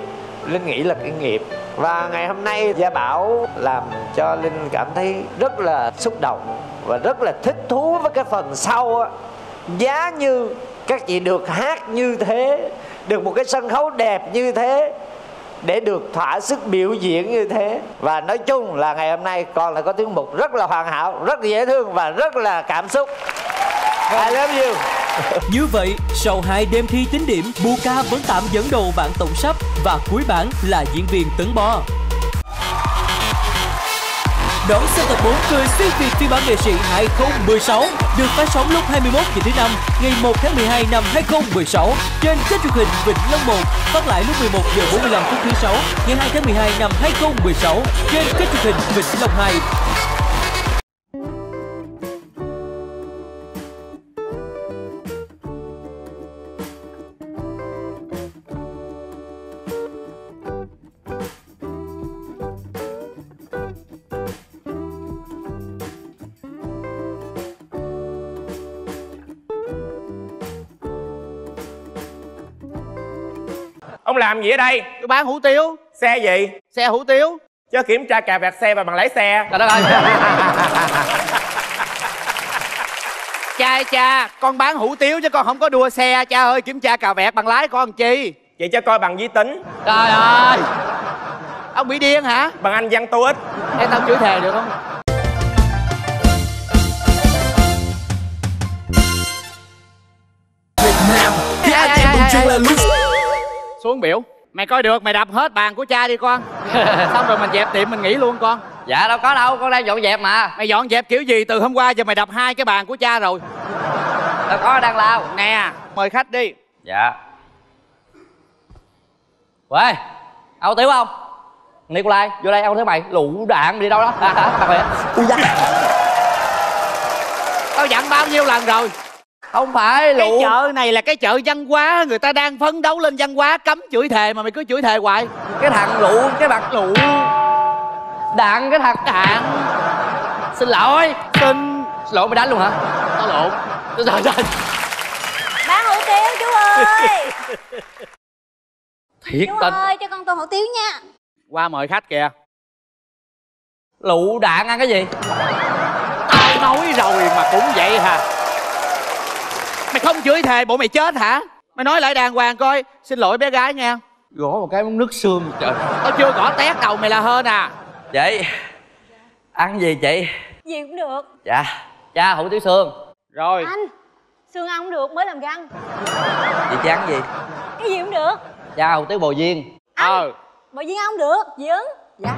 linh nghĩ là cái nghiệp và ngày hôm nay gia bảo làm cho linh cảm thấy rất là xúc động và rất là thích thú với cái phần sau á. Giá như các chị được hát như thế, được một cái sân khấu đẹp như thế, để được thỏa sức biểu diễn như thế. Và nói chung là ngày hôm nay con lại có tiết mục rất là hoàn hảo, rất dễ thương và rất là cảm xúc. I love you. Như vậy, sau hai đêm thi tính điểm, Buka vẫn tạm dẫn đầu bảng tổng sắp và cuối bảng là diễn viên Tấn Bo. Đón xem tập 4 cười xuyên Việt phiên bản nghệ sĩ 2016 được phát sóng lúc 21 giờ thứ năm ngày 1 tháng 12 năm 2016 trên kênh truyền hình Vịnh Long 1 phát lại lúc 11 giờ 45 phút thứ sáu ngày 2 tháng 12 năm 2016 trên kênh truyền hình Vịnh Long 2. Làm gì ở đây? Tôi bán hủ tiếu. Xe gì? Xe hủ tiếu. Cho kiểm tra cà vẹt xe và bằng lái xe. Trời đất ơi. Cha cha Con bán hủ tiếu chứ con không có đua xe. Cha ơi kiểm tra cà vẹt bằng lái con chi? Vậy cho coi bằng vi tính. Trời ơi. Ông bị điên hả? Bằng anh văn tô ích. Ê tao chửi thề được không? Em đồng trường là lúc Xuống biểu. Mày coi được mày đập hết bàn của cha đi con. Xong rồi mình dẹp tiệm mình nghỉ luôn con. Dạ đâu có đâu, con đang dọn dẹp mà. Mày dọn dẹp kiểu gì? Từ hôm qua giờ mày đập hai cái bàn của cha rồi. Đâu có đang lao. Nè mời khách đi. Dạ. Uầy, ăn hủ tiếu không? Nikolai, vô đây hủ tiếu mày. Lụ đạn đi đâu đó. À, da. Tao dặn bao nhiêu lần rồi Không phải Cái lụ. chợ này là cái chợ văn hóa Người ta đang phấn đấu lên văn hóa Cấm chửi thề mà mày cứ chửi thề hoài. Cái thằng lụ, cái mặt lụ. Đạn cái thằng. Đạn. Xin lỗi. Xin. Xin lỗi mày đánh luôn hả? Tao lộn. Trời trời bán hủ tiếu chú ơi. Thiệt chú tình. ơi cho con tô hủ tiếu nha. Qua mời khách kìa. Lựu đạn ăn cái gì? Tao nói rồi mà cũng vậy hả mày không chửi thề bộ mày chết hả? Mày nói lại đàng hoàng coi xin lỗi bé gái nha. Gõ một cái muốn nước xương. Trời. Tao chưa gõ tét đầu mày là hơn à. Chị ăn gì chị? Gì cũng được. Dạ cha hủ tiếu xương. Rồi. Anh xương ăn cũng được mới làm răng chị chị ăn gì? Cái gì cũng được. Cha hủ tiếu bò viên. Ờ. bò viên ăn không được dị ứng. Dạ.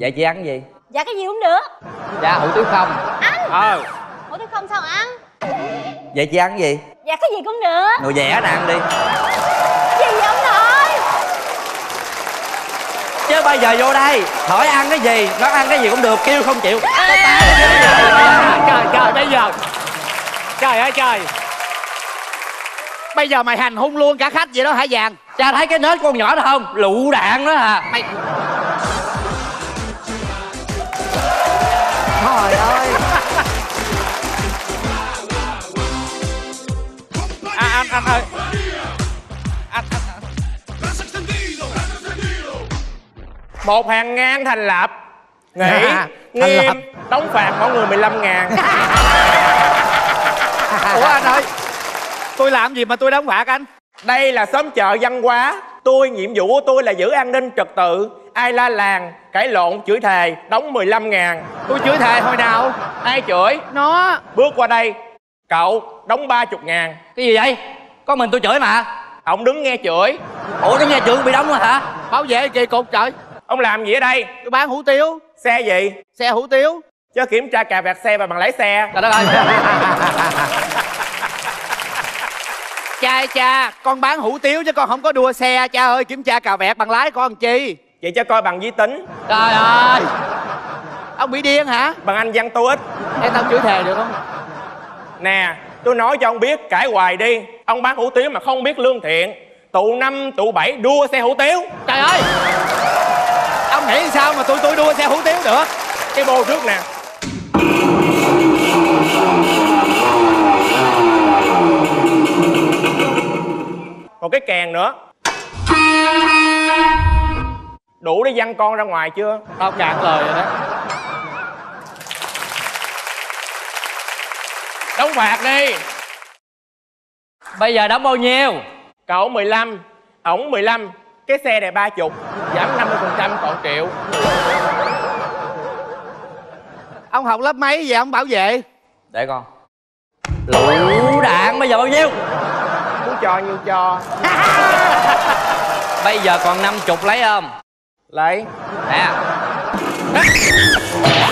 Vậy chị ăn gì? Dạ cái gì cũng được. Cha hủ tiếu không. Anh ờ. ủa tôi không sao ăn vậy chị ăn gì? Dạ cái gì cũng được. Nồi dẻ nè ăn đi. Gì vậy ông nội chứ bây giờ vô đây hỏi ăn cái gì? Nó ăn cái gì cũng được kêu không chịu. Trời trời bây giờ. Trời ơi trời. Bây giờ mày hành hung luôn cả khách vậy đó hả vàng cha thấy cái nết con nhỏ đó không? Lựu đạn đó hả? Mày trời ơi à, anh anh ơi một hàng ngang thành lập. Nghỉ. À, thành nghiêm. lập. đóng phạt mỗi người 15 ngàn. Ủa anh ơi tôi làm gì mà tôi đóng phạt anh? Đây là xóm chợ văn hóa. Tôi nhiệm vụ của tôi là giữ an ninh trật tự. Ai la làng cãi lộn chửi thề đóng 15 ngàn. Tôi chửi thề hồi nào? Ai chửi? Nó. Bước qua đây cậu đóng 30 ngàn. Cái gì vậy? Có mình tôi chửi mà. Ông đứng nghe chửi. Ủa cái nhà trường bị đóng rồi hả? Bảo vệ kỳ cục trời. Ông làm gì ở đây? Tôi bán hủ tiếu. Xe gì? Xe hủ tiếu. Cho kiểm tra cà vẹt xe và bằng lái xe. Trời đất ơi. Cha cha. Con bán hủ tiếu chứ con không có đua xe. Cha ơi kiểm tra cà vẹt bằng lái con chi? Vậy cho coi bằng vi tính. Trời ơi. Ông bị điên hả? Bằng anh văn tô ích. Ê tao chửi thề được không nè tôi nói cho ông biết cãi hoài đi. Ông bán hủ tiếu mà không biết lương thiện. Tụ năm tụ bảy đua xe hủ tiếu. Trời ơi! Ông nghĩ sao mà tôi tôi đua xe hủ tiếu được? Cái bô trước nè. Một cái kèn nữa. Đủ để văng con ra ngoài chưa? Tao cạn lời rồi đó đóng phạt đi. Bây giờ đóng bao nhiêu? Cậu 15 ổng 15 cái xe này ba chục giảm 50% còn triệu. Ông học lớp mấy vậy? Ông bảo vệ. Để con. Lựu đạn bây giờ bao nhiêu? Muốn cho nhiêu cho. Bây giờ còn năm chục lấy không? Lấy. Nè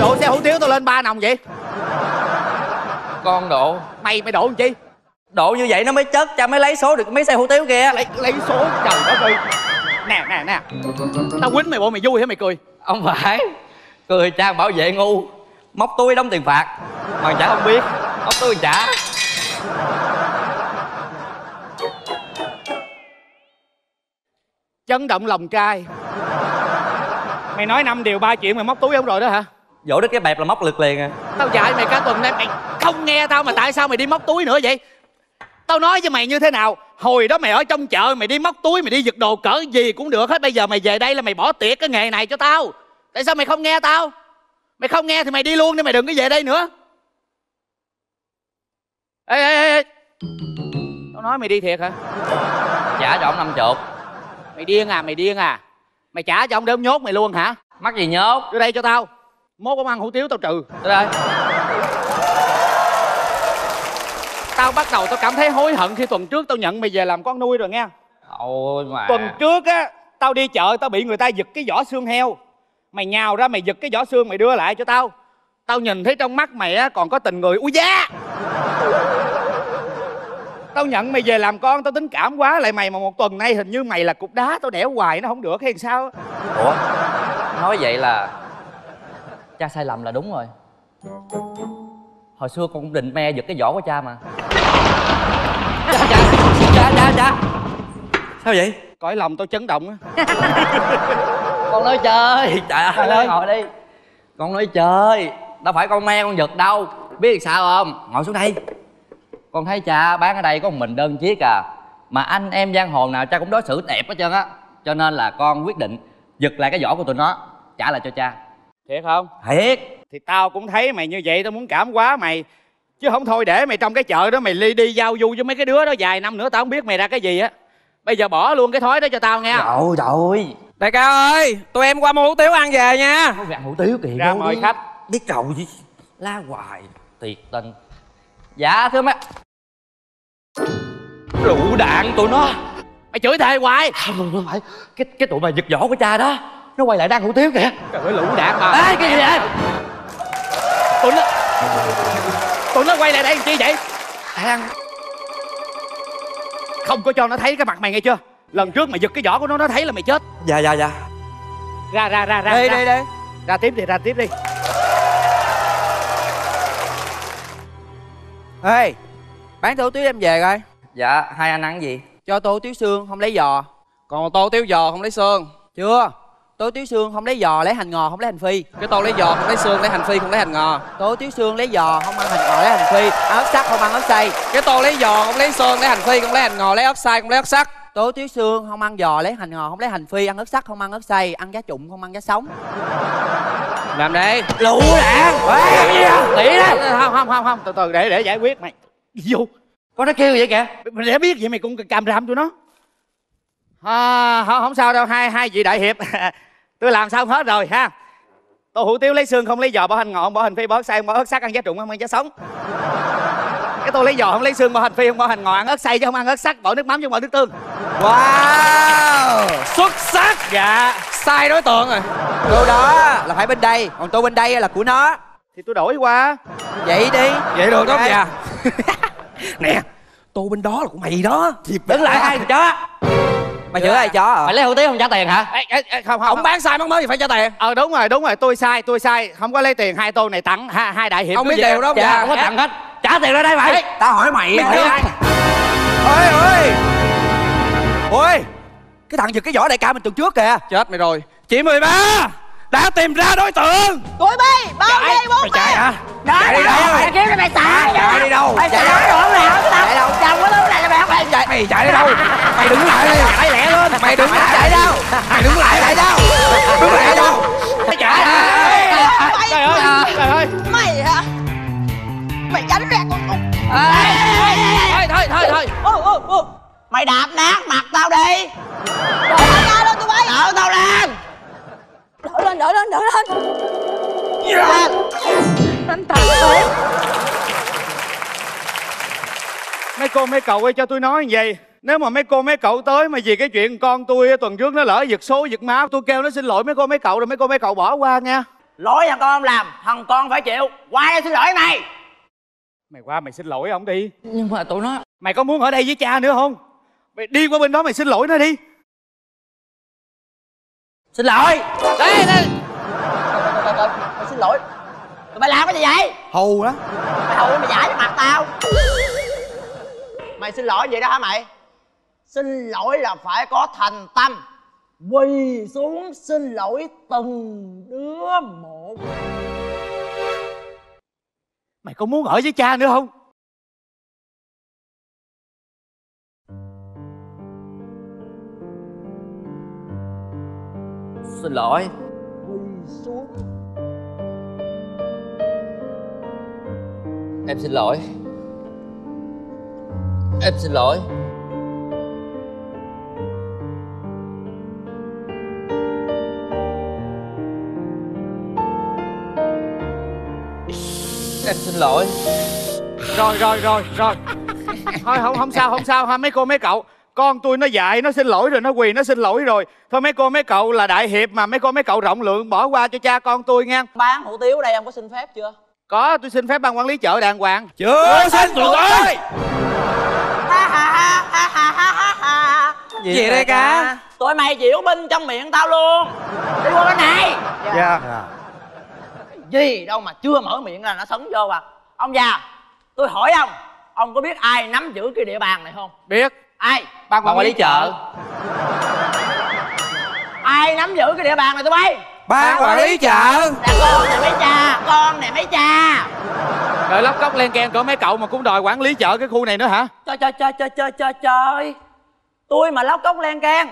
đổ xe hủ tiếu tôi lên ba nòng vậy? Con độ? Mày mày đổ làm chi? Độ như vậy nó mới chất cha mới lấy số được mấy xe hủ tiếu kìa lấy lấy số trời đất ơi. Nè nè nè. Tao quýnh mày bộ mày vui hả mày cười? Không phải. Cười trang bảo vệ ngu móc túi đóng tiền phạt. Mà chả không biết móc túi trả chấn động lòng trai. Mày nói năm điều ba chuyện mày móc túi không rồi đó hả dỗ đứt cái bẹp là móc lực liền à. Tao dạy mày cả tuần nay mày không nghe tao mà tại sao mày đi móc túi nữa vậy? Tao nói với mày như thế nào hồi đó mày ở trong chợ mày đi móc túi mày đi giật đồ cỡ gì cũng được hết bây giờ mày về đây là mày bỏ tiệt cái nghề này cho tao. Tại sao mày không nghe tao? Mày không nghe thì mày đi luôn đi mày đừng có về đây nữa. Ê ê ê ê. Tao nói mày đi thiệt hả? Trả cho ông năm chục. Mày điên à mày điên à. Mày trả cho ông để ông nhốt mày luôn hả? Mắc gì nhốt? Đưa đây cho tao mốt ông ăn hủ tiếu tao trừ. Đây tao bắt đầu tao cảm thấy hối hận khi tuần trước tao nhận mày về làm con nuôi rồi nghe. Ôi mà. Tuần trước á tao đi chợ tao bị người ta giật cái vỏ xương heo. Mày nhào ra mày giật cái vỏ xương mày đưa lại cho tao. Tao nhìn thấy trong mắt mày á còn có tình người ui da tao nhận mày về làm con tao tính cảm quá lại mày mà một tuần nay hình như mày là cục đá tao đẻo hoài nó không được hay sao ủa? Nói vậy là cha sai lầm là đúng rồi. Hồi xưa con cũng định me giật cái vỏ của cha mà. Cha cha cha cha cha. Sao vậy? Cõi lòng tao chấn động á. Con nói chơi. Trời ơi ơi. ngồi đi. Con nói chơi. Đâu phải con me con giật đâu. Biết sao không? Ngồi xuống đây. Con thấy cha bán ở đây có một mình đơn chiếc à. Mà anh em giang hồ nào cha cũng đối xử đẹp hết trơn á. Cho nên là con quyết định giật lại cái vỏ của tụi nó trả lại cho cha thiệt không? Thiệt. Thì tao cũng thấy mày như vậy tao muốn cảm quá mày. Chứ không thôi để mày trong cái chợ đó mày ly đi giao du với mấy cái đứa đó vài năm nữa tao không biết mày ra cái gì á. Bây giờ bỏ luôn cái thói đó cho tao nghe. Trời trời đại ca ơi tụi em qua mua hủ tiếu ăn về nha. Ăn hủ tiếu kìa ra mời đi. khách. Biết rồi chứ la hoài. Tuyệt tình. Dạ thưa mấy. Lựu đạn tụi nó. Mày chửi thề hoài. Không không phải. Cái cái tụi mà giật vỏ của cha đó nó quay lại đang hủ tiếu kìa. Trời ơi lũ đạn mà Ê, cái gì vậy? Tụi nó tụi nó quay lại đây làm chi vậy? Thằng không có cho nó thấy cái mặt mày nghe chưa? Lần trước mày giật cái vỏ của nó nó thấy là mày chết. Dạ dạ dạ. Ra ra ra ra đây ra. đây đây. Ra tiếp đi ra tiếp đi. Ê bán tô hủ tiếu em về coi. Dạ hai anh ăn gì? Cho tô hủ tiếu xương không lấy giò. Còn tô hủ tiếu giò không lấy xương. Chưa hủ tiếu xương không lấy giò lấy hành ngò không lấy hành phi. Cái tô lấy giò không lấy xương lấy hành phi không lấy hành ngò. Hủ tiếu xương lấy giò không ăn hành ngò lấy hành phi. Ăn ớt sắc không ăn ớt xay. Cái tô lấy giò không lấy xương lấy hành phi không lấy hành ngò lấy ớt xay không lấy ớt sắc hủ tiếu xương không ăn giò lấy hành ngò không lấy hành phi. Ăn ớt sắc không ăn ớt xay ăn giá trụng không ăn giá sống. Làm đi lũ đạn Ê, gì tỉ đó. không không không không. Từ từ để để giải quyết mày. Vô. Có nó kêu vậy kìa. Mày để biết vậy mày cũng càm ràm tụi nó. À, không, không sao đâu. Hai hai vị đại hiệp tôi làm xong hết rồi ha? Tô hủ tiếu lấy xương không lấy giò bỏ hành ngọ không bỏ hành phi bỏ ớt xay không bỏ ớt sắc ăn giá trụng không ăn giá sống. Cái tô lấy giò không lấy xương bỏ hành phi không bỏ hành ngọ ăn ớt xay chứ không ăn ớt sắc bỏ nước mắm chứ không bỏ nước tương. Wow! Xuất sắc! Dạ. Sai đối tượng rồi. Tô đó là phải bên đây còn tô bên đây là của nó. Thì tôi đổi qua. Vậy đi. Vậy được không dạ nè tô bên đó là của mày đó. Đứng lại thằng chó mày chửi ai chó à? Mày lấy hủ tiếu không trả tiền hả? Ê, ê, ê, không không. Ông bán sai món mới thì phải trả tiền. Ờ đúng rồi đúng rồi. Tôi sai tôi sai. Không có lấy tiền hai tô này tặng hai, hai đại hiệp Không biết điều đâu, dạ, không có tặng hết. Trả tiền ra đây mày. Tao hỏi mày Mày ai? Ôi ôi. Ôi cái thằng giật cái vỏ đại ca mình tuần trước kìa. Chết mày rồi. Chị 13 đã tìm ra đối tượng. Tụi bay, bao đi, bốn mày chạy hả? Đó, chạy đi đâu? mày kiếm mày xả chạy đi đâu? Mày chạy đâu? đoạn nào chạy đâu. Chồng cái thứ này là mày không chạy mày chạy đi đâu? Mày đứng lại đi. Chạy lẹ lên. Mày đứng lại chạy đâu? Mày đứng lại chạy đâu? Đứng lại đâu? Chạy. Trời ơi trời ơi Mày hả? Mày tránh ra con con thôi thôi thôi thôi. Mày đạp nát mặt tao đi. Tụi bay? Đỡ tao lên Đỡ lên, đỡ lên, đỡ lên. Lên Anh thật ơi mấy cô mấy cậu ơi cho tôi nói như vậy. Nếu mà mấy cô mấy cậu tới mà vì cái chuyện con tôi tuần trước nó lỡ giật số giật máu tôi kêu nó xin lỗi mấy cô mấy cậu rồi mấy cô mấy cậu bỏ qua nha. Lỗi thằng con không làm Thằng con phải chịu. Qua đây xin lỗi mày. Mày qua mày xin lỗi ông đi. Nhưng mà tụi nó mày có muốn ở đây với cha nữa không? Mày đi qua bên đó mày xin lỗi nó đi xin lỗi. Đây, đây Mày xin lỗi. Tụi mày làm cái gì vậy? Hù đó Mày hù mày giải cho mặt tao. Mày xin lỗi vậy đó hả mày? Xin lỗi là phải có thành tâm. Quỳ xuống xin lỗi từng đứa một. Mày có muốn ở với cha nữa không xin lỗi. Quỳ xuống em xin lỗi. Em xin lỗi. Em xin lỗi. Rồi rồi rồi rồi. Thôi, không không sao không sao ha. Mấy cô, mấy cậu con tôi nó dạy nó xin lỗi rồi nó quỳ nó xin lỗi rồi. Thôi mấy cô mấy cậu là đại hiệp mà mấy cô mấy cậu rộng lượng bỏ qua cho cha con tôi nha. Bán hủ tiếu đây em có xin phép chưa? Có tôi xin phép ban quản lý chợ đàng hoàng. Chưa xin tụi tôi Gì, đây ca? Tụi mày diễu binh trong miệng tao luôn. Đi qua bên này. Dạ. Gì đâu mà chưa mở miệng là nó sấn vô à. Ông già Tôi hỏi ông Ông có biết ai nắm giữ cái địa bàn này không? Biết Ai? Ban quản lý chợ. Ai nắm giữ cái địa bàn này tụi bay? Ban quản lý chợ. Là con này mấy cha Con này mấy cha. Rồi lóc cốc len keng cỡ mấy cậu mà cũng đòi quản lý chợ cái khu này nữa hả? Trời trời trời trời trời trời trời. Tôi mà lóc cốc len can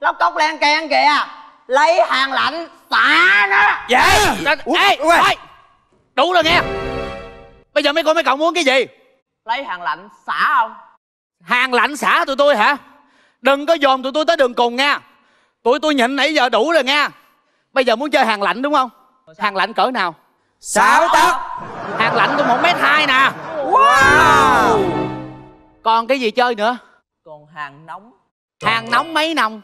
lóc cốc len can kìa. Lấy hàng lạnh xả nó. Dạ. Ê. thôi. Đủ rồi nghe. Bây giờ mấy cô mấy cậu muốn cái gì? Lấy hàng lạnh xả không Hàng lạnh xả tụi tôi hả? Đừng có dồn tụi tôi tới đường cùng nha. Tụi tôi nhịn nãy giờ đủ rồi nha. Bây giờ muốn chơi hàng lạnh đúng không? Hàng lạnh cỡ nào? Sáu tấc Hàng lạnh tôi một mét hai nè. Wow. Còn cái gì chơi nữa? Còn hàng nóng. Hàng nóng mấy nòng?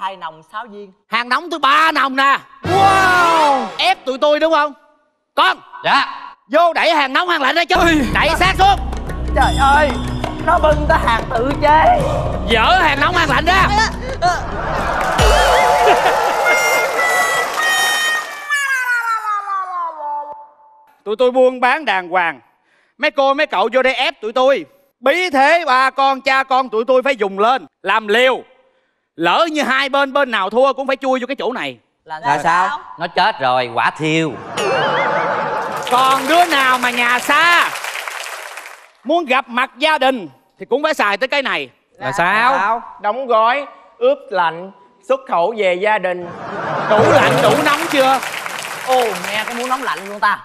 Hai nòng sáu viên. Hàng nóng tôi ba nòng nè. Wow. Ép tụi tôi đúng không? Con Dạ. Vô đẩy hàng nóng hàng lạnh ra chứ. Đẩy sát xuống. Trời ơi nó bưng tới hàng tự chế. Dỡ hàng nóng hàng lạnh ra Tụi tôi buôn bán đàng hoàng. Mấy cô mấy cậu vô đây ép tụi tôi. Bí thế bà con cha con tụi tôi phải dùng lên Làm liều. Lỡ như hai bên bên nào thua cũng phải chui vô cái chỗ này. Là sao? Nó chết rồi quả thiêu. Còn đứa nào mà nhà xa Muốn gặp mặt gia đình Thì cũng phải xài tới cái này. Là sao? Đóng gói, ướp lạnh, xuất khẩu về gia đình. Đủ lạnh đủ nóng chưa? Ồ nghe có muốn nóng lạnh luôn ta.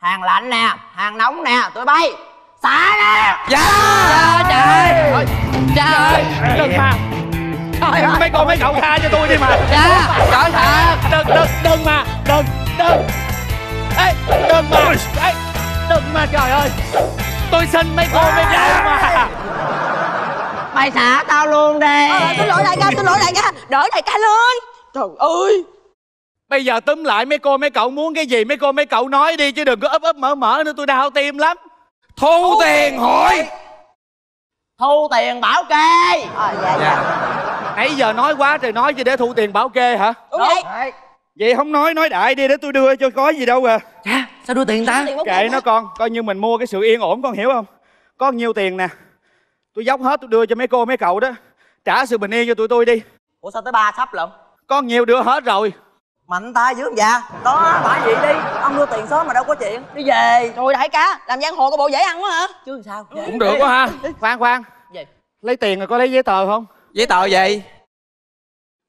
Hàng lạnh nè hàng nóng nè tụi bay. Xả nè. Dạ. Trời Trời Đừng mà. Trời mấy con mấy cậu tha cho tôi đi mà. Dạ Trời thật Đừng đừng đừng mà. Đừng đừng. Ê đừng mà. Ê đừng mà trời ơi Tôi xin mấy cô mấy cậu mà. Mày xả tao luôn đi. Ờ, tôi lỗi đại ca tôi lỗi đại ca. Đỡ đại ca lên. Trời ơi. Bây giờ túm lại mấy cô mấy cậu muốn cái gì mấy cô mấy cậu nói đi chứ đừng có ấp ấp mở mở nữa tôi đau tim lắm. Thu tiền hội thu tiền bảo kê. Ờ dạ. Dạ. Nãy giờ nói quá trời nói chứ để thu tiền bảo kê hả? Đúng vậy. Vậy không nói nói đại đi để tôi đưa cho có gì đâu à. Dạ sao đưa tiền ta? Kệ nó con Coi như mình mua cái sự yên ổn con hiểu không? Có nhiêu tiền nè. Tôi dốc hết tôi đưa cho mấy cô mấy cậu đó. Trả sự bình yên cho tụi tôi đi. Ủa sao tới ba sắp lận? Con nhiều đưa hết rồi. Mạnh tay dữ không dạ? Đó bả vậy đi. Ông đưa tiền sớm mà đâu có chuyện. Đi về. Trời đại ca làm giang hồ có bộ dễ ăn quá hả? Chứ sao? Cũng được quá ha. Khoan khoan. Gì? Lấy tiền rồi có lấy giấy tờ không? Giấy tờ gì?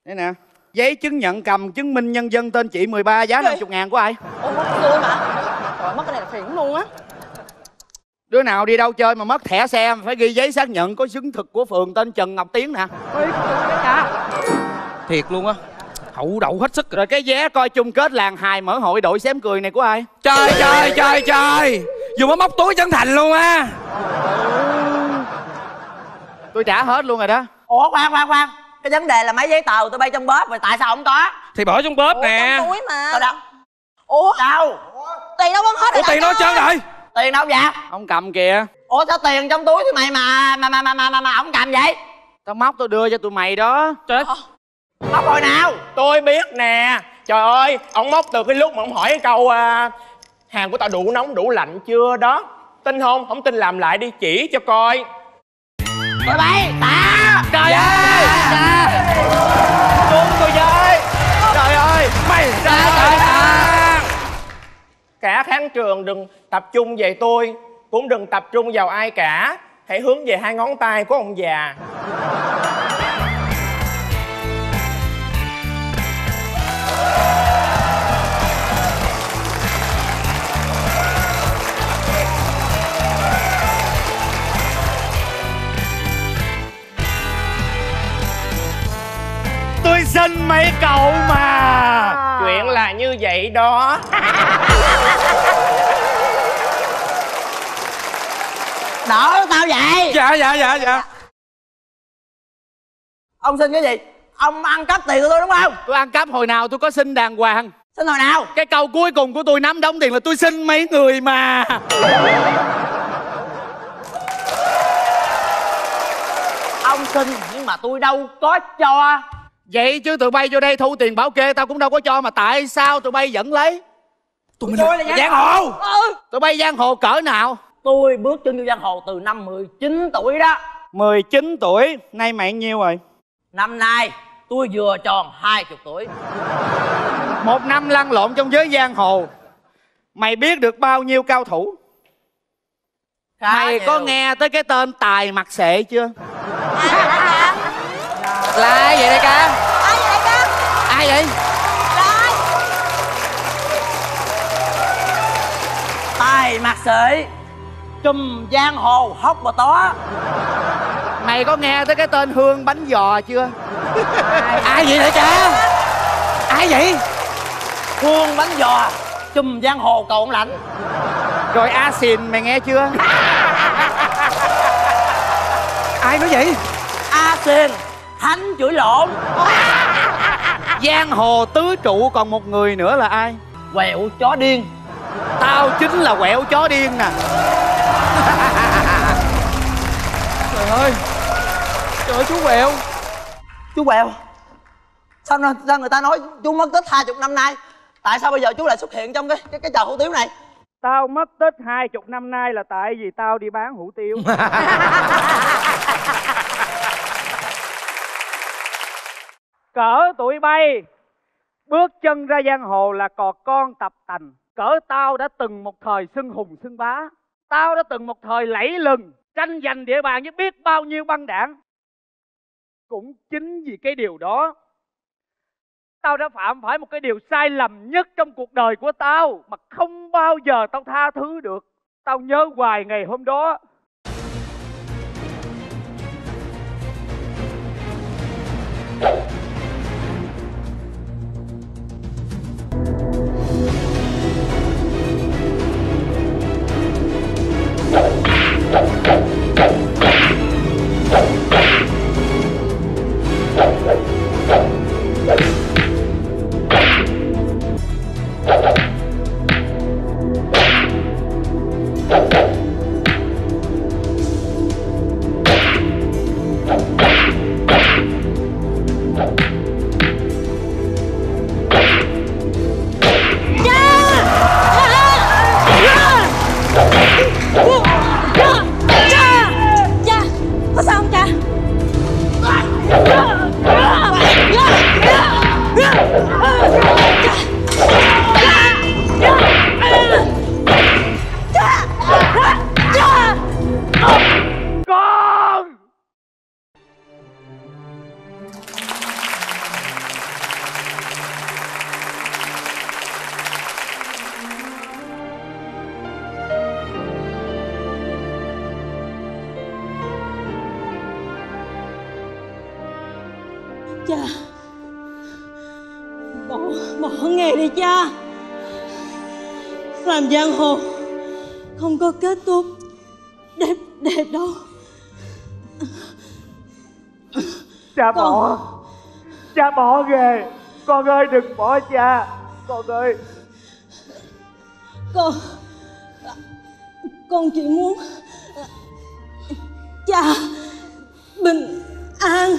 Đây nè. Giấy chứng nhận cầm chứng minh nhân dân tên chị 13 giá 50 ngàn của ai? Ủa mất tôi mà trời mất cái này là phiền luôn á Đứa nào đi đâu chơi mà mất thẻ xe phải ghi giấy xác nhận có chứng thực của phường tên Trần Ngọc Tiến nè. Thiệt luôn á. Hậu đậu hết sức Rồi. Cái vé coi chung kết làng hài mở hội đội xém cười này của ai? Trời trời trời trời. Vừa mới móc túi chân thành luôn á. Tôi trả hết luôn rồi đó. Ủa khoan khoan khoan. Cái vấn đề là mấy giấy tờ tụi bay trong bóp rồi tại sao không có? Thì bỏ trong bóp nè. trong túi mà. Tao đâu? Ủa đâu? Tiền đâu mất hết Ủa rồi tiền nó trơn rồi tiền đâu vậy? Ông cầm kìa. Ủa sao tiền trong túi thì mày mà mà mà mà mà mà, mà ông cầm vậy? Tao móc tôi đưa cho tụi mày đó. Trời móc hồi nào? Tôi biết nè. Trời ơi, ông móc từ cái lúc mà ông hỏi cái câu à, Hàng của tao đủ nóng đủ lạnh chưa đó. Tin không? Không tin làm lại đi chỉ cho coi. Tụi bay tạ Trời ơi. Đúng tôi với Trời ơi. Mày ra trời Cả khán trường đừng tập trung về tôi Cũng đừng tập trung vào ai cả. Hãy hướng về hai ngón tay của ông già. Tôi xin mấy cậu mà. Chuyện là như vậy đó đỡ tao vậy. Dạ dạ dạ dạ. Ông xin cái gì? Ông ăn cắp tiền của tôi đúng không? Tôi ăn cắp hồi nào tôi có xin đàng hoàng. Xin hồi nào? Cái câu cuối cùng của tôi nắm đóng tiền là tôi xin mấy người mà. Ông xin nhưng mà tôi đâu có cho. Vậy chứ tụi bay vô đây thu tiền bảo kê tao cũng đâu có cho mà tại sao tụi bay vẫn lấy? Tụi tôi là Giang hồ. Tụi bay giang hồ cỡ nào tôi bước chân vô giang hồ từ năm 19 tuổi đó. 19 tuổi Nay mày nhiêu rồi? Năm nay tôi vừa tròn 20 tuổi. Một năm lăn lộn trong giới giang hồ. Mày biết được bao nhiêu cao thủ? Khá Mày có nhiều. nghe tới cái tên Tài Mặt Sệ chưa? Vậy đại ca ai vậy đại ca? Ai vậy tài mặt sợi trùm giang hồ hóc bò tó. Mày có nghe tới cái tên hương bánh giò chưa? Ai? Vậy đại ca ai vậy? Hương bánh giò trùm giang hồ cầu ông lãnh. Rồi a xìn mày nghe chưa? Ai nói vậy? A xên thánh chửi lộn. Giang hồ tứ trụ còn một người nữa là ai? Quẹo chó điên tao chính là quẹo chó điên nè. Trời ơi. Trời ơi chú quẹo. Chú quẹo. Sao, nó- sao người ta nói chú mất tích hai chục năm nay? Tại sao bây giờ chú lại xuất hiện trong cái cái, cái chợ hủ tiếu này? Tao mất tích hai chục năm nay là tại vì tao đi bán hủ tiếu. Cỡ tụi bay bước chân ra giang hồ là cò con tập tành cỡ tao đã từng một thời xưng hùng xưng bá. Tao đã từng một thời lẫy lừng, tranh giành địa bàn với biết bao nhiêu băng đảng. Cũng chính vì cái điều đó, tao đã phạm phải một cái điều sai lầm nhất trong cuộc đời của tao mà không bao giờ tao tha thứ được. Tao nhớ hoài ngày hôm đó. you bỏ nghề con ơi đừng bỏ cha. Con ơi. Con Con chỉ muốn Cha Bình an.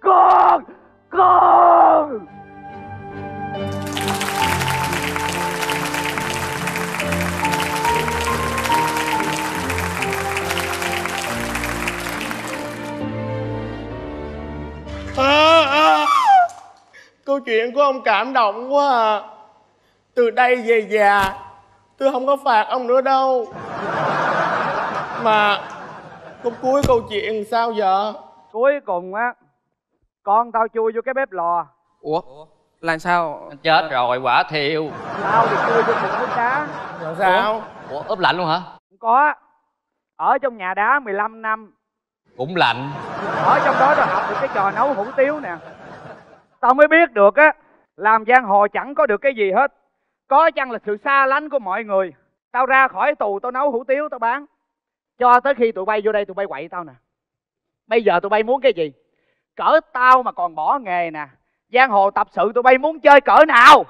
Con con À, à. Câu chuyện của ông cảm động quá à. Từ đây về già Tôi không có phạt ông nữa đâu. Mà Câu cuối câu chuyện sao vậy cuối cùng á con tao chui vô cái bếp lò. Ủa là sao? Chết rồi quả thiêu. Tao thì chui vô cục nước đá. Rồi sao? Ủa ướp lạnh luôn hả? Không có. Ở trong nhà đá 15 năm cũng lạnh. Ở trong đó tao học được cái trò nấu hủ tiếu nè. Tao mới biết được á, làm giang hồ chẳng có được cái gì hết. Có chăng là sự xa lánh của mọi người? Tao ra khỏi tù tao nấu hủ tiếu tao bán. Cho tới khi tụi bay vô đây tụi bay quậy tao nè. Bây giờ tụi bay muốn cái gì? Cỡ tao mà còn bỏ nghề nè giang hồ tập sự tụi bay muốn chơi cỡ nào?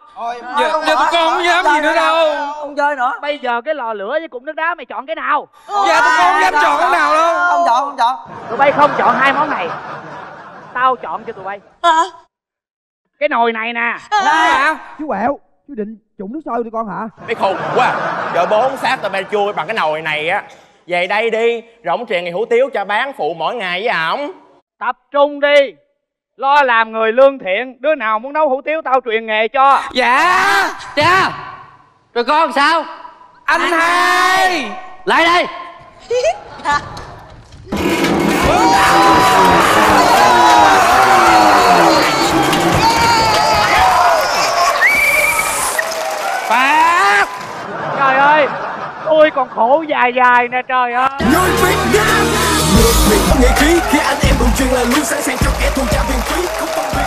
Giờ, giờ tụi con không dám gì nữa đâu. không chơi nữa. Bây giờ cái lò lửa với cục nước đá mày chọn cái nào? Dạ tụi con không dám chọn cái nào đâu. Không chọn không chọn. Tụi bay không chọn hai món này. Tao chọn cho tụi bay. Cái nồi này nè. Chú quẹo chú định trụng nước sôi tụi con hả? Mày khùng quá. Giờ bốn xác tao bay chui bằng cái nồi này á. Về đây đi Rồi ông truyền ngày hủ tiếu cho bán phụ mỗi ngày với ổng. Tập trung đi lo làm người lương thiện đứa nào muốn nấu hủ tiếu tao truyền nghề cho dạ dạ rồi con sao anh, anh hai. lại đây phát trời ơi tôi còn khổ dài dài nè trời ơi nói Việt Nam nước Việt nghệ khí khi anh em là luôn sẵn sàng cho kẻ thù trả viện phí. Không phân biệt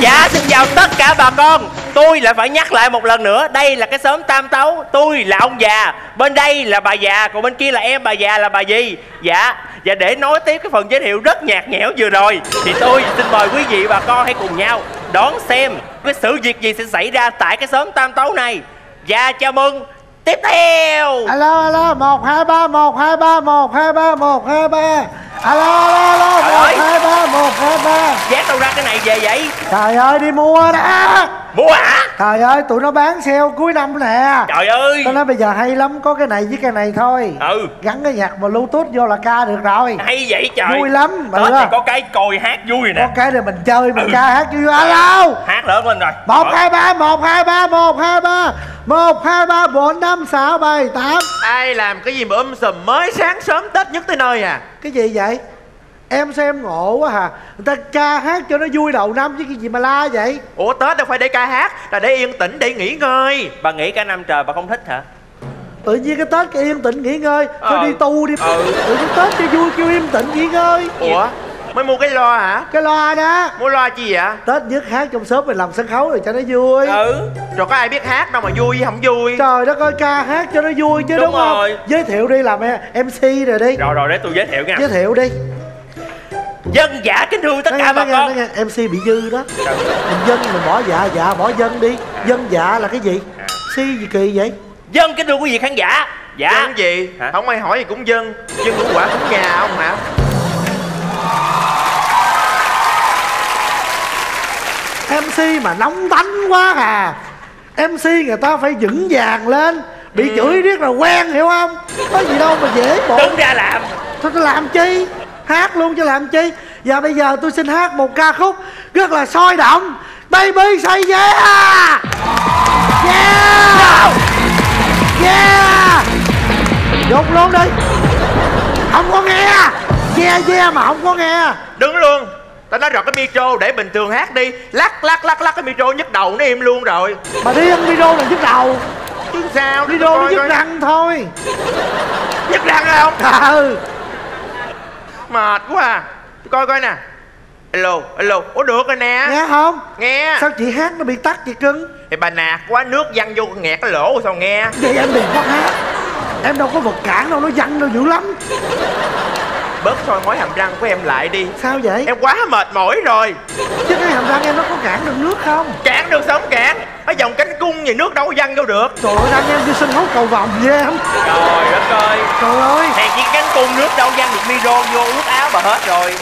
Dạ xin chào tất cả bà con. Tôi lại phải nhắc lại một lần nữa, Đây là cái xóm Tam Tấu. Tôi là ông già, Bên đây là bà già, Còn bên kia là em, bà già là bà gì Dạ Và để nói tiếp cái phần giới thiệu rất nhạt nhẽo vừa rồi, Thì tôi xin mời quý vị bà con hãy cùng nhau Đón xem cái sự việc gì sẽ xảy ra Tại cái xóm Tam Tấu này. Và chào mừng. Tiếp theo. Alo alo một hai ba một hai ba một hai ba một hai ba. Alo alo alo hai ba một hai ba. Giác đâu ra cái này về vậy. Trời ơi đi mua đã Mua hả? Trời ơi tụi nó bán sale cuối năm nè. Trời ơi. Tao nói bây giờ hay lắm có cái này với cái này thôi. Ừ. Gắn cái nhạc mà bluetooth vô là ca được rồi. Hay vậy trời. Vui lắm, mà Tết thì có cái coi hát vui nè. Có cái này mình chơi mình Ừ. ca hát vui. Alo. Hát lớn lên rồi. Một hai ba một hai ba một hai ba. Một hai ba bốn năm sáu bảy tám. Ai làm cái gì mà um sùm mới sáng sớm Tết nhất tới nơi à? Cái gì vậy em xem ngộ quá hả người ta ca hát cho nó vui đầu năm chứ cái gì mà la vậy? Ủa Tết đâu phải để ca hát Là để yên tĩnh để nghỉ ngơi. Bà nghĩ cả năm trời bà không thích hả? Tự nhiên cái tết cái yên tĩnh nghỉ ngơi. Thôi Ờ. đi tu đi. Ừ. tự nhiên tết cho vui kêu yên tĩnh nghỉ ngơi. Ủa? Mới mua cái loa hả? Cái loa đó. Mua loa chi vậy? Tết nhất hát trong xóm mình làm sân khấu rồi cho nó vui. Ừ. Rồi có ai biết hát đâu mà vui với không vui? Trời đất ơi ca hát cho nó vui chứ Đúng đúng, không? rồi. giới thiệu đi làm em- mc rồi đi. Rồi rồi để tôi giới thiệu nha. Giới thiệu đi Dân giả kính thưa tất Nói cả nghe, bà nghe, con. nói nghe, mc bị dư đó. Mình dân mình bỏ dạ dạ bỏ dân đi. Dân dạ là cái gì? Si gì kỳ vậy? Dân kính thưa quý vị khán giả. Dạ. Dân gì? Không ai hỏi gì cũng dân. Dân cũng quả cũng nhà ông hả? MC mà nóng tánh quá à. MC người ta phải vững vàng lên. Bị Ừ. chửi riết là quen hiểu không? Có gì đâu mà dễ bộ Đứng ra làm. Thôi tôi làm chi Hát luôn cho làm chi? Và bây giờ tôi xin hát một ca khúc Rất là sôi động. Baby say yeah! Yeah! Yeah! Dục luôn đi. Không có nghe. Yeah yeah mà không có nghe. Đứng luôn. Tao nói rồi cái micro để bình thường hát đi. Lắc lắc lắc lắc cái micro nhức đầu nó im luôn rồi. Mà đi ăn video là nhức đầu. Chứ sao? Video nó nhức răng thôi. Nhức răng không? Ừ Mệt quá à. Tôi coi coi nè. Alo alo Ủa được rồi nè. Nghe không? Nghe. Sao chị hát nó bị tắt vậy cưng Thì bà nạt quá nước văng vô nghẹt cái lỗ sao nghe? Vậy em đừng có hát. Em đâu có vật cản đâu nó văng đâu dữ lắm Bớt soi mói hàm răng của em lại đi. Sao vậy? Em quá mệt mỏi rồi. Chứ cái hàm răng em nó có cản được nước không? Cản được sao không cản? Ở dòng cánh cung gì nước đâu có văng vô được. Trời ơi đang em đi sân khấu cầu vòng ghê lắm. Trời đất ơi. Trời ơi. Hèn chi cánh cung nước đâu văng được micro vô ướt áo bà hết rồi.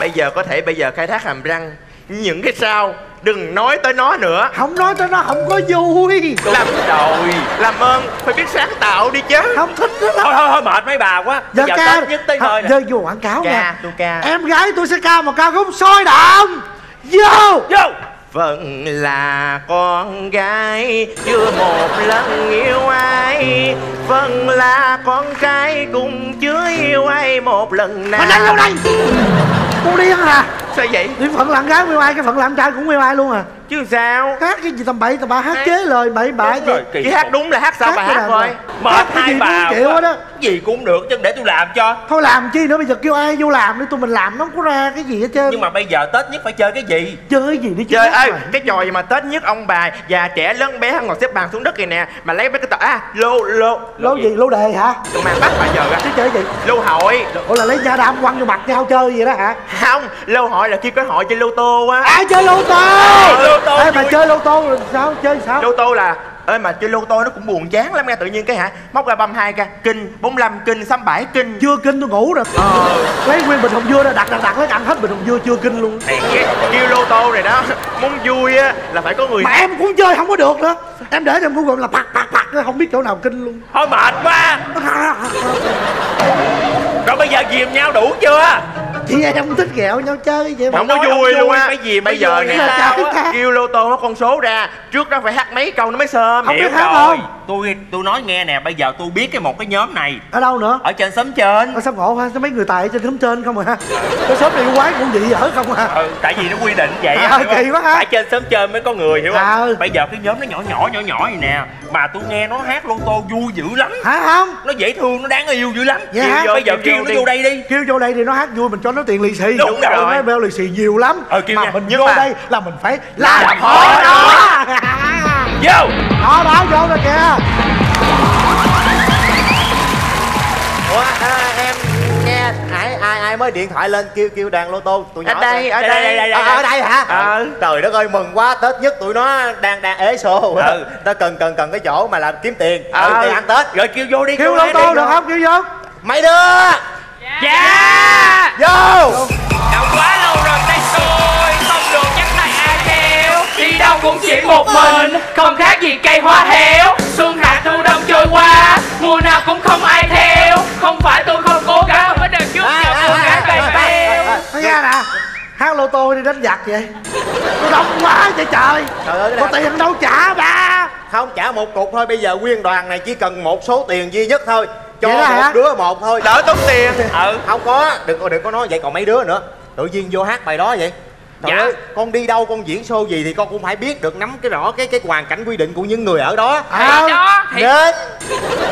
Bây giờ có thể bây giờ khai thác hàm răng. Những cái sau Đừng nói tới nó nữa. Không nói tới nó không có vui. Làm rồi Làm ơn Phải biết sáng tạo đi chứ. Không thích đó Thôi thôi thôi mệt mấy bà quá. Giờ giờ ca nhất tới nơi nè. Giờ vô quảng cáo Ca nè tôi ca. Em gái tôi sẽ ca một ca khúc sôi động. Vô! Vô! Vẫn là con gái Chưa một lần yêu ai. Vẫn là con trai Cũng chưa yêu ai một lần nào. Mà nhanh vô đây. Cô điên à Sao vậy? Cái phận làm gái nguyên ai Cái phận làm trai cũng nguyên ai luôn à. Chứ sao? Hát cái gì tầm bậy tầm bạ Hát chế lời bậy bạ Đúng rồi, Chứ hát đúng là hát sao bà cái hát thôi. rồi. Mệt Hát cái hai gì bà chịu quá. hết đó. Gì cũng được chứ để tôi làm cho. Thôi làm chi nữa bây giờ kêu ai vô làm đi Tụi mình làm nó không có ra cái gì hết trơn. Nhưng mà bây giờ Tết nhất phải chơi cái gì? Chơi cái gì đi chứ Trời ơi, cái trò gì mà Tết nhất ông bà già trẻ lớn bé ngồi xếp bàn xuống đất kìa nè Mà lấy mấy cái tờ À, lô, lô. Lô gì? lô đề hả? Tụi mang bắt bà giờ á Chứ chơi gì? Lô hội. Ủa là lấy nha đam quăng vô mặt nhau chơi vậy đó hả? Không, lô hội là khi có hội chơi lô tô á Ai chơi lô tô lô tô Ê mà chơi lô tô rồi sao? Chơi sao? Lô tô là ơi mà chơi lô tô nó cũng buồn chán lắm nghe tự nhiên cái hả? Móc ra băm hai ca kinh 45 kinh 67 kinh chưa kinh tôi ngủ rồi. Ờ. Lấy nguyên bình hồng dưa ra đặt đặt đặt lấy ăn hết bình hồng dưa chưa kinh luôn. Kêu lô tô này đó muốn vui á là phải có người mà em cũng chơi không có được nữa. Em để em cũng gọi là bạc bạc bạc không biết chỗ nào kinh luôn. Thôi mệt quá. Rồi bây giờ dìm nhau đủ chưa chị em không thích ghẹo nhau chơi vậy mà không có vui luôn á. Cái gì bây giờ nè? kêu lô tô nó con số ra. Trước đó phải hát mấy câu nó mới sơm. Không biết hiểu hát rồi. tôi tôi nói nghe nè bây giờ tôi biết cái một cái nhóm này. Ở đâu nữa? Ở trên xóm trên. Ở sao ngộ ha mấy người tài ở trên khóm trên không à? Cái shop này quái cũng dị ở không à? Ừ tại vì nó quy định vậy À, kỳ quá ha. phải trên xóm trên mới có người hiểu không? À, ừ. bây giờ cái nhóm nó nhỏ nhỏ nhỏ nhỏ này nè. Mà tôi nghe nó hát lô tô vui dữ lắm. Hả không? Nó dễ thương nó đáng yêu dữ lắm. Vậy hả? bây giờ kêu nó vô đây đi. Kêu vô đây thì nó hát vui mình cho nó tiền lì xì. Đúng rồi. nó beo lì xì nhiều lắm. Ờ, kêu mà nha. mình Nhưng vô mà- đây là mình phải làm Làm họ họ đó vô. Đó đó vô rồi kìa. Ủa à, em nghe ai ai ai mới điện thoại lên kêu kêu đàn lô tô tụi nhỏ Ở đây, ở đây, đây, đây, À, đây. ở đây hả? Ờ. trời đất ơi mừng quá. Tết nhất tụi nó đang đang ế xô. Ừ. nó cần cần cần cái chỗ mà làm kiếm tiền. Ờ. ừ, tiền ăn tết. Rồi kêu vô đi kêu lô tô được không? Kêu vô. Mấy đứa dạ vô đã quá lâu rồi tay tôi không được nhắc lại ai theo đi đâu cũng chỉ một mình không khác gì cây hoa héo xuân hạ thu đông trôi qua mùa nào cũng không ai theo không phải tôi không cố gắng mới đợt trước giờ cố gắng cày theo Thấy nghe nè hát lô tô đi đánh giặc vậy tôi đông quá trời trời Trời ơi, có này- tiền đâu trả ba không trả một cục thôi bây giờ nguyên đoàn này chỉ cần một số tiền duy nhất thôi cho Vậy một hả? đứa một thôi. Đỡ tốn tiền. Ừ. Không có đừng có đừng có nói vậy còn mấy đứa nữa. Tự nhiên vô hát bài đó vậy. Trời Dạ. ơi, con đi đâu con diễn show gì thì con cũng phải biết được nắm cái rõ cái cái hoàn cảnh quy định của những người ở đó. Thì đó, thì- nên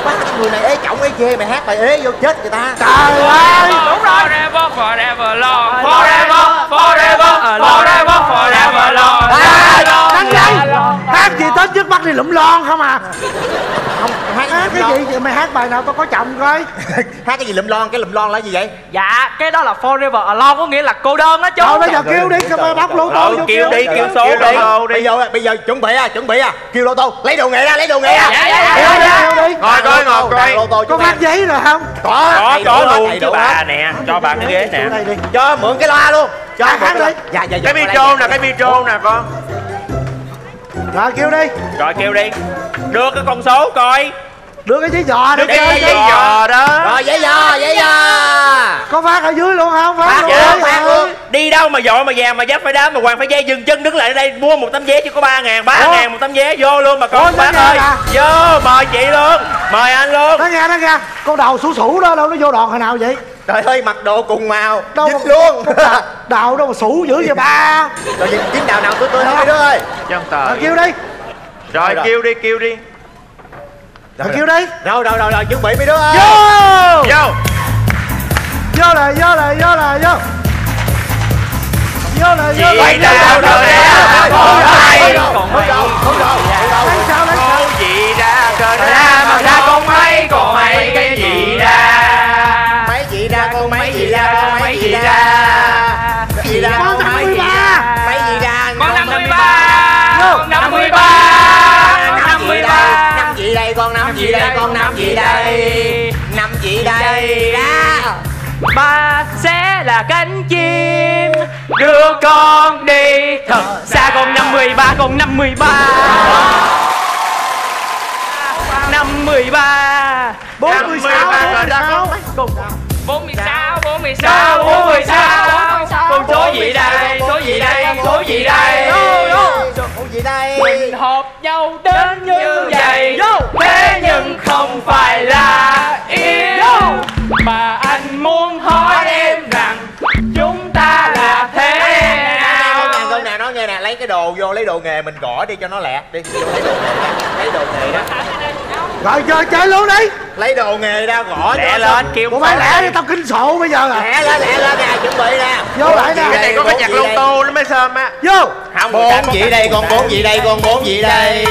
ba người này ế trọng ế chê mày hát bài ế vô chết người ta. Trời ơi. Đúng rồi. Forever forever long. Forever forever forever forever long Đăng đây Hát gì Tết trước mắt đi lụm lon không à? Không hát, Hát cái gì vậy mày hát bài nào tao có chồng coi. Hát cái gì lụm lon cái lụm lon là gì vậy? Dạ cái đó là forever alone có nghĩa là cô đơn đó chú Thôi bây giờ kêu đi sao mà bóc lô tô kêu đi, kêu số đi. lô tô đi. bây giờ bây giờ chuẩn bị à chuẩn bị à. Kêu lô tô lấy đồ nghề ra lấy đồ nghề ra. Dạ, dạ, dạ, Ngồi coi, ngồi coi. Có phát giấy rồi không? Có. Có luôn chứ đủ bà nè cho bà cái ghế nè. cho mượn cái loa luôn. Cho Hát đi. dạ dạ. Cái micro nè cái micro nè con rồi kêu đi. Rồi kêu đi. Đưa cái con số coi đưa cái giấy dò đi đưa cái giấy dò đó. Rồi giấy dò giấy dò có phát ở dưới luôn không? Phát Phát luôn. đi. phát luôn. đi đâu mà dội mà vàng mà dắt phải đám mà hoàng phải dây dừng chân đứng lại ở đây mua một tấm vé chỉ có ba ngàn ba ngàn một tấm vé vô luôn mà con bác ơi. nè. vô mời chị luôn mời anh luôn. Nó nghe nó nghe. Con đầu sủ sủ đó đâu nó vô đòn hồi nào vậy? Trời ơi mặc đồ cùng màu đâu dính mà- luôn. Đầu đâu mà sủ dữ vậy ba? Rồi chín đào nào tôi tôi thôi đứa ơi chân rồi tờ kêu đi. Rồi Rồi. kêu đi kêu đi rồi kêu đi. rồi rồi rồi rồi chuẩn bị mấy đứa ơi. Vô! Vô. Vô là vô là vô là vô. Vô là vô chị là đã vô cờ ra Không đâu, không đâu, không đâu, không đâu. sao sao? con chị đã cờ ra mà ra con con năm chị đây. Năm chị đây. ra. Ba sẽ là cánh chim đưa con đi. Thật xa con năm mươi ba con năm mươi ba. Năm mươi ba. Bốn mươi sáu bốn mươi sáu. bốn mươi sáu bốn mươi sáu bốn mươi sáu. con số gì đây số gì đây số gì đây không phải là yêu. Mà lấy đồ nghề mình gõ đi cho nó lẹ đi. Lấy đồ nghề ra. Lấy đồ nghề ra. Rồi chơi chơi luôn đi lấy đồ nghề ra gõ cho lẹ nó lên kêu phải lẹ đi tao kinh sổ bây giờ à. Lẹ lên lẹ lên nè chuẩn bị nè. Vô lại nè. cái này có cái nhạc lô tô nó mới sơm á. Vô. Không bốn vị cái- đây con bốn vị đây con bốn vị đây.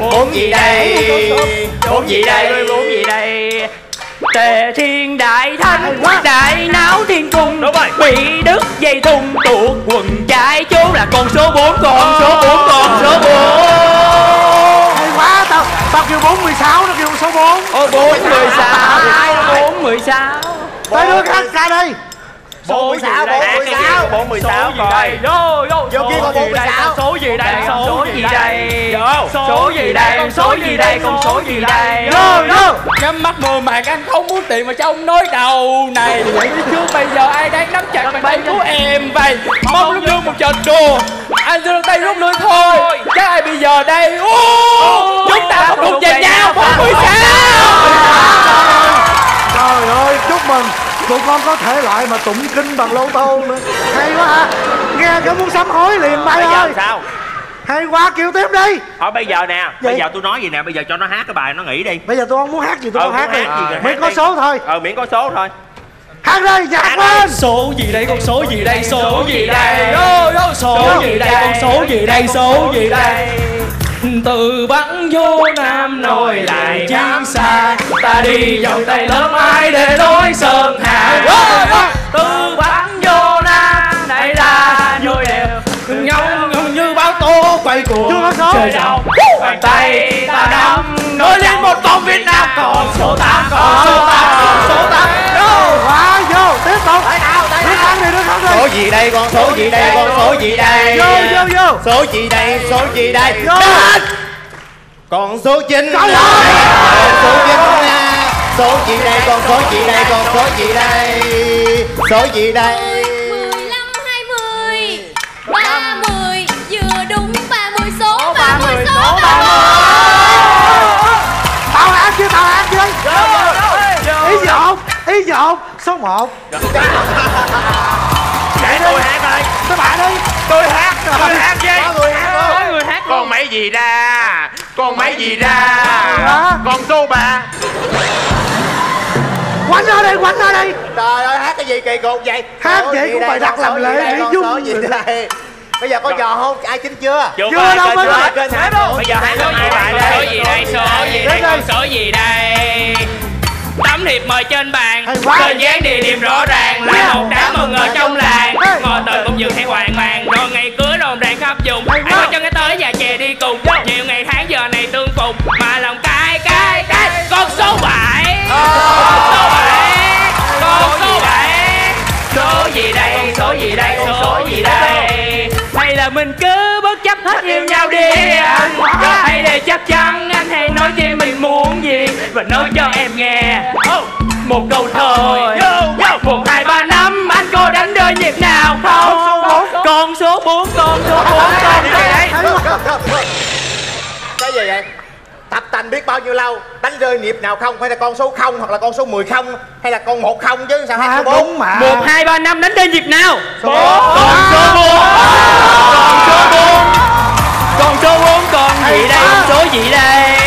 Bốn vị đây. bốn gì đây bốn gì đây tề thiên đại thanh quá. đại náo thiên cung. Đúng rồi. bị đứt dây thun tuột quần trái chú là con số 4 con số 4 con số 4 hay quá tao tao kêu 46 nó kêu số 4 Ô 4 16 4 16 tới đứa khác ca đi Bốn mười sáu, bốn mười sáu. bốn mười sáu Số gì đây? Vô, vô. Vô kia còn Số gì đây? 46. Con số gì đây? Số gì đây? Số gì đây? Con số gì đây? Con số gì đây? Vô, vô. Nhắm mắt mơ màng anh không muốn tiền mà trong nói đầu này. Vậy chưa bây giờ ai đang nắm chặt bàn tay của em vậy? Mong lúc đưa một trận đùa. Anh đưa tay rút lui thôi. Chắc ai bây giờ đây? Chúng ta không thuộc về nhau. Bốn mươi Trời ơi chúc mừng Tụi con có thể loại mà tụng kinh bằng lô tô nữa. Hay quá ha Nghe cái muốn sám hối liền bay Bây giờ ơi. sao? Hay quá kêu tiếp đi. Thôi bây giờ nè Vậy? Bây giờ tôi nói gì nè Bây giờ cho nó hát cái bài nó nghỉ đi. Bây giờ tôi không muốn hát gì tôi Ờ, không hát đi. hát gì rồi Mới hát có đi. số thôi. Ờ miễn có số thôi. Hát đi nhạc lên Số gì đây con số gì đây số gì đây? Yo, yo, số gì đây con số gì đây số gì đây từ bắn vô nam nổi lại chiến xa ta đi vòng tay lớn ai để lối sơn hà. Từ bắn vô nam này ra vô đều ngông ngông như báo tố quay cuồng. Trời đầu bàn tay ta đâm nối lên một con việt nam. Còn số tám còn số tám còn số tám. Quá vô tiếp tục Số gì đây con? Số gì đây con? Số gì đây? Vô vô vô. Số gì đây? Số gì đây? Vô. Con số 9 Con số 9 nha. Số gì đây con? Số gì đây con? Số gì đây? Số gì đây? 20 30 vừa đúng 30 số 30 số Tao hát chứ tao hát chứ Ý dọn Ý dọn Số 1 Để tôi hát ơi Các bạn đi Tôi hát Tôi hát chứ Có người hát luôn Có người hát Con mấy gì ra Con mấy gì ra Hả? Con số 3 Quánh ra đi quánh ra đi Trời ơi hát cái gì kỳ cục vậy Hát vậy gì cũng đây, phải đặt làm lễ gì đây, để dung gì đây Bây giờ có trò không ai chính chưa Chưa Chưa đâu, chưa mới. Kênh luôn. Bây giờ hát Số hai bài gì đây đây? Số gì đây? Số gì đây? Con đây. số gì đây? Tấm thiệp mời trên bàn. Thời gian địa điểm rõ ràng. Là một đám mừng ở trong làng. Ngồi tới cũng dừng hay hoàng mang. Rồi ngày cưới rộn ràng khắp vùng. Ai có chân cái tới và chè đi cùng. Nhiều ngày tháng giờ này tương phục Mà lòng cay cay cay. Con số 7 Con số 7 Con số 7 Số gì đây? Số gì đây? Số gì đây? Yêu nhau đi anh. Hay để chắc chắn anh hãy nói cho mình muốn gì Và nói cho em nghe. Một câu thôi. Một, hai, ba, năm Anh có đánh rơi nhịp nào không? Con số 4 Con số 4 Con số 4 Cái gì vậy Tập tành biết bao nhiêu lâu? Đánh rơi nhịp nào không? Hay là con số 0 Hoặc là con số 10 không? Hay là con 1 không chứ? Sao hát Hát số 4 đúng mà. Một hai ba năm đánh rơi nhịp nào? Số con số bốn. Con số bốn. Con số bốn con gì đây? Con số gì đây?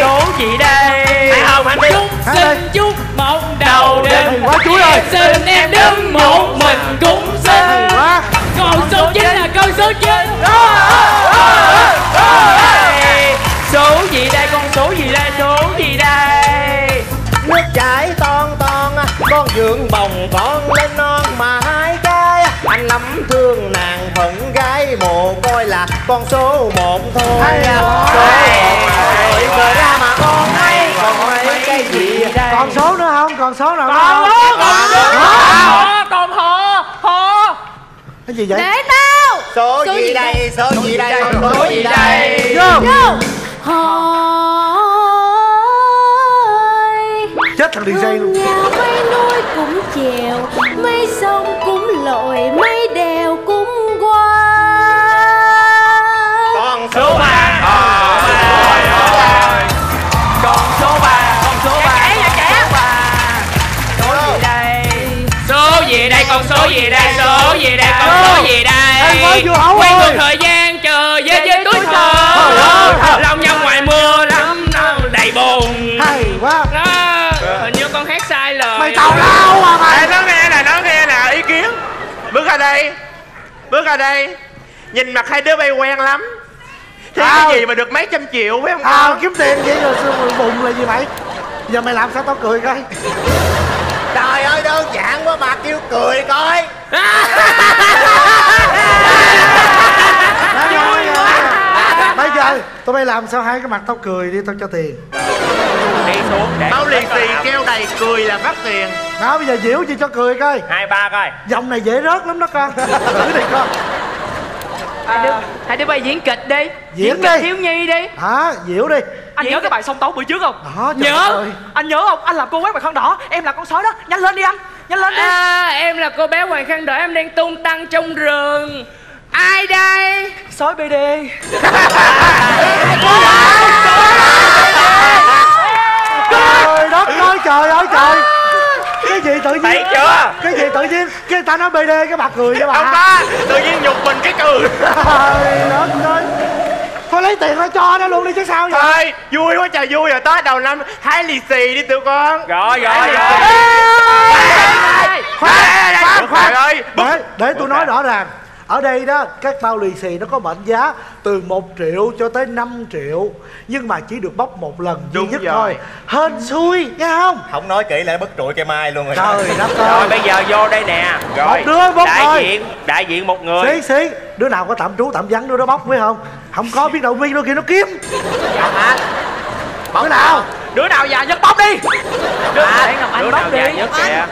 Số gì đây? Hay không anh chúc xin chúc mong đầu đêm. Hay quá, chú ơi. em xin em đứng một mình cũng xin quá. Con số chín là con số chín con số một thôi. Hay quá. Số một. Rồi cười ra mà con hay. Còn mấy cái gì đây? Còn số nữa không? Còn số nào nữa còn đó còn đó còn hò hò Cái gì vậy? Để tao. Số gì đây? số gì đây? số gì đây? Vô. Vô. Hỏi Chết thằng DJ luôn. Nhà mây núi cũng chèo mây số gì đây số gì đây con số gì đây. quay ngược thời gian chờ về với tuổi thơ lòng nhau ngoài mưa lắm nó đầy buồn. Hay quá. Đó hình như con hát sai lời. Mày tào lao à mày. Ê, nói nghe nè nói nghe nè ý kiến. Bước ra đây. Bước ra đây. Nhìn mặt hai đứa bay quen lắm. Thế cái gì mà được mấy trăm triệu phải không Tao kiếm tiền vậy rồi xương bụng là gì mày? Giờ mày làm sao tao cười coi Trời ơi đơn giản quá mà kêu cười coi. Nói, à, Thấy chưa Tụi bay làm sao hai cái mặt tao cười đi tao cho tiền. Đi xuống để Bao lì xì keo đầy cười là phát tiền. Đó bây giờ diễu chị cho cười coi. Hai ba coi. Dòng này dễ rớt lắm đó con. Thử đi con hai đứa hai đứa bay diễn kịch đi. Diễn kịch đi. thiếu nhi đi. Hả? Diễu đi. Anh nhớ cái bài song tấu bữa trước không? Đó, nhớ. ơi. anh nhớ không? Anh làm cô quét bài khăn đỏ. Em là con sói đó. Nhanh lên đi anh. Nhanh lên đi. À, em là cô bé hoàng khăn đỏ. Em đang tung tăng trong rừng. Ai đây? Sói bd Trời đất ơi trời ơi trời Cái gì tự nhiên Thấy chưa? Cái gì tự nhiên Cái ta nói BD cái mặt cười cho bà Không có Tự nhiên nhục mình cái cười Trời đất ơi Thôi lấy tiền ra cho nó luôn đi chứ sao vậy Thôi vui quá trời vui rồi Tết đầu năm Hái lì xì đi tụi con Rồi rồi rồi khoan khoan khoan để, để tôi nói rõ ràng ở đây đó các bao lì xì nó có mệnh giá từ 1 triệu cho tới 5 triệu nhưng mà chỉ được bóc một lần duy Đúng nhất rồi. thôi. Hên xui nghe không? Không nói kỹ lại bất trụi cây mai luôn rồi. Trời đất ơi. Rồi bây giờ vô đây nè. Rồi Một đứa bốc Đại thôi. diện Đại diện một người. Xí xí đứa nào có tạm trú tạm vắng đứa đó bóc phải không? Không có biết đâu viên đôi kia nó kiếm. Đứa nào? Đứa nào già nhất bóc đi. Đứa À, anh đứa bóc nào đi. già nhất kìa.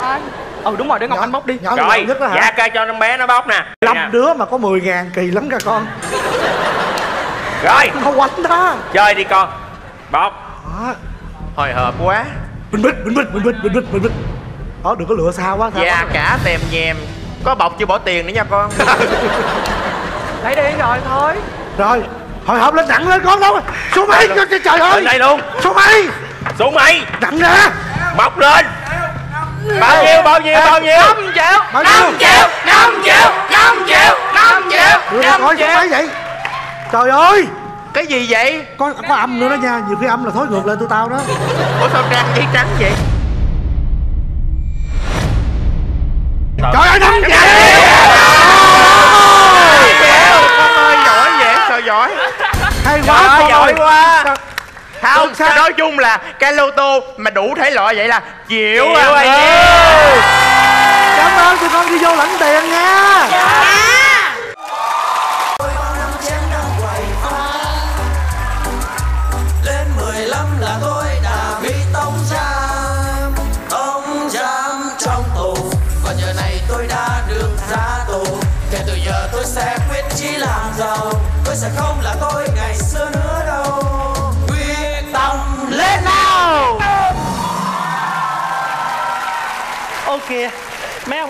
Ừ đúng rồi để ngọc anh bóc đi. nhỏ Rồi nhất đó hả? Dạ ca cho con bé nó bóc nè. Năm Nè. đứa mà có 10 ngàn kỳ lắm cả con. Rồi. Không quánh đó. Chơi đi con. Bóc. Đó. Hồi hộp quá. Bình bịch bình bịch bình bịch bình bịch bình bịch đó đừng có lựa xa quá sao Da cả tèm nhèm. Có bọc chưa bỏ tiền nữa nha con. Lấy đi rồi thôi. Rồi hồi hộp lên nặng lên con đâu. Mấy cho trời, ơi. Lên đây luôn. Số mấy. Xuống mày nặng nè. Bóc lên Bao nhiêu bao nhiêu bao nhiêu? 5 triệu Bao 5 nhiêu? triệu 5 triệu 5 triệu 5 triệu đưa ra 5 coi số triệu mấy vậy. Trời ơi! Cái gì vậy? Có có âm nữa đó nha nhiều khi âm là thối ngược lại tụi tao đó. Ủa sao trang giấy trắng vậy? Trời ơi năm triệu! Giỏi vậy sao giỏi? Hay quá giỏi quá Không, sao- nói chung là cái lô tô mà đủ thể loại vậy là chịu Chịu à à, cảm ơn tụi con đi vô lãnh tiền nha. Lên 15 là tôi đã bị tống giam Tống giam trong tù. Và giờ này tôi đã được ra tù. Kể từ giờ tôi sẽ quyết chí làm giàu. Tôi sẽ không là tôi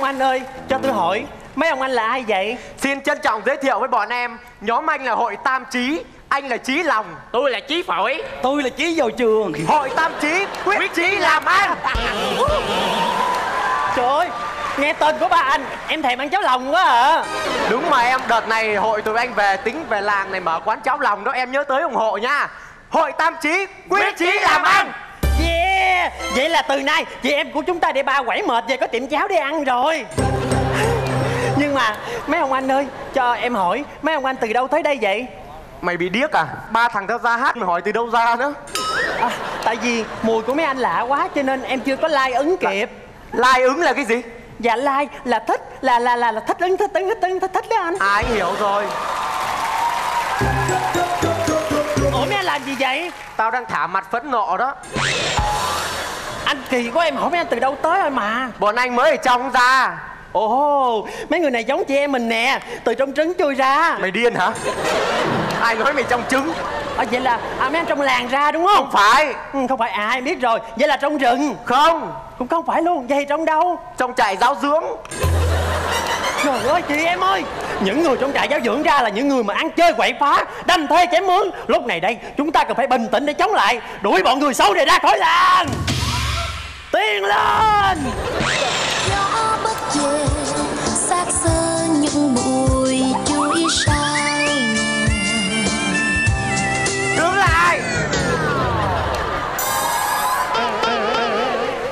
ông anh ơi Cho tôi hỏi Mấy ông anh là ai vậy? Xin trân trọng giới thiệu với bọn em Nhóm anh là hội Tam Trí Anh là Trí Lòng. Tôi là chí phổi. Tôi là Chí vào trường. Hội Tam Trí Quyết Chí làm ăn. Trời ơi Nghe tên của ba anh Em thèm ăn cháo lòng quá à. Đúng mà em đợt này hội tụi anh về tính về làng này mở quán cháo lòng đó Em nhớ tới ủng hộ nha. Hội Tam Trí Quyết Chí làm ăn Yeah Vậy là từ nay Chị em của chúng ta để ba quẩy mệt về có tiệm cháo để ăn rồi. Nhưng mà Mấy ông anh ơi Cho em hỏi Mấy ông anh từ đâu tới đây vậy? Mày bị điếc à? Ba thằng tao ra hát mày hỏi từ đâu ra nữa à, Tại vì mùi của mấy anh lạ quá Cho nên em chưa có like ứng kịp. Like ứng là cái gì? Dạ like là thích Là là là, là thích ứng thích ứng thích ứng thích thích đó anh. Anh hiểu rồi. Ủa mấy anh làm gì vậy? Tao đang thả mặt phẫn nộ đó Anh kỳ quá em hỏi mấy anh từ đâu tới rồi mà. Bọn anh mới ở trong ra. Ồ mấy người này giống chị em mình nè Từ trong trứng chui ra. Mày điên hả? Ai nói mày trong trứng? À, Vậy là à, mấy anh trong làng ra đúng không? Không phải. Ừ, Không phải à em biết rồi Vậy là trong rừng. Không. Cũng không phải luôn Vậy trong đâu? Trong trại giáo dưỡng. Trời ơi chị em ơi Những người trong trại giáo dưỡng ra là những người mà ăn chơi quậy phá Đanh thê chém mướn. Lúc này đây chúng ta cần phải bình tĩnh để chống lại Đuổi bọn người xấu này ra khỏi làng Tiến lên! Gió bất về xác xơ những bụi chuối sai Đứng lại!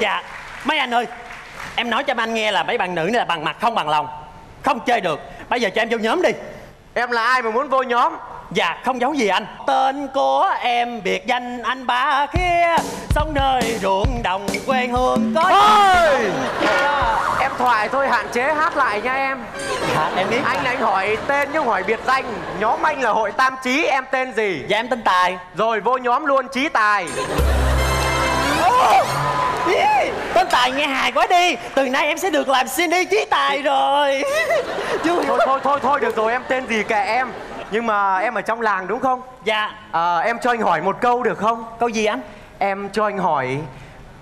Dạ Mấy anh ơi Em nói cho anh nghe là mấy bạn nữ này là bằng mặt không bằng lòng Không chơi được. Bây giờ cho em vô nhóm đi. Em là ai mà muốn vô nhóm Dạ không giấu gì anh. Tên của em biệt danh anh ba kia Sống nơi ruộng đồng quê hương có Ôi! Em thoại thôi hạn chế hát lại nha em. Dạ em biết. Anh là anh hỏi tên nhưng hỏi biệt danh. Nhóm anh là hội tam trí em tên gì? Dạ em tên Tài. Rồi vô nhóm luôn trí tài. Tên Tài nghe hài quá đi. Từ nay em sẽ được làm CD trí tài rồi. Thôi thôi thôi thôi được rồi. Em tên gì kệ em Nhưng mà em ở trong làng đúng không? Dạ. À, Em cho anh hỏi một câu được không? Câu gì anh? Em cho anh hỏi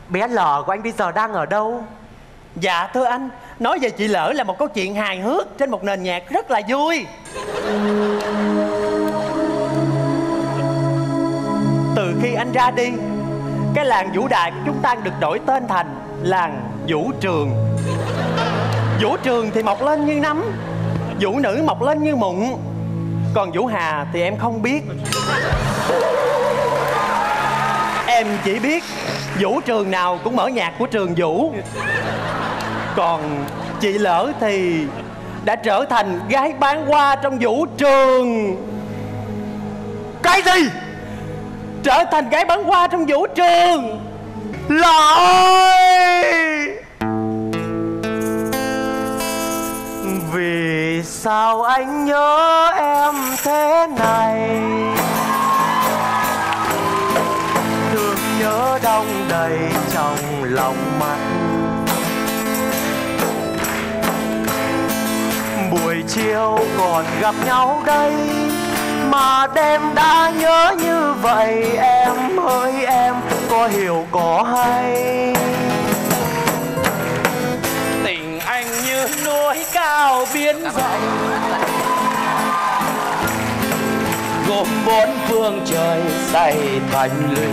Bé L của anh bây giờ đang ở đâu? Dạ thưa anh Nói về chị Lỡ là một câu chuyện hài hước Trên một nền nhạc rất là vui. Từ khi anh ra đi Cái làng vũ đài của chúng ta được đổi tên thành Làng vũ trường. Vũ trường thì mọc lên như nấm Vũ nữ mọc lên như mụn còn vũ hà thì em không biết. Em chỉ biết vũ trường nào cũng mở nhạc của trường vũ. Còn chị Lỡ thì đã trở thành gái bán hoa trong vũ trường. Cái gì? Trở thành gái bán hoa trong vũ trường? Lỡ Vì sao anh nhớ em thế này? Thương nhớ đông đầy trong lòng mắt Buổi chiều còn gặp nhau đây, Mà đêm đã nhớ như vậy. Em ơi, em có hiểu có hay? Cao biến dậy Gồm bốn phương trời xây thành lũy.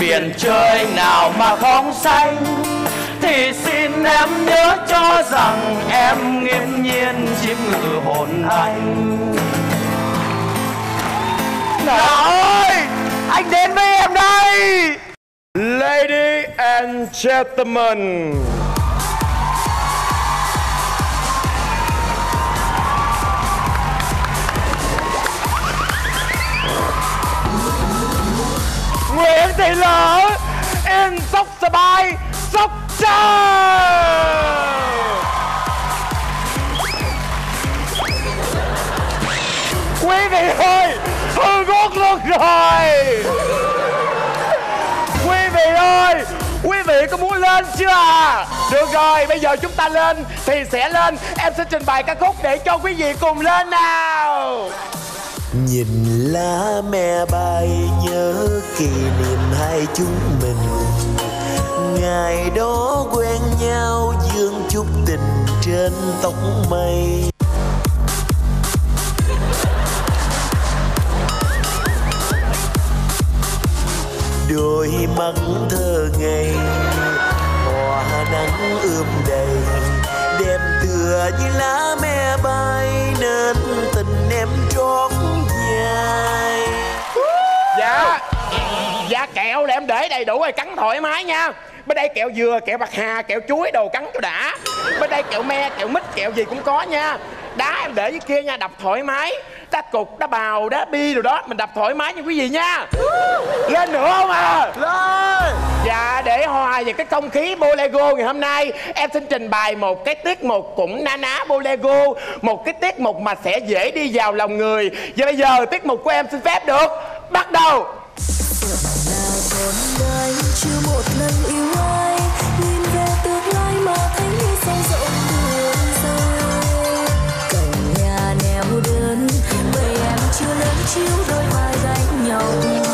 Biển trời nào mà không xanh Thì xin em nhớ cho rằng Em nghiễm nhiên chiếm ngự hồn anh. Nào ơi Anh đến với em đây Lady and gentlemen. Nguyễn Thị Lỡ, in sóc sờ bay, sóc trăng. Quý vị ơi Hương gót luôn rồi. Quý vị ơi Quý vị có muốn lên chưa? À Được rồi, bây giờ chúng ta lên Thì sẽ lên. Em sẽ trình bày ca khúc để cho quý vị cùng lên nào. Nhìn lá me bay nhớ kỷ niệm hai chúng mình. Ngày đó quen nhau, dương chút tình trên tóc mây. Đôi mắt thơ ngây. Hoa nắng ươm đầy Đẹp tựa như lá me bay Nên tình em trót dài Dạ. Dạ kẹo là em để đầy đủ rồi cắn thoải mái nha. Bên đây kẹo dừa, kẹo bạc hà, kẹo chuối đồ cắn cho đã. Bên đây kẹo me, kẹo mít, kẹo gì cũng có nha. Đá em để dưới kia nha, đập thoải mái. Đá cục, đá bào, đá bi rồi đó Mình đập thoải mái như quý vị nha. Lên nữa không à? Lên! Dạ để hòa về cái không khí bolero ngày hôm nay. Em xin trình bày một cái tiết mục cũng na ná bolero Một cái tiết mục mà sẽ dễ đi vào lòng người. Và bây giờ tiết mục của em xin phép được Bắt đầu. Chưa một lần yêu ai chưa lớn chiếu đôi vai gánh nhau.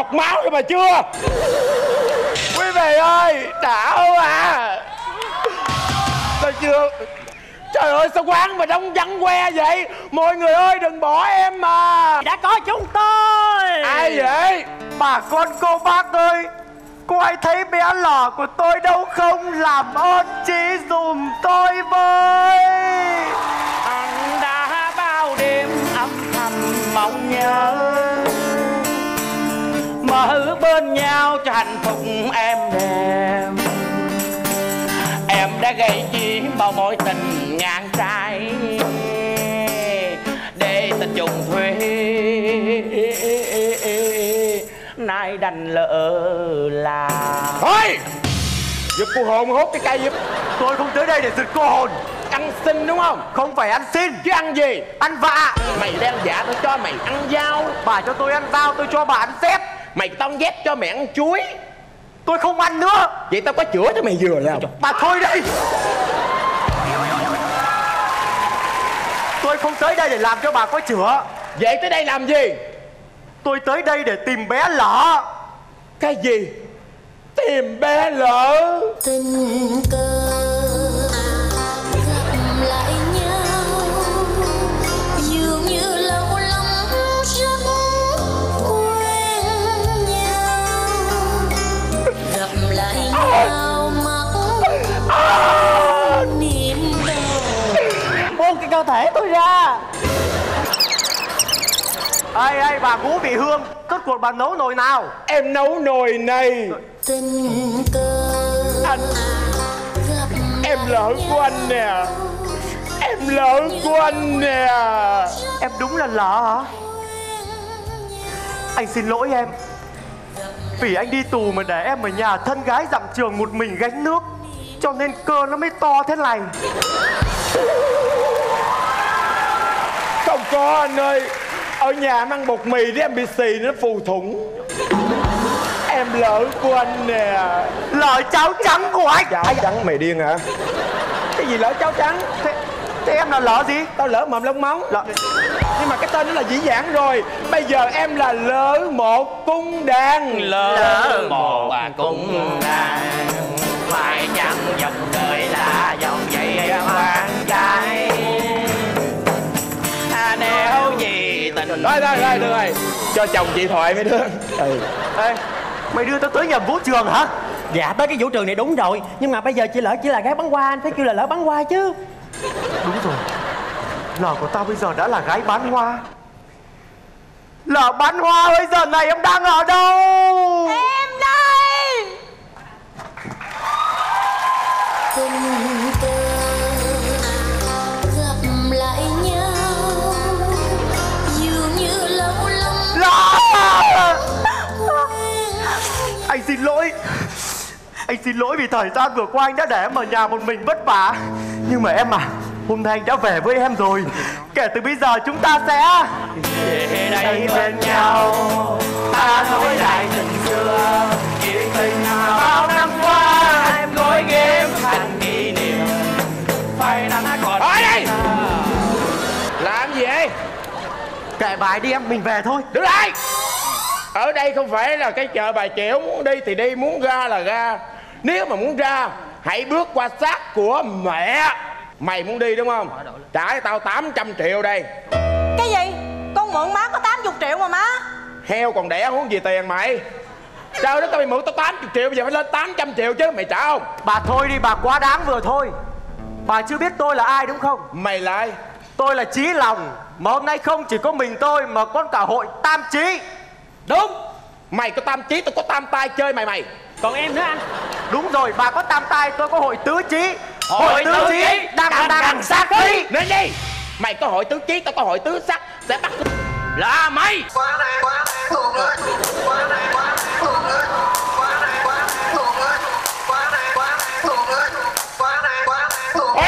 Học máu rồi mà chưa? Quý vị ơi đảo à? Tôi chưa. Trời ơi sao quán mà đông vắng que vậy? Mọi người ơi đừng bỏ em mà. Đã có chúng tôi. Ai vậy? Bà con cô bác ơi Có ai thấy bé lỏ của tôi đâu không? Làm ơn chỉ dùm tôi với. Anh đã bao đêm âm thầm mong nhớ ở bên nhau cho hạnh phúc em đêm. Em đã gây chi bao mối tình ngang trái để tình trùng thuê nay đành lỡ là thôi! Giật cô hồn hốt cái cây giúp. Tôi không tới đây để giật cô hồn. Ăn xin đúng không? Không phải ăn xin. Chứ ăn gì? Ăn vạ. Mày đang giả tao cho mày ăn dao. Bà cho tôi ăn rau tôi cho bà ăn xếp mày tao ghép cho mày ăn chuối. Tôi không ăn nữa. Vậy tao có chữa cho mày vừa làm Bà thôi đây. Tôi không tới đây để làm cho bà có chữa. Vậy tới đây làm gì? Tôi tới đây để tìm bé lỏ cái gì? Tìm bé lỡ. Tình cờ cơ thể tôi ra. Ê ê bà Ngũ bị hương Cất cuộc bà nấu nồi nào? Em nấu nồi này. Tình cờ anh em lỡ của anh nè. Em lỡ của anh nè. Em đúng là lỡ hả? Anh xin lỗi em. Vì anh đi tù mà để em ở nhà thân gái dặm trường một mình gánh nước Cho nên cơ nó mới to thế này. Không có anh ơi. Ở nhà em ăn bột mì đấy em bị xì nó phù thủng. Em lỡ của anh nè. Lỡ cháo trắng của anh. Cháo trắng mày điên hả? Cái gì lỡ cháo trắng? Thế, thế em là lỡ gì? Tao lỡ mầm lông móng Lỡ. Nhưng mà cái tên nó là dĩ dãn rồi. Bây giờ em là lỡ một cung đàn. Lỡ một bà cung đàn phải chăng dòng đời là dòng dây quan trai à, nếu gì tình thôi thôi thôi được rồi. Cho chồng chị thoại mấy đứa ừ. Ê, mày đưa tao tới nhầm vũ trường hả? Dạ tới cái vũ trường này đúng rồi. Nhưng mà bây giờ chị lỡ chỉ là gái bán hoa anh phải kêu là lỡ bán hoa chứ. Đúng rồi. Lỡ của tao bây giờ đã là gái bán hoa. Lỡ bán hoa bây giờ này em đang ở đâu? Em Anh xin lỗi. Anh xin lỗi vì thời gian vừa qua anh đã để em ở nhà một mình vất vả. Nhưng mà em à Hôm nay anh đã về với em rồi. Kể từ bây giờ chúng ta sẽ về đây bên nhau ta nối lại tình xưa. Chuyện tình bao năm qua em gói ghém thành kỷ niệm phải năm còn ở đây! làm gì vậy? Kệ bài đi em mình về thôi. Đứng lại ở đây không phải là cái chợ bà chẻo muốn đi thì đi muốn ra là ra. Nếu mà muốn ra hãy bước qua xác của mẹ. Mày muốn đi đúng không? Trả cho tao 800 triệu đây. Cái gì? Con mượn má có 80 triệu mà má. Heo còn đẻ huống gì tiền mày? Trời đất tao mày mượn tao 80 triệu bây giờ phải lên 800 triệu chứ mày trả không? Bà thôi đi bà quá đáng vừa thôi. Bà chưa biết tôi là ai đúng không? Mày là ai Tôi là Chí Lòng Mà hôm nay không chỉ có mình tôi Mà còn cả hội Tam Chí đúng. Mày có tam chí tao có tam tai chơi mày mày. Còn em nữa anh. Đúng rồi bà có tam tai tôi có hội tứ chí hội tứ chí đang đang đang sát khí. nên gì? Mày có hội tứ chí tao có hội tứ sắc sẽ bắt là mày.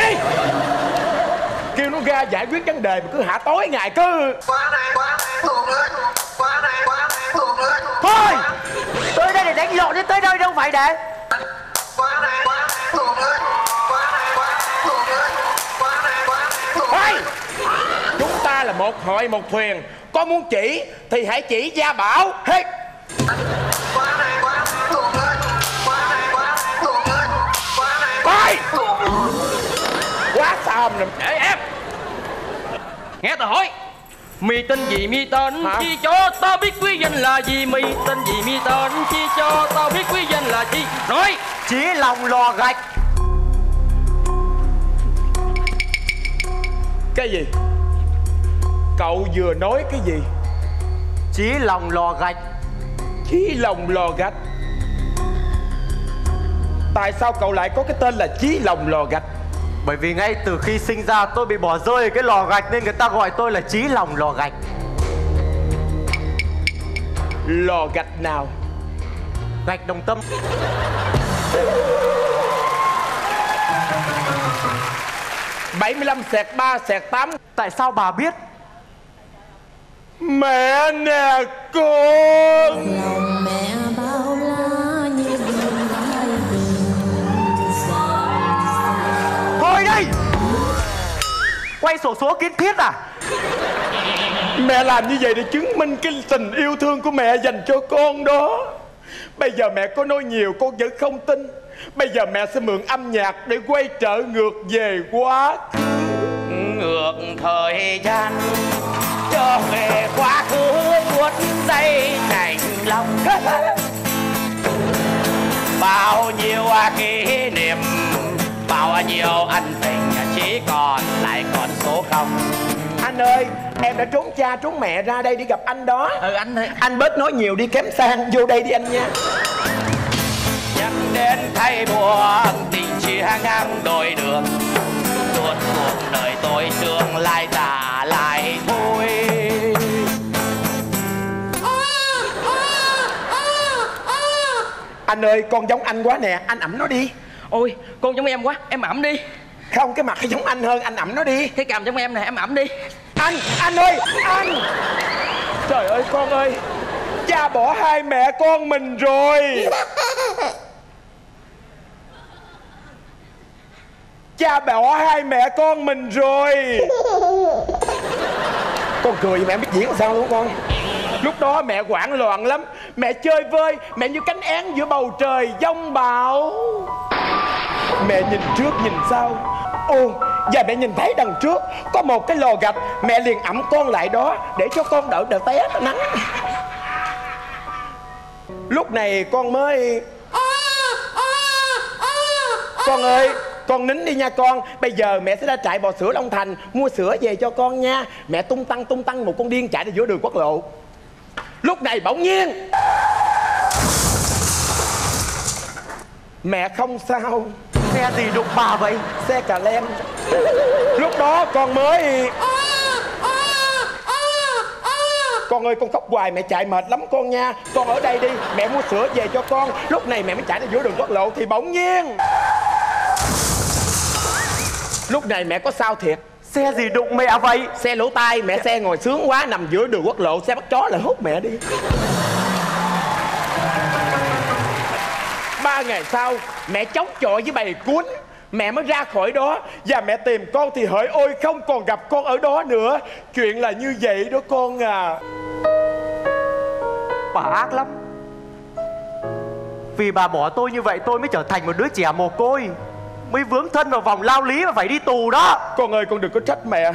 Đi Kêu nó ra giải quyết vấn đề mà cứ hạ tối ngày cứ Thôi! Tới đây để đánh lộn chứ tới đây đâu phải để. Thôi! Chúng ta là một hội một thuyền. Con muốn chỉ thì hãy chỉ gia bảo. Hết coi! Quá xàm rồi. Ê em! Nghe tao hỏi Mi tên gì mi tên? Chi cho tao biết quý danh là gì? Mi tên gì mi tên? Chi cho tao biết quý danh là gì Nói! Chí lòng lò gạch. Cái gì? Cậu vừa nói cái gì? Chí lòng lò gạch. Chí lòng lò gạch. Tại sao cậu lại có cái tên là chí lòng lò gạch Bởi vì ngay từ khi sinh ra tôi bị bỏ rơi ở cái lò gạch Nên người ta gọi tôi là chí lòng lò gạch. Lò gạch nào? Gạch đồng tâm. Bảy mươi lăm sẹt ba sẹt tám. Tại sao bà biết? Mẹ nè con lòng mẹ Thôi đây. Quay sổ số kiến thiết à? Mẹ làm như vậy để chứng minh cái tình yêu thương của mẹ dành cho con đó. Bây giờ mẹ có nói nhiều con vẫn không tin. Bây giờ mẹ sẽ mượn âm nhạc để quay trở ngược về quá ngược thời gian trở về quá khứ buốt dây chành lòng. Bao nhiêu kỷ niệm bao nhiêu ân tình chỉ còn lại con số không. Anh ơi em đã trốn cha trốn mẹ ra đây đi gặp anh đó. Ừ anh ơi. Anh bớt nói nhiều đi kém sang vô đây đi anh nha. Nhắc đến thay buồn tình chia ngang đôi đường. Suốt cuộc đời tôi tương lai trả lại thôi. Anh ơi con giống anh quá nè. Anh ẩm nó đi ôi con giống em quá em ẩm đi. Không cái mặt hay giống anh hơn Anh ẩm nó đi. Cái cằm giống em nè em ẩm đi. Anh Anh ơi Anh. Trời ơi con ơi. Cha bỏ hai mẹ con mình rồi. Cha bỏ hai mẹ con mình rồi. Con cười vậy mẹ biết diễn làm sao luôn con. Lúc đó mẹ hoảng loạn lắm. Mẹ chơi vơi Mẹ như cánh én giữa bầu trời giông bão Mẹ nhìn trước, nhìn sau. Ô, Và mẹ nhìn thấy đằng trước. Có một cái lò gạch, Mẹ liền ẩm con lại đó Để cho con đỡ đỡ té nắng. Lúc này con mới Con ơi, con nín đi nha con. Bây giờ mẹ sẽ ra trại bò sữa Long Thành, Mua sữa về cho con nha. Mẹ tung tăng tung tăng một con điên chạy ra giữa đường quốc lộ. Lúc này bỗng nhiên Mẹ không sao. Xe gì đụng bà vậy Xe cà lem. Lúc đó con mới Con ơi con khóc hoài mẹ chạy mệt lắm con nha. Con ở đây đi Mẹ mua sữa về cho con. Lúc này mẹ mới chạy ra giữa đường quốc lộ Thì bỗng nhiên Lúc này mẹ có sao thiệt. Xe gì đụng mẹ vậy? Xe lỗ tai mẹ xe ngồi sướng quá Nằm giữa đường quốc lộ Xe bắt chó lại hút mẹ đi Ba ngày sau Mẹ chống chọi với bầy cuốn. Mẹ mới ra khỏi đó Và mẹ tìm con thì hỡi ôi không còn gặp con ở đó nữa. Chuyện là như vậy đó con à. Bà ác lắm. Vì bà bỏ tôi như vậy tôi mới trở thành một đứa trẻ mồ côi Mới vướng thân vào vòng lao lý và phải đi tù đó. Con ơi con đừng có trách mẹ.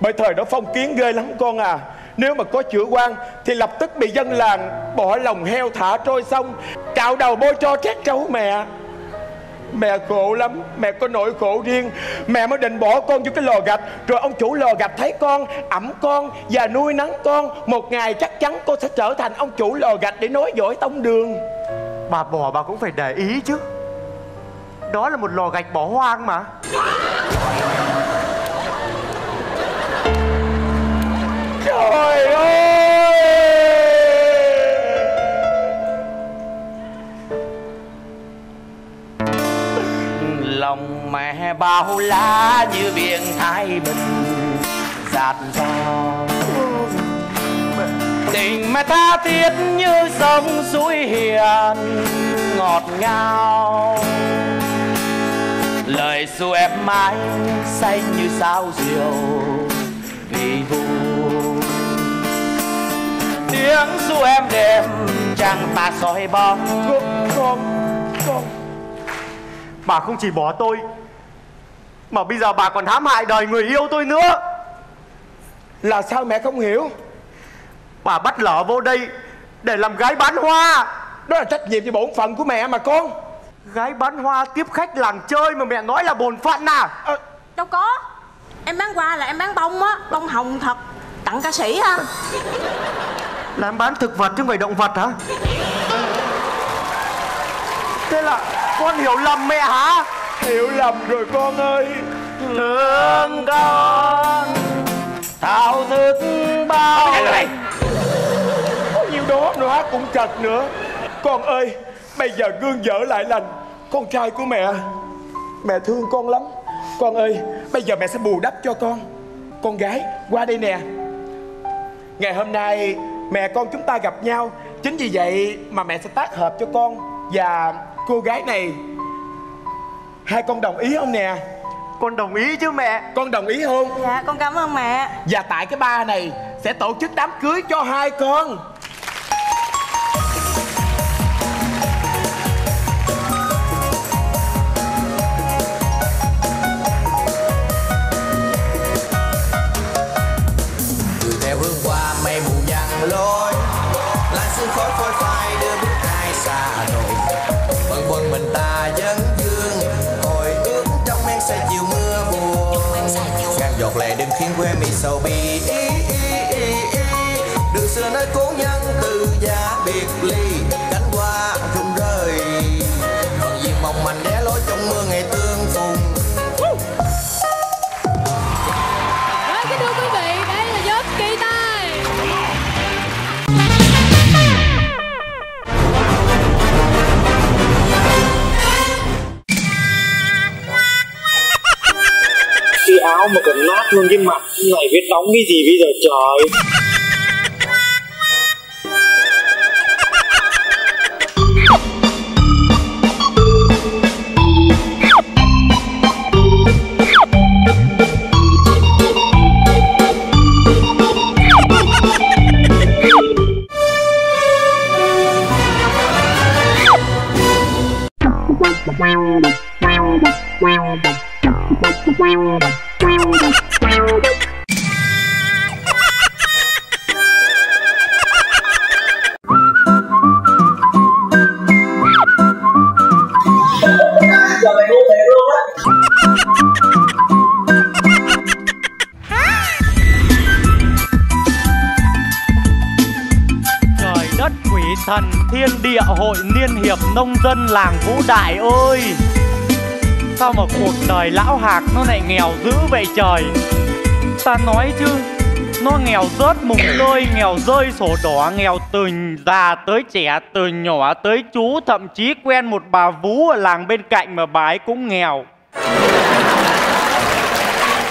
Bởi thời đó phong kiến ghê lắm con à nếu mà có chữa quan, Thì lập tức bị dân làng Bỏ lòng heo thả trôi sông Cạo đầu bôi cho trét cháu mẹ. Mẹ khổ lắm, Mẹ có nỗi khổ riêng. Mẹ mới định bỏ con vô cái lò gạch. Rồi ông chủ lò gạch thấy con, ẩm con Và nuôi nắng con. Một ngày chắc chắn con sẽ trở thành ông chủ lò gạch Để nối dõi tông đường. Bà bò bà cũng phải để ý chứ. Đó là một lò gạch bỏ hoang mà. Trời ơi! Lòng mẹ bao la như biển thái bình dạt dào tình mẹ tha thiết như sông suối hiền, ngọt ngào. Lời ru em mãi xanh như sao diều, vì vu nắng du em đêm trăng ta soi bóng. Con con con bà không chỉ bỏ tôi mà bây giờ bà còn hãm hại đời người yêu tôi nữa. Là sao mẹ không hiểu? Bà bắt lỡ vô đây Để làm gái bán hoa. Đó là trách nhiệm và bổn phận của mẹ mà con. Gái bán hoa tiếp khách làng chơi Mà mẹ nói là bổn phận à? Đâu có. Em bán hoa là em bán bông á Bông hồng thật. Tặng ca sĩ ha Là em bán thực vật chứ không phải động vật hả? Thế là con hiểu lầm mẹ hả? Hiểu lầm rồi con ơi. Thương con Thao thức bao Có nhiêu đó nữa cũng chật nữa. Con ơi Bây giờ gương dở lại lành. Con trai của mẹ Mẹ thương con lắm. Con ơi Bây giờ mẹ sẽ bù đắp cho con. Con gái qua đây nè. Ngày hôm nay Mẹ con chúng ta gặp nhau. Chính vì vậy mà mẹ sẽ tác hợp cho con Và cô gái này. Hai con đồng ý không nè? Con đồng ý chứ mẹ. Con đồng ý không? Dạ con cảm ơn mẹ. Và tại cái ba này Sẽ tổ chức đám cưới cho hai con mù giăng lối. Làn sương khói phôi phai đưa bước ai xa rồi. Bằng quân mình ta vẫn dương, hồi ước trong men say chiều mưa buồn. Ngàn giọt lệ đừng khiến quê mình sầu bi mà còn nát luôn cái mặt. Này biết đóng cái gì bây giờ? Trời. Làng Vũ Đại ơi. Sao mà cuộc đời lão hạc nó lại nghèo dữ vậy trời? Ta nói chứ Nó nghèo rớt mùng tơi, nghèo rơi sổ đỏ, nghèo từ già tới trẻ, từ nhỏ tới chú Thậm chí quen một bà vú ở làng bên cạnh mà bà ấy cũng nghèo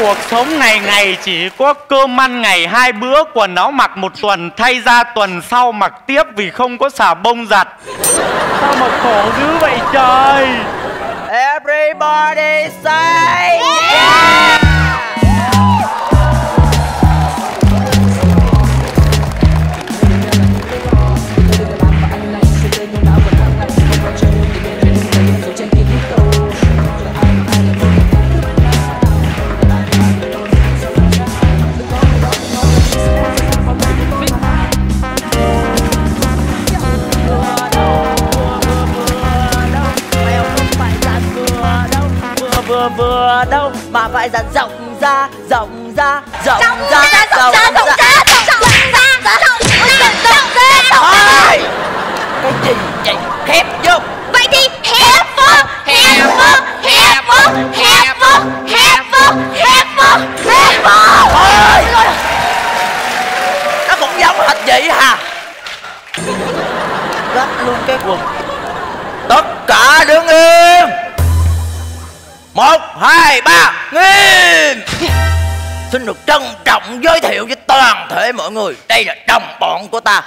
Cuộc sống ngày ngày chỉ có cơm ăn ngày hai bữa, Quần áo mặc một tuần, thay ra tuần sau mặc tiếp vì không có xà bông giặt Sao mà khổ dữ vậy trời Everybody say yeah! Vừa vừa đâu mà phải dặn rộng ra rộng ra rộng Rộng ra ra, rộng ra, rộng ra, rộng ra, rộng ra, rộng ra, rộng ra. Ôi! cái gì vậy khép vô Vậy thì hẹp vô, hẹp vô, hẹp vô, hẹp vô, hẹp vô, hẹp vô, hẹp vô. Ôi! nó cũng giống hệt vậy hà rách luôn cái quần tất cả đứng im một hai ba nghiêm xin được trân trọng giới thiệu với toàn thể mọi người. Đây là đồng bọn của ta.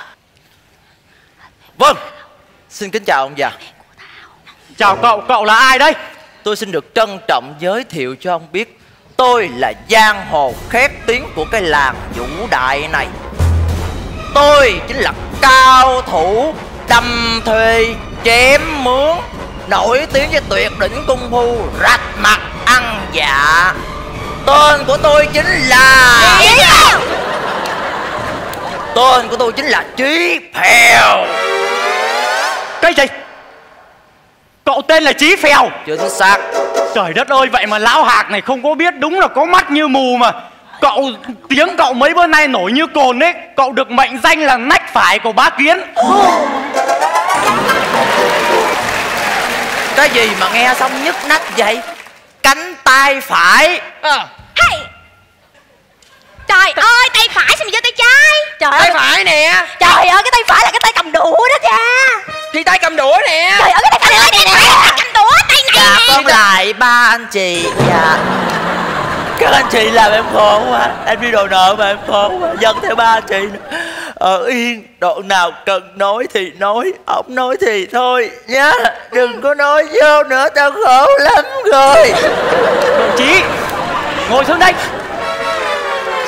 Vâng. Xin kính chào ông già. Chào cậu cậu là ai đây tôi xin được trân trọng giới thiệu cho ông biết tôi là giang hồ khét tiếng của cái làng vũ đại này. Tôi chính là cao thủ đâm thuê chém mướn Nổi tiếng với tuyệt đỉnh cung phu rạch mặt ăn dạ. Tên của tôi chính là Tên của tôi chính là Trí Phèo. Cái gì? Cậu tên là Chí Phèo? Chính xác Trời đất ơi vậy mà lão hạc này không có biết. Đúng là có mắt như mù mà. Cậu tiếng cậu mấy bữa nay nổi như cồn đấy Cậu được mệnh danh là nách phải của bá kiến Cái gì mà nghe xong nhức nách vậy? Cánh tay phải. À. Trời ơi tay phải sao mà vô tay trái? Trời Tay ơi. phải nè. Trời ơi cái tay phải là cái tay cầm đũa đó cha. Thì tay cầm đũa nè. Trời ơi cái tay phải là tay phải là cầm đũa tay này. Dạ nè con lại ba anh chị. Dạ Các anh chị làm em khổ quá. Em đi đồ nợ mà em khổ quá. Dân theo ba chị. Ở yên Đoạn nào cần nói thì nói Ông nói thì thôi nhá. Đừng có nói vô nữa Tao khổ lắm rồi. Cậu Chí Ngồi xuống đây.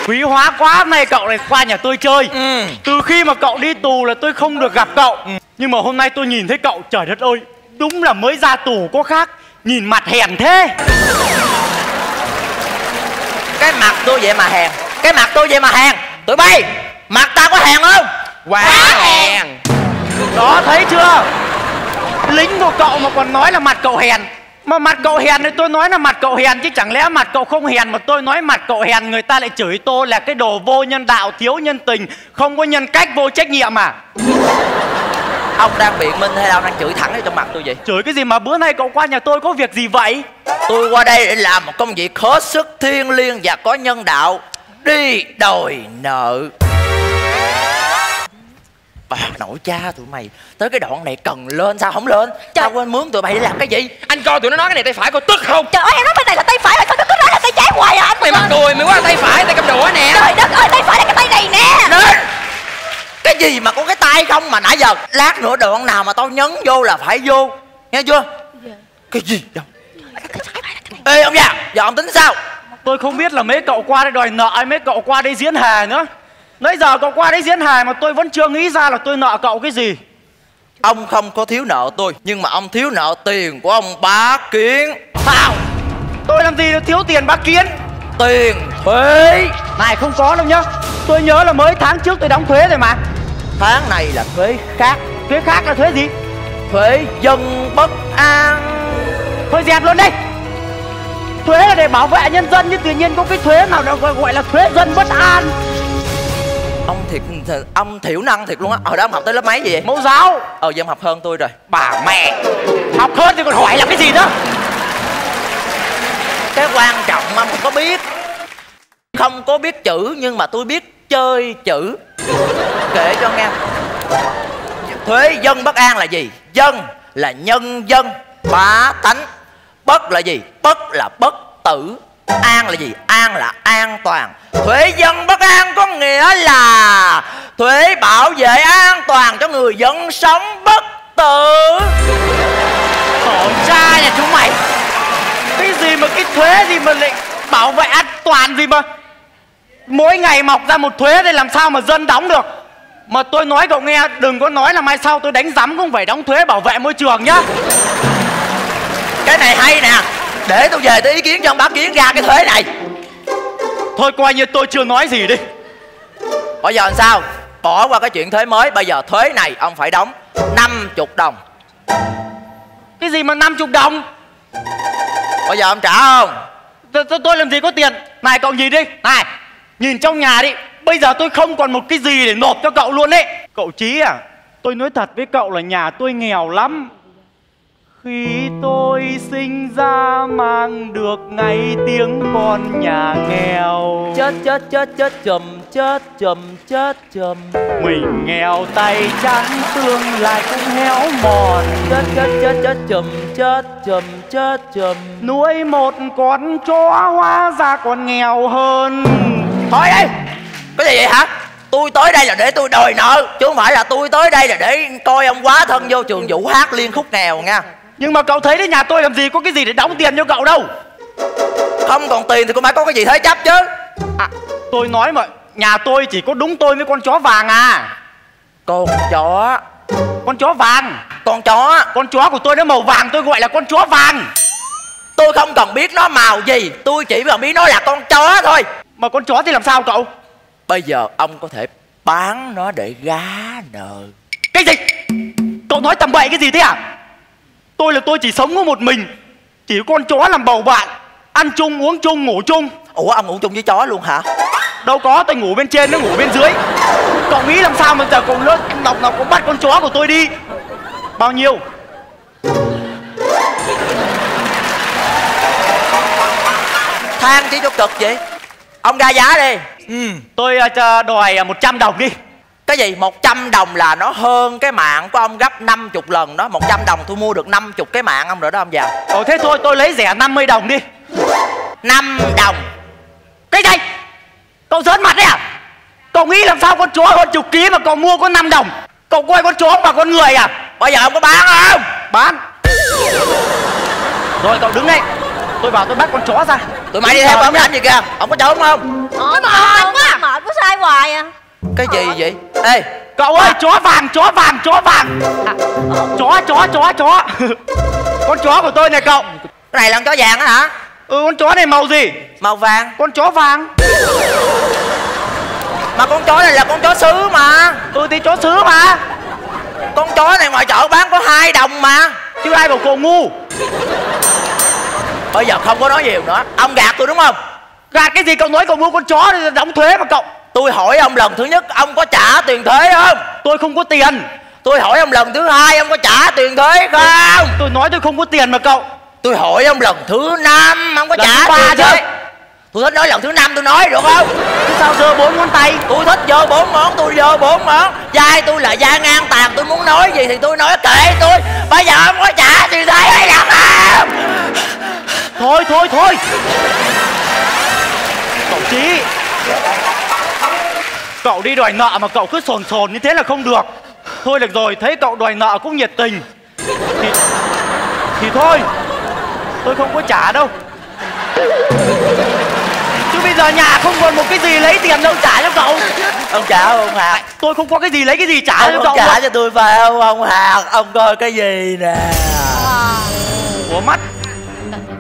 Quý hóa quá hôm nay cậu này qua nhà tôi chơi. Ừ. Từ khi mà cậu đi tù là tôi không được gặp cậu. Nhưng mà hôm nay tôi nhìn thấy cậu Trời đất ơi Đúng là mới ra tù có khác. Nhìn mặt hèn thế tôi vậy mà hèn. Cái mặt tôi vậy mà hèn. Tụi bay Mặt tao có hèn không? Quá hèn. Đó thấy chưa? Lính của cậu mà còn nói là mặt cậu hèn. Mà mặt cậu hèn thì tôi nói là mặt cậu hèn Chứ chẳng lẽ mặt cậu không hèn Mà tôi nói mặt cậu hèn Người ta lại chửi tôi là cái đồ vô nhân đạo Thiếu nhân tình Không có nhân cách vô trách nhiệm à? Ông đang biện minh hay là ông đang chửi thẳng vào trong mặt tôi vậy? Chửi cái gì mà bữa nay cậu qua nhà tôi có việc gì vậy Tôi qua đây để làm một công việc hết sức thiêng liêng và có nhân đạo. Đi đòi nợ. Bà nội cha tụi mày Tới cái đoạn này cần lên sao không lên? Tao quên mướn tụi mày để làm cái gì? Anh coi tụi nó nói cái này tay phải coi tức không? Trời ơi em nói bên này là tay phải mà sao nó cứ nói là tay trái hoài à? Anh Mày mắc đùi mày quá là tay phải tay cầm đũa nè. Trời đất ơi tay phải là cái tay này nè. Nên Cái gì mà có cái tay không mà nãy giờ Lát nữa đoạn nào mà tao nhấn vô là phải vô. Nghe chưa? Cái gì đâu Ê ông già Giờ ông tính sao? Tôi không biết là mấy cậu qua đây đòi nợ mấy cậu qua đây diễn hề nữa. Nãy giờ cậu qua đây diễn hài mà tôi vẫn chưa nghĩ ra là tôi nợ cậu cái gì. Ông không có thiếu nợ tôi Nhưng mà ông thiếu nợ tiền của ông bá kiến. Sao? Tôi làm gì thiếu tiền bá kiến? Tiền thuế. Này không có đâu nhá. Tôi nhớ là mới tháng trước tôi đóng thuế rồi mà. Tháng này là thuế khác. Thuế khác là thuế gì? Thuế dân bất an Thôi dẹp luôn đi Thuế là để bảo vệ nhân dân Nhưng tự nhiên có cái thuế nào gọi, gọi là thuế dân bất an. Ông thiệt Ông thiểu năng thiệt luôn á. Hồi đó ông học tới lớp mấy gì vậy? Mẫu giáo. Ờ giờ ông học hơn tôi rồi. Bà mẹ. Học hơn thì còn hỏi là cái gì nữa? Cái quan trọng ông không có biết. Không có biết chữ Nhưng mà tôi biết chơi chữ. Kể cho nghe. Thuế dân bất an là gì? Dân là nhân dân Bá tánh. Bất là gì? Bất là bất tử. An là gì? An là an toàn. Thuế dân bất an có nghĩa là Thuế bảo vệ an toàn cho người dân sống bất tử. Khổ cha nhà chúng mày. Cái gì mà cái thuế gì mà lại bảo vệ an toàn gì mà? Mỗi ngày mọc ra một thuế thì làm sao mà dân đóng được? Mà tôi nói cậu nghe, Đừng có nói là mai sau tôi đánh rắm cũng phải đóng thuế bảo vệ môi trường nhá. Cái này hay nè. Để tôi về tôi ý kiến cho ông bác kiến ra cái thuế này. Thôi coi như tôi chưa nói gì đi. Bây giờ làm sao? Bỏ qua cái chuyện thuế mới Bây giờ thuế này ông phải đóng 50 đồng. Cái gì mà 50 đồng? Bây giờ ông trả không? Tôi, tôi, tôi làm gì có tiền? Này cậu nhìn đi. Này Nhìn trong nhà đi. Bây giờ tôi không còn một cái gì để nộp cho cậu luôn đấy Cậu Trí à Tôi nói thật với cậu là nhà tôi nghèo lắm Khi tôi sinh ra mang được ngày tiếng con nhà nghèo. Chết chết chết chết chùm chết chùm chết chùm Mình nghèo tay trắng tương lai cũng héo mòn. Chết chết chết chết chùm chết chùm chết chùm Nuôi một con chó hóa ra còn nghèo hơn. Thôi đi. Cái gì vậy hả? Tôi tới đây là để tôi đòi nợ Chứ không phải là tôi tới đây là để coi ông quá thân vô trường vũ hát liên khúc nghèo nha Nhưng mà cậu thấy đấy nhà tôi làm gì có cái gì để đóng tiền cho cậu đâu. Không còn tiền thì cũng phải có cái gì thế chấp chứ? À, Tôi nói mà Nhà tôi chỉ có đúng tôi với con chó vàng à. Con chó? Con chó vàng. Con chó? Con chó của tôi nó màu vàng tôi gọi là con chó vàng. Tôi không cần biết nó màu gì Tôi chỉ cần biết nó là con chó thôi. Mà con chó thì làm sao cậu? Bây giờ ông có thể bán nó để gá nợ. Cái gì? Cậu nói tầm bậy cái gì thế à Tôi là tôi chỉ sống có một mình Chỉ có con chó làm bầu bạn Ăn chung uống chung ngủ chung. Ủa ông ngủ chung với chó luôn hả? Đâu có tôi ngủ bên trên nó ngủ bên dưới. Cậu nghĩ làm sao mà giờ cậu lớn đọc nào cũng bắt con chó của tôi đi? Bao nhiêu? Than chỉ cho cực vậy. Ông ra giá đi. Ừ. Tôi cho đòi uh, 100 đồng đi Cái gì? 100 đồng là nó hơn cái mạng của ông gấp 50 lần đó. 100 đồng tôi mua được 50 cái mạng ông rồi đó ông già. Ồ thế thôi tôi lấy rẻ 50 đồng đi. 5 đồng. Cái gì? Cậu giỡn mặt đấy à? Cậu nghĩ làm sao con chó hơn chục ký mà cậu mua có 5 đồng? Cậu coi con chó bằng con người à? Bây giờ ông có bán không? Bán. Rồi cậu đứng đây. Tôi bảo tôi bắt con chó ra. Tụi mày đi theo ông làm gì kìa? Ông có trốn không? Ôi mệt quá. Mệt quá sai hoài à. Cái gì vậy Ê Cậu ơi. Chó vàng chó vàng chó vàng. À, Chó chó chó chó. Con chó của tôi này cậu. Cái này là con chó vàng á hả? Ừ con chó này màu gì? Màu vàng. Con chó vàng. Mà con chó này là con chó sứ mà. Ừ thì chó sứ mà. Con chó này ngoài chợ bán có hai đồng mà. Chứ ai bảo cậu ngu. Bây giờ không có nói nhiều nữa. Ông gạt tôi đúng không? Gạt cái gì cậu nói cậu mua con chó thì đóng thuế mà cậu Tôi hỏi ông lần thứ nhất Ông có trả tiền thuế không? Tôi không có tiền. Tôi hỏi ông lần thứ hai Ông có trả tiền thuế không? Tôi nói tôi không có tiền mà cậu. Tôi hỏi ông lần thứ năm Ông có lần trả tiền thuế? Tôi thích nói lần thứ năm tôi nói được không? Chứ sao giơ bốn ngón tay? Tôi thích giơ bốn ngón tôi giơ bốn ngón. Vai tôi là da ngang tàn Tôi muốn nói gì thì tôi nói kệ tôi. Bây giờ ông có trả tiền thuế hay là không? Thôi thôi thôi. Cậu Chí Cậu đi đòi nợ mà cậu cứ sồn sồn như thế là không được. Thôi được rồi, thấy cậu đòi nợ cũng nhiệt tình. Thì, thì thôi. Tôi không có trả đâu. Chứ bây giờ nhà không còn một cái gì lấy tiền đâu trả cho cậu. Ông trả không Hạt Tôi không có cái gì lấy cái gì trả ông cho cậu trả cho tôi phải không ông Hạt Ông coi cái gì nè? Ủa mắt.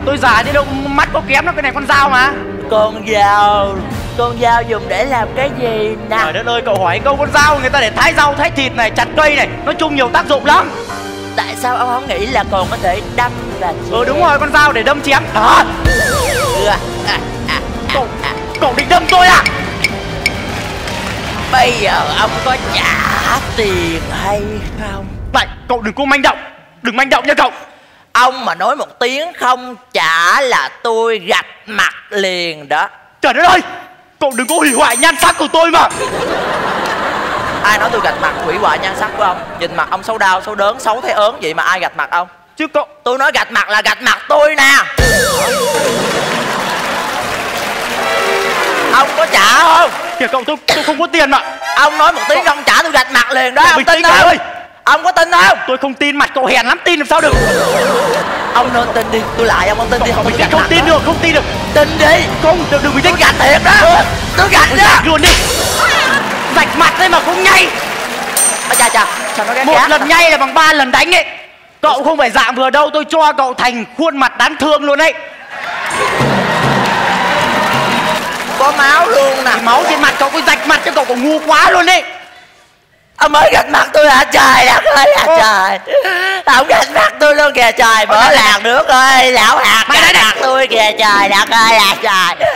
Tôi già chứ đâu mắt có kém đâu cái này con dao mà. Con dao Con dao dùng để làm cái gì nè? Trời đất ơi cậu hỏi câu con dao người ta để thái rau thái thịt này chặt cây này Nói chung nhiều tác dụng lắm. Tại sao ông không nghĩ là còn có thể đâm và Ừ đúng rồi con dao để đâm chém. Ừ, à, à, à, Cậu, cậu định đâm tôi à? Bây giờ ông có trả tiền hay không? Này cậu đừng có manh động. Đừng manh động nha cậu. Ông mà nói một tiếng không trả là tôi gạch mặt liền đó. Trời đất ơi Cậu đừng có hủy hoại nhan sắc của tôi mà. Ai nói tôi gạch mặt hủy hoại nhan sắc của ông? Nhìn mặt ông xấu đau, xấu đớn, xấu thấy ớn vậy mà ai gạch mặt ông? Chứ cậu Tôi nói gạch mặt là gạch mặt tôi nè. Ông có trả không? Kìa cậu tôi, tôi không có tiền mà Ông nói một tiếng không trả tôi gạch mặt liền đó Ông Bình tin tĩnh ơi Ông có tin không? Tôi không tin mặt cậu hèn lắm tin làm sao được? Ông nên tin đi Tôi lại ông ông tin đi Không, không, không tin được không tin được. Tin đi. Không đừng, đừng Tôi tĩnh gạch thiệt đó. Tôi gạch Tôi đó luôn đi. Rạch mặt đấy mà cũng nhay à, Chà chà. Sao nó ghét Một ghét? lần nhay là bằng ba lần đánh ấy. Cậu không phải dạng vừa đâu tôi cho cậu thành khuôn mặt đáng thương luôn đấy Có máu luôn nè. Máu trên mặt cậu có rạch mặt cho cậu còn ngu quá luôn đấy Ông mới gạch mặt tôi hả? Trời đất ơi hả trời. Ông gạch mặt tôi luôn kìa trời. Mở làng nước ơi Lão hạt gạch mặt tôi kìa trời đất ơi hả trời.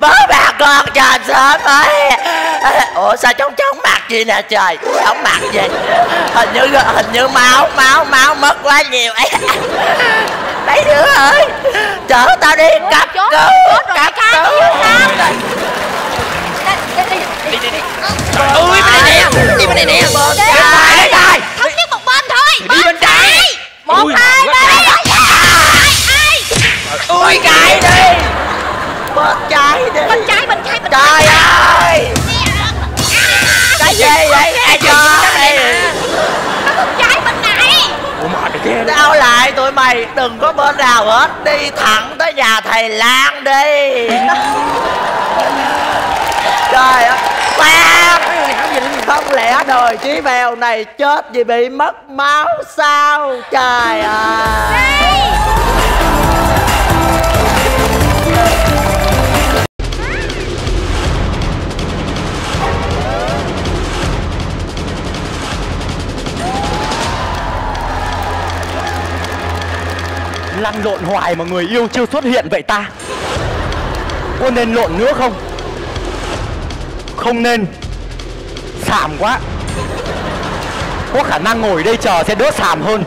Bớ bà con trời sớm ơi. Ủa sao trống trống mặt gì nè trời? Trống mặt gì? Hình như hình như máu máu máu mất quá nhiều. Mấy đứa ơi Chở tao đi cấp cứu Cấp cứu. Đi đi đi Ui bên này nè Đi bên này nè Bên trái bên trái Thống nhất một bên thôi. Đi bên trái Một hai ba. Ui cãi đi. Bên trái đi. Bên trái bên trái bên Trời ơi. Cái gì? Vậy? Trời? Bên trái bên này. Ủa lại tụi mày. Đừng có bên nào hết. Đi thẳng tới nhà thầy Lan đi trời ơi, ba không, lẽ đời chí bèo này chết vì bị mất máu sao? Trời ơi. Lăn lộn hoài mà người yêu chưa xuất hiện vậy ta? Có nên lộn nữa không? Không nên. Xàm quá. Có khả năng ngồi đây chờ sẽ đỡ xàm hơn.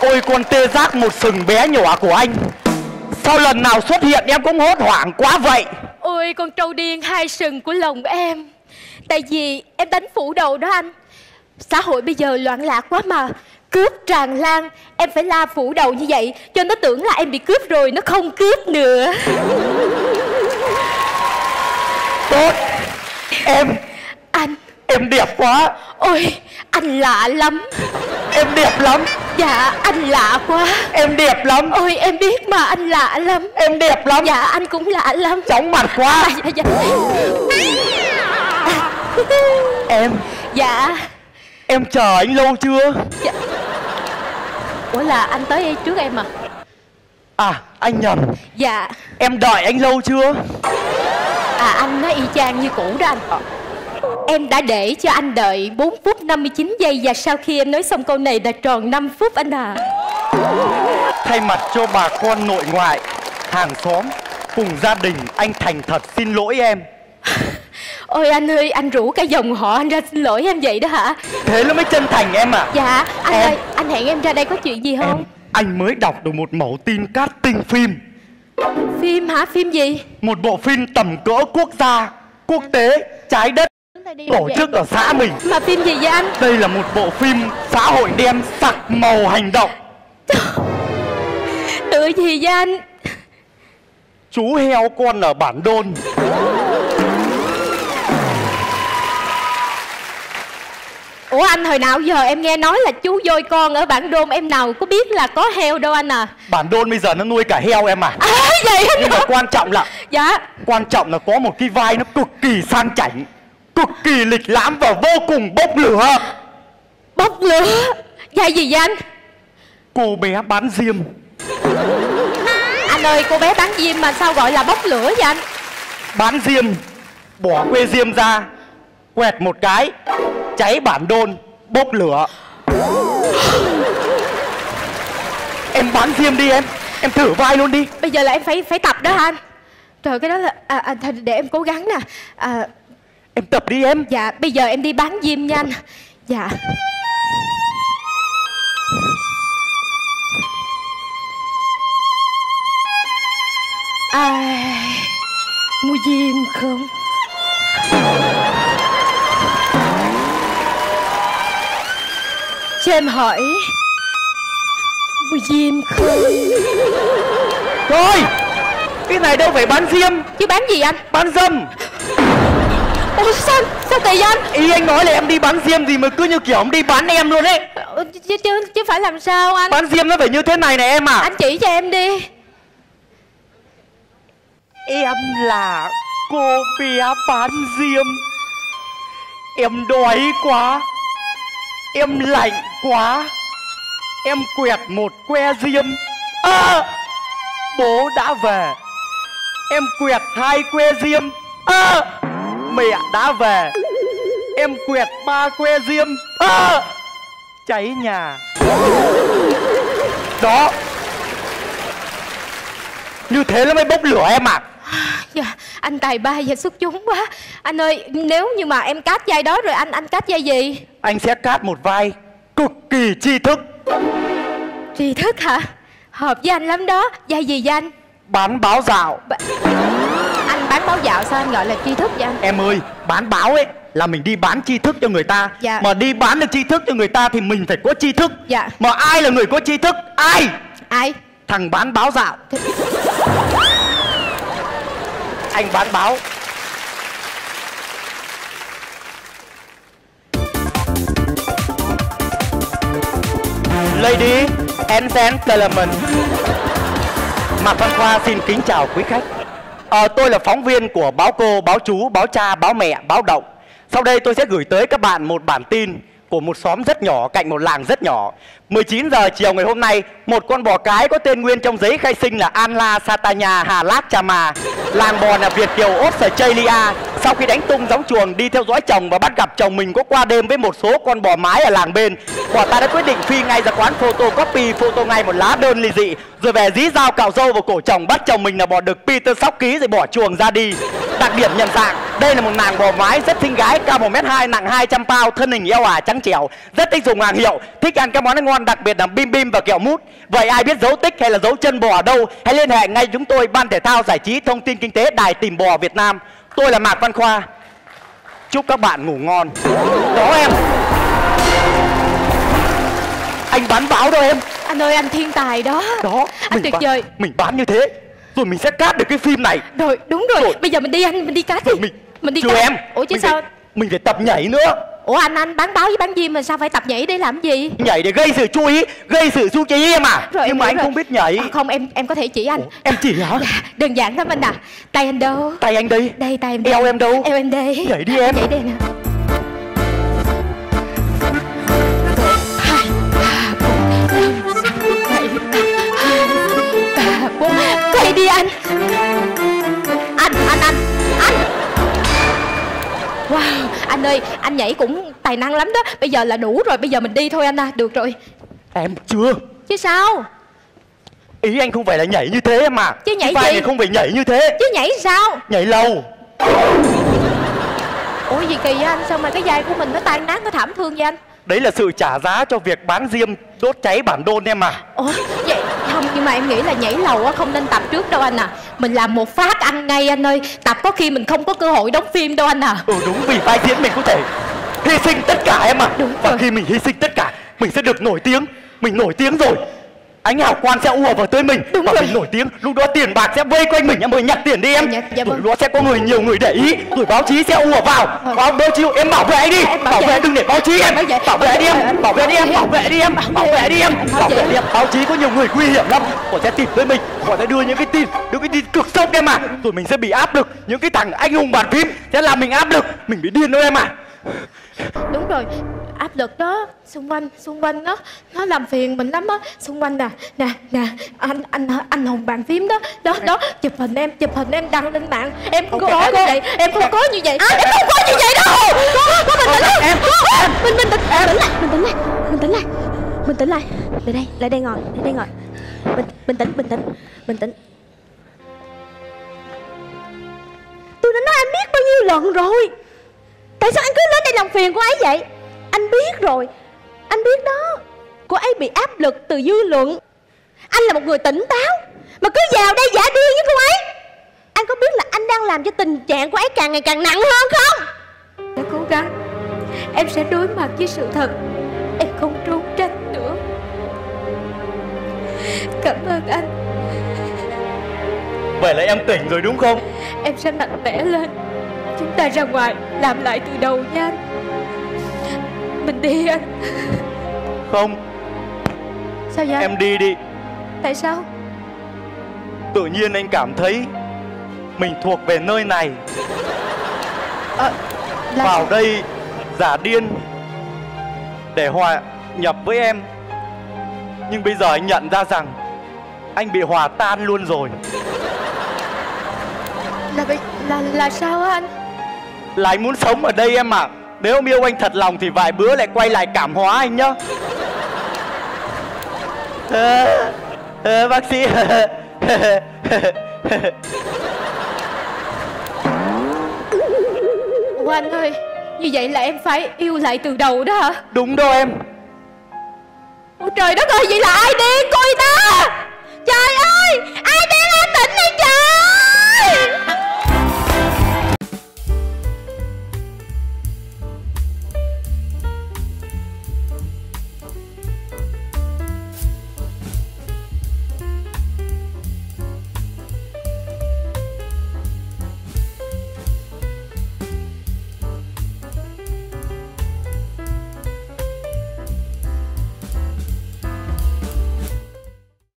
Ôi, con tê giác một sừng bé nhỏ của anh. Sao lần nào xuất hiện em cũng hốt hoảng quá vậy? Ôi, con trâu điên, hai sừng của lòng em. Tại vì em đánh phủ đầu đó anh. Xã hội bây giờ loạn lạc quá mà. Cướp tràn lan Em phải la phủ đầu như vậy Cho nó tưởng là em bị cướp rồi Nó không cướp nữa. Tốt. Em Anh. em đẹp quá. Ôi anh lạ lắm. Em đẹp lắm. Dạ anh lạ quá. Em đẹp lắm. Ôi em biết mà anh lạ lắm. Em đẹp lắm. Dạ anh cũng lạ lắm. Chóng mặt quá. Dạ, dạ. em. Dạ. Em chờ anh lâu chưa? Dạ. Ủa là anh tới trước em à? À anh nhầm. Dạ. Em đợi anh lâu chưa? À anh nói y chang như cũ đó anh. Em đã để cho anh đợi 4 phút 59 giây Và sau khi em nói xong câu này là tròn 5 phút anh à. Thay mặt cho bà con nội ngoại hàng xóm cùng gia đình anh thành thật xin lỗi em Ôi anh ơi anh rủ cả dòng họ anh ra xin lỗi em vậy đó hả? Thế nó mới chân thành em à Dạ anh Em- ơi anh hẹn em ra đây có chuyện gì không? anh mới đọc được một mẫu tin casting phim. Phim hả? Phim gì? Một bộ phim tầm cỡ quốc gia quốc tế trái đất tổ chức ở xã mình. Mà phim gì vậy anh? Đây là một bộ phim xã hội đen sặc màu hành động. Tự gì vậy anh? Chú heo con ở bản đôn Ủa anh hồi nào giờ em nghe nói là chú voi con ở bản đôn Em nào có biết là có heo đâu anh à? Bản đôn bây giờ nó nuôi cả heo em à? À vậy nhưng mà hả? quan trọng là Dạ. quan trọng là có một cái vai nó cực kỳ sang chảnh cực kỳ lịch lãm và vô cùng bốc lửa. Bốc lửa? Vai gì vậy anh? Cô bé bán diêm. Anh ơi cô bé bán diêm mà sao gọi là bốc lửa vậy anh? Bán diêm bỏ que diêm ra quẹt một cái cháy bản đôn bốc lửa. Em bán diêm đi em em thử vai luôn đi. Bây giờ là em phải phải tập đó hả anh? Trời cái đó là à, à, thôi để em cố gắng nè. À, Em tập đi em. Dạ bây giờ em đi bán diêm nha anh. Dạ. Ai Mua diêm không Cho em hỏi. Mua diêm không. Thôi Cái này đâu phải bán diêm Chứ bán gì anh? Bán dâm. Ủa sao sao vậy anh? Ý anh nói là em đi bán diêm gì mà cứ như kiểu ông đi bán em luôn ấy. Ờ, chứ, chứ, chứ phải làm sao anh? Bán diêm nó phải như thế này này em à. Anh chỉ cho em đi. Em là cô bé bán diêm Em đói quá Em lạnh quá. Em quẹt một que diêm. À, Bố đã về. Em quẹt hai que diêm. À, Mẹ đã về. Em quẹt ba que diêm. À, Cháy nhà. Đó. Như thế nó mới bốc lửa em ạ Dạ, anh tài ba và xuất chúng quá Anh ơi, nếu như mà em cát vai đó rồi anh anh cát vai gì? Anh sẽ cát một vai cực kỳ tri thức Tri thức hả? Hợp với anh lắm đó Vai gì vậy anh? Bán báo dạo Anh bán báo dạo sao anh gọi là tri thức vậy anh? Em ơi, bán báo ấy là mình đi bán tri thức cho người ta Dạ. Mà đi bán được tri thức cho người ta thì mình phải có tri thức Dạ Mà ai là người có tri thức? Ai? Ai? Thằng bán báo dạo anh bán báo. Lady and gentlemen Mạc Văn Khoa xin kính chào quý khách. À, Tôi là phóng viên của báo cô, báo chú, báo cha, báo mẹ, báo động. Sau đây tôi sẽ gửi tới các bạn một bản tin của một xóm rất nhỏ, cạnh một làng rất nhỏ. 19 giờ chiều ngày hôm nay, Một con bò cái có tên nguyên trong giấy khai sinh là Anla Satanya Hà Lát Chama Làng bò là Việt Kiều Australia sau khi đánh tung gióng chuồng, đi theo dõi chồng và bắt gặp chồng mình có qua đêm với một số con bò mái ở làng bên. Quả ta đã quyết định phi ngay ra quán photocopy, photo ngay một lá đơn ly dị, Rồi về dí dao cạo râu vào cổ chồng, bắt chồng mình là bò đực Peter sóc ký rồi bỏ chuồng ra đi. Đặc điểm nhận dạng, đây là một nàng bò mái rất xinh gái, cao một m hai, nặng 200 pound, thân hình eo ả trắng trẻo, rất thích dùng hàng hiệu, thích ăn các món ăn ngon, đặc biệt là bim bim và kẹo mút. Vậy ai biết dấu tích hay là dấu chân bò ở đâu? Hãy liên hệ ngay chúng tôi, ban thể thao giải trí thông tin kinh tế đài tìm bò Việt Nam tôi là Mạc Văn Khoa. Chúc các bạn ngủ ngon. Đó em. Anh bán báo đâu em? Anh ơi anh thiên tài đó. Đó Anh tuyệt bán, vời. mình bán như thế rồi mình sẽ cắt được cái phim này. Rồi đúng rồi, bây giờ mình đi anh, mình đi cá đi. mình, Mình đi chưa cá em. Ủa chứ mình sao? phải, mình phải tập nhảy nữa. Ủa anh anh bán báo với bán diêm mà sao phải tập nhảy để làm gì? Nhảy để gây sự chú ý gây sự chú ý em à. Rồi, nhưng mà anh rồi. không biết nhảy. À, Không em em có thể chỉ anh. Em chỉ hả? Đơn giản lắm anh à. Tay anh đâu? Tay anh đây. Đây tay em đây. Eo em đâu? Eo em đây. Nhảy đi em. Nhảy đây nè đi Anh, Wow, anh ơi, anh nhảy cũng tài năng lắm đó. Bây giờ là đủ rồi, bây giờ mình đi thôi anh à. Được rồi. Em chưa. Chứ sao? Ý anh không phải là nhảy như thế em à Chứ nhảy vai gì? không phải nhảy như thế. Chứ nhảy sao? Nhảy lâu. Ủa gì kỳ vậy anh? Sao mà cái vai của mình nó tan nát Nó thảm thương vậy anh đấy là sự trả giá cho việc bán diêm đốt cháy bản đôn em à. Ủa vậy không nhưng mà em nghĩ là nhảy lầu á không nên tập trước đâu anh à. Mình làm một phát ăn ngay anh ơi. Tập có khi mình không có cơ hội đóng phim đâu anh à. Ừ đúng vì vai diễn mình có thể hy sinh tất cả em à. Và khi mình hy sinh tất cả mình sẽ được nổi tiếng. Mình nổi tiếng rồi ánh hào quang sẽ ùa vào tới mình. Và mình nổi tiếng lúc đó tiền bạc sẽ vây quanh mình. Em ơi nhặt tiền đi em. Dạ rồi vâng. đó sẽ có người nhiều người để ý. Rồi báo chí sẽ ùa vào. Báo báo chí em bảo vệ anh đi. Bảo vệ đừng để báo chí em. Bảo vệ. Đi em. Bảo vệ. Đi em. Bảo vệ đi em. Bảo vệ. đi em. Bảo vệ. đi em. Báo chí có nhiều người nguy hiểm lắm. Họ sẽ tìm tới mình. Họ sẽ đưa những cái tin những cái tin cực sốc em à. Rồi mình sẽ bị áp lực. Những cái thằng anh hùng bàn phím sẽ làm mình áp lực. Mình bị điên đâu em à Đúng rồi áp lực đó xung quanh xung quanh đó nó làm phiền mình lắm á. Xung quanh nè nè nè anh anh anh hùng bàn phím đó đó đó chụp hình em chụp hình em đăng lên mạng. Em không có như vậy em không có như vậy. Em không có như vậy đâu. Có có bình tĩnh đi em mình bình tĩnh bình tĩnh lại bình tĩnh lại bình tĩnh lại. Bình tĩnh lại. Lại đây lại đây ngồi lại đây ngồi. Bình bình tĩnh bình tĩnh bình tĩnh tôi đã nói anh biết bao nhiêu lần rồi Tại sao anh cứ đến đây làm phiền cô ấy vậy? Anh biết rồi. Anh biết đó. Cô ấy bị áp lực từ dư luận. Anh là một người tỉnh táo Mà cứ vào đây giả điên với cô ấy. Anh có biết là anh đang làm cho tình trạng của ấy càng ngày càng nặng hơn không? Đã cố gắng. Em sẽ đối mặt với sự thật. Em không trốn tránh nữa. Cảm ơn anh. Vậy là em tỉnh rồi đúng không? Em sẽ mạnh mẽ lên Chúng ta ra ngoài Làm lại từ đầu nha. Anh Mình đi anh. Không. Sao vậy? Em đi đi. Tại sao? Tự nhiên anh cảm thấy mình thuộc về nơi này. Ờ, là vào đây giả điên để hòa nhập với em. Nhưng bây giờ anh nhận ra rằng anh bị hòa tan luôn rồi. Là là là sao á anh là anh muốn sống ở đây em ạ. Nếu em yêu anh thật lòng thì vài bữa lại quay lại cảm hóa anh nhá. Ờ, ờ, bác sĩ. Ủa anh ơi Như vậy là em phải yêu lại từ đầu đó hả? Đúng đâu em. Ủa trời đất ơi vậy là ai điên cô ta? Trời ơi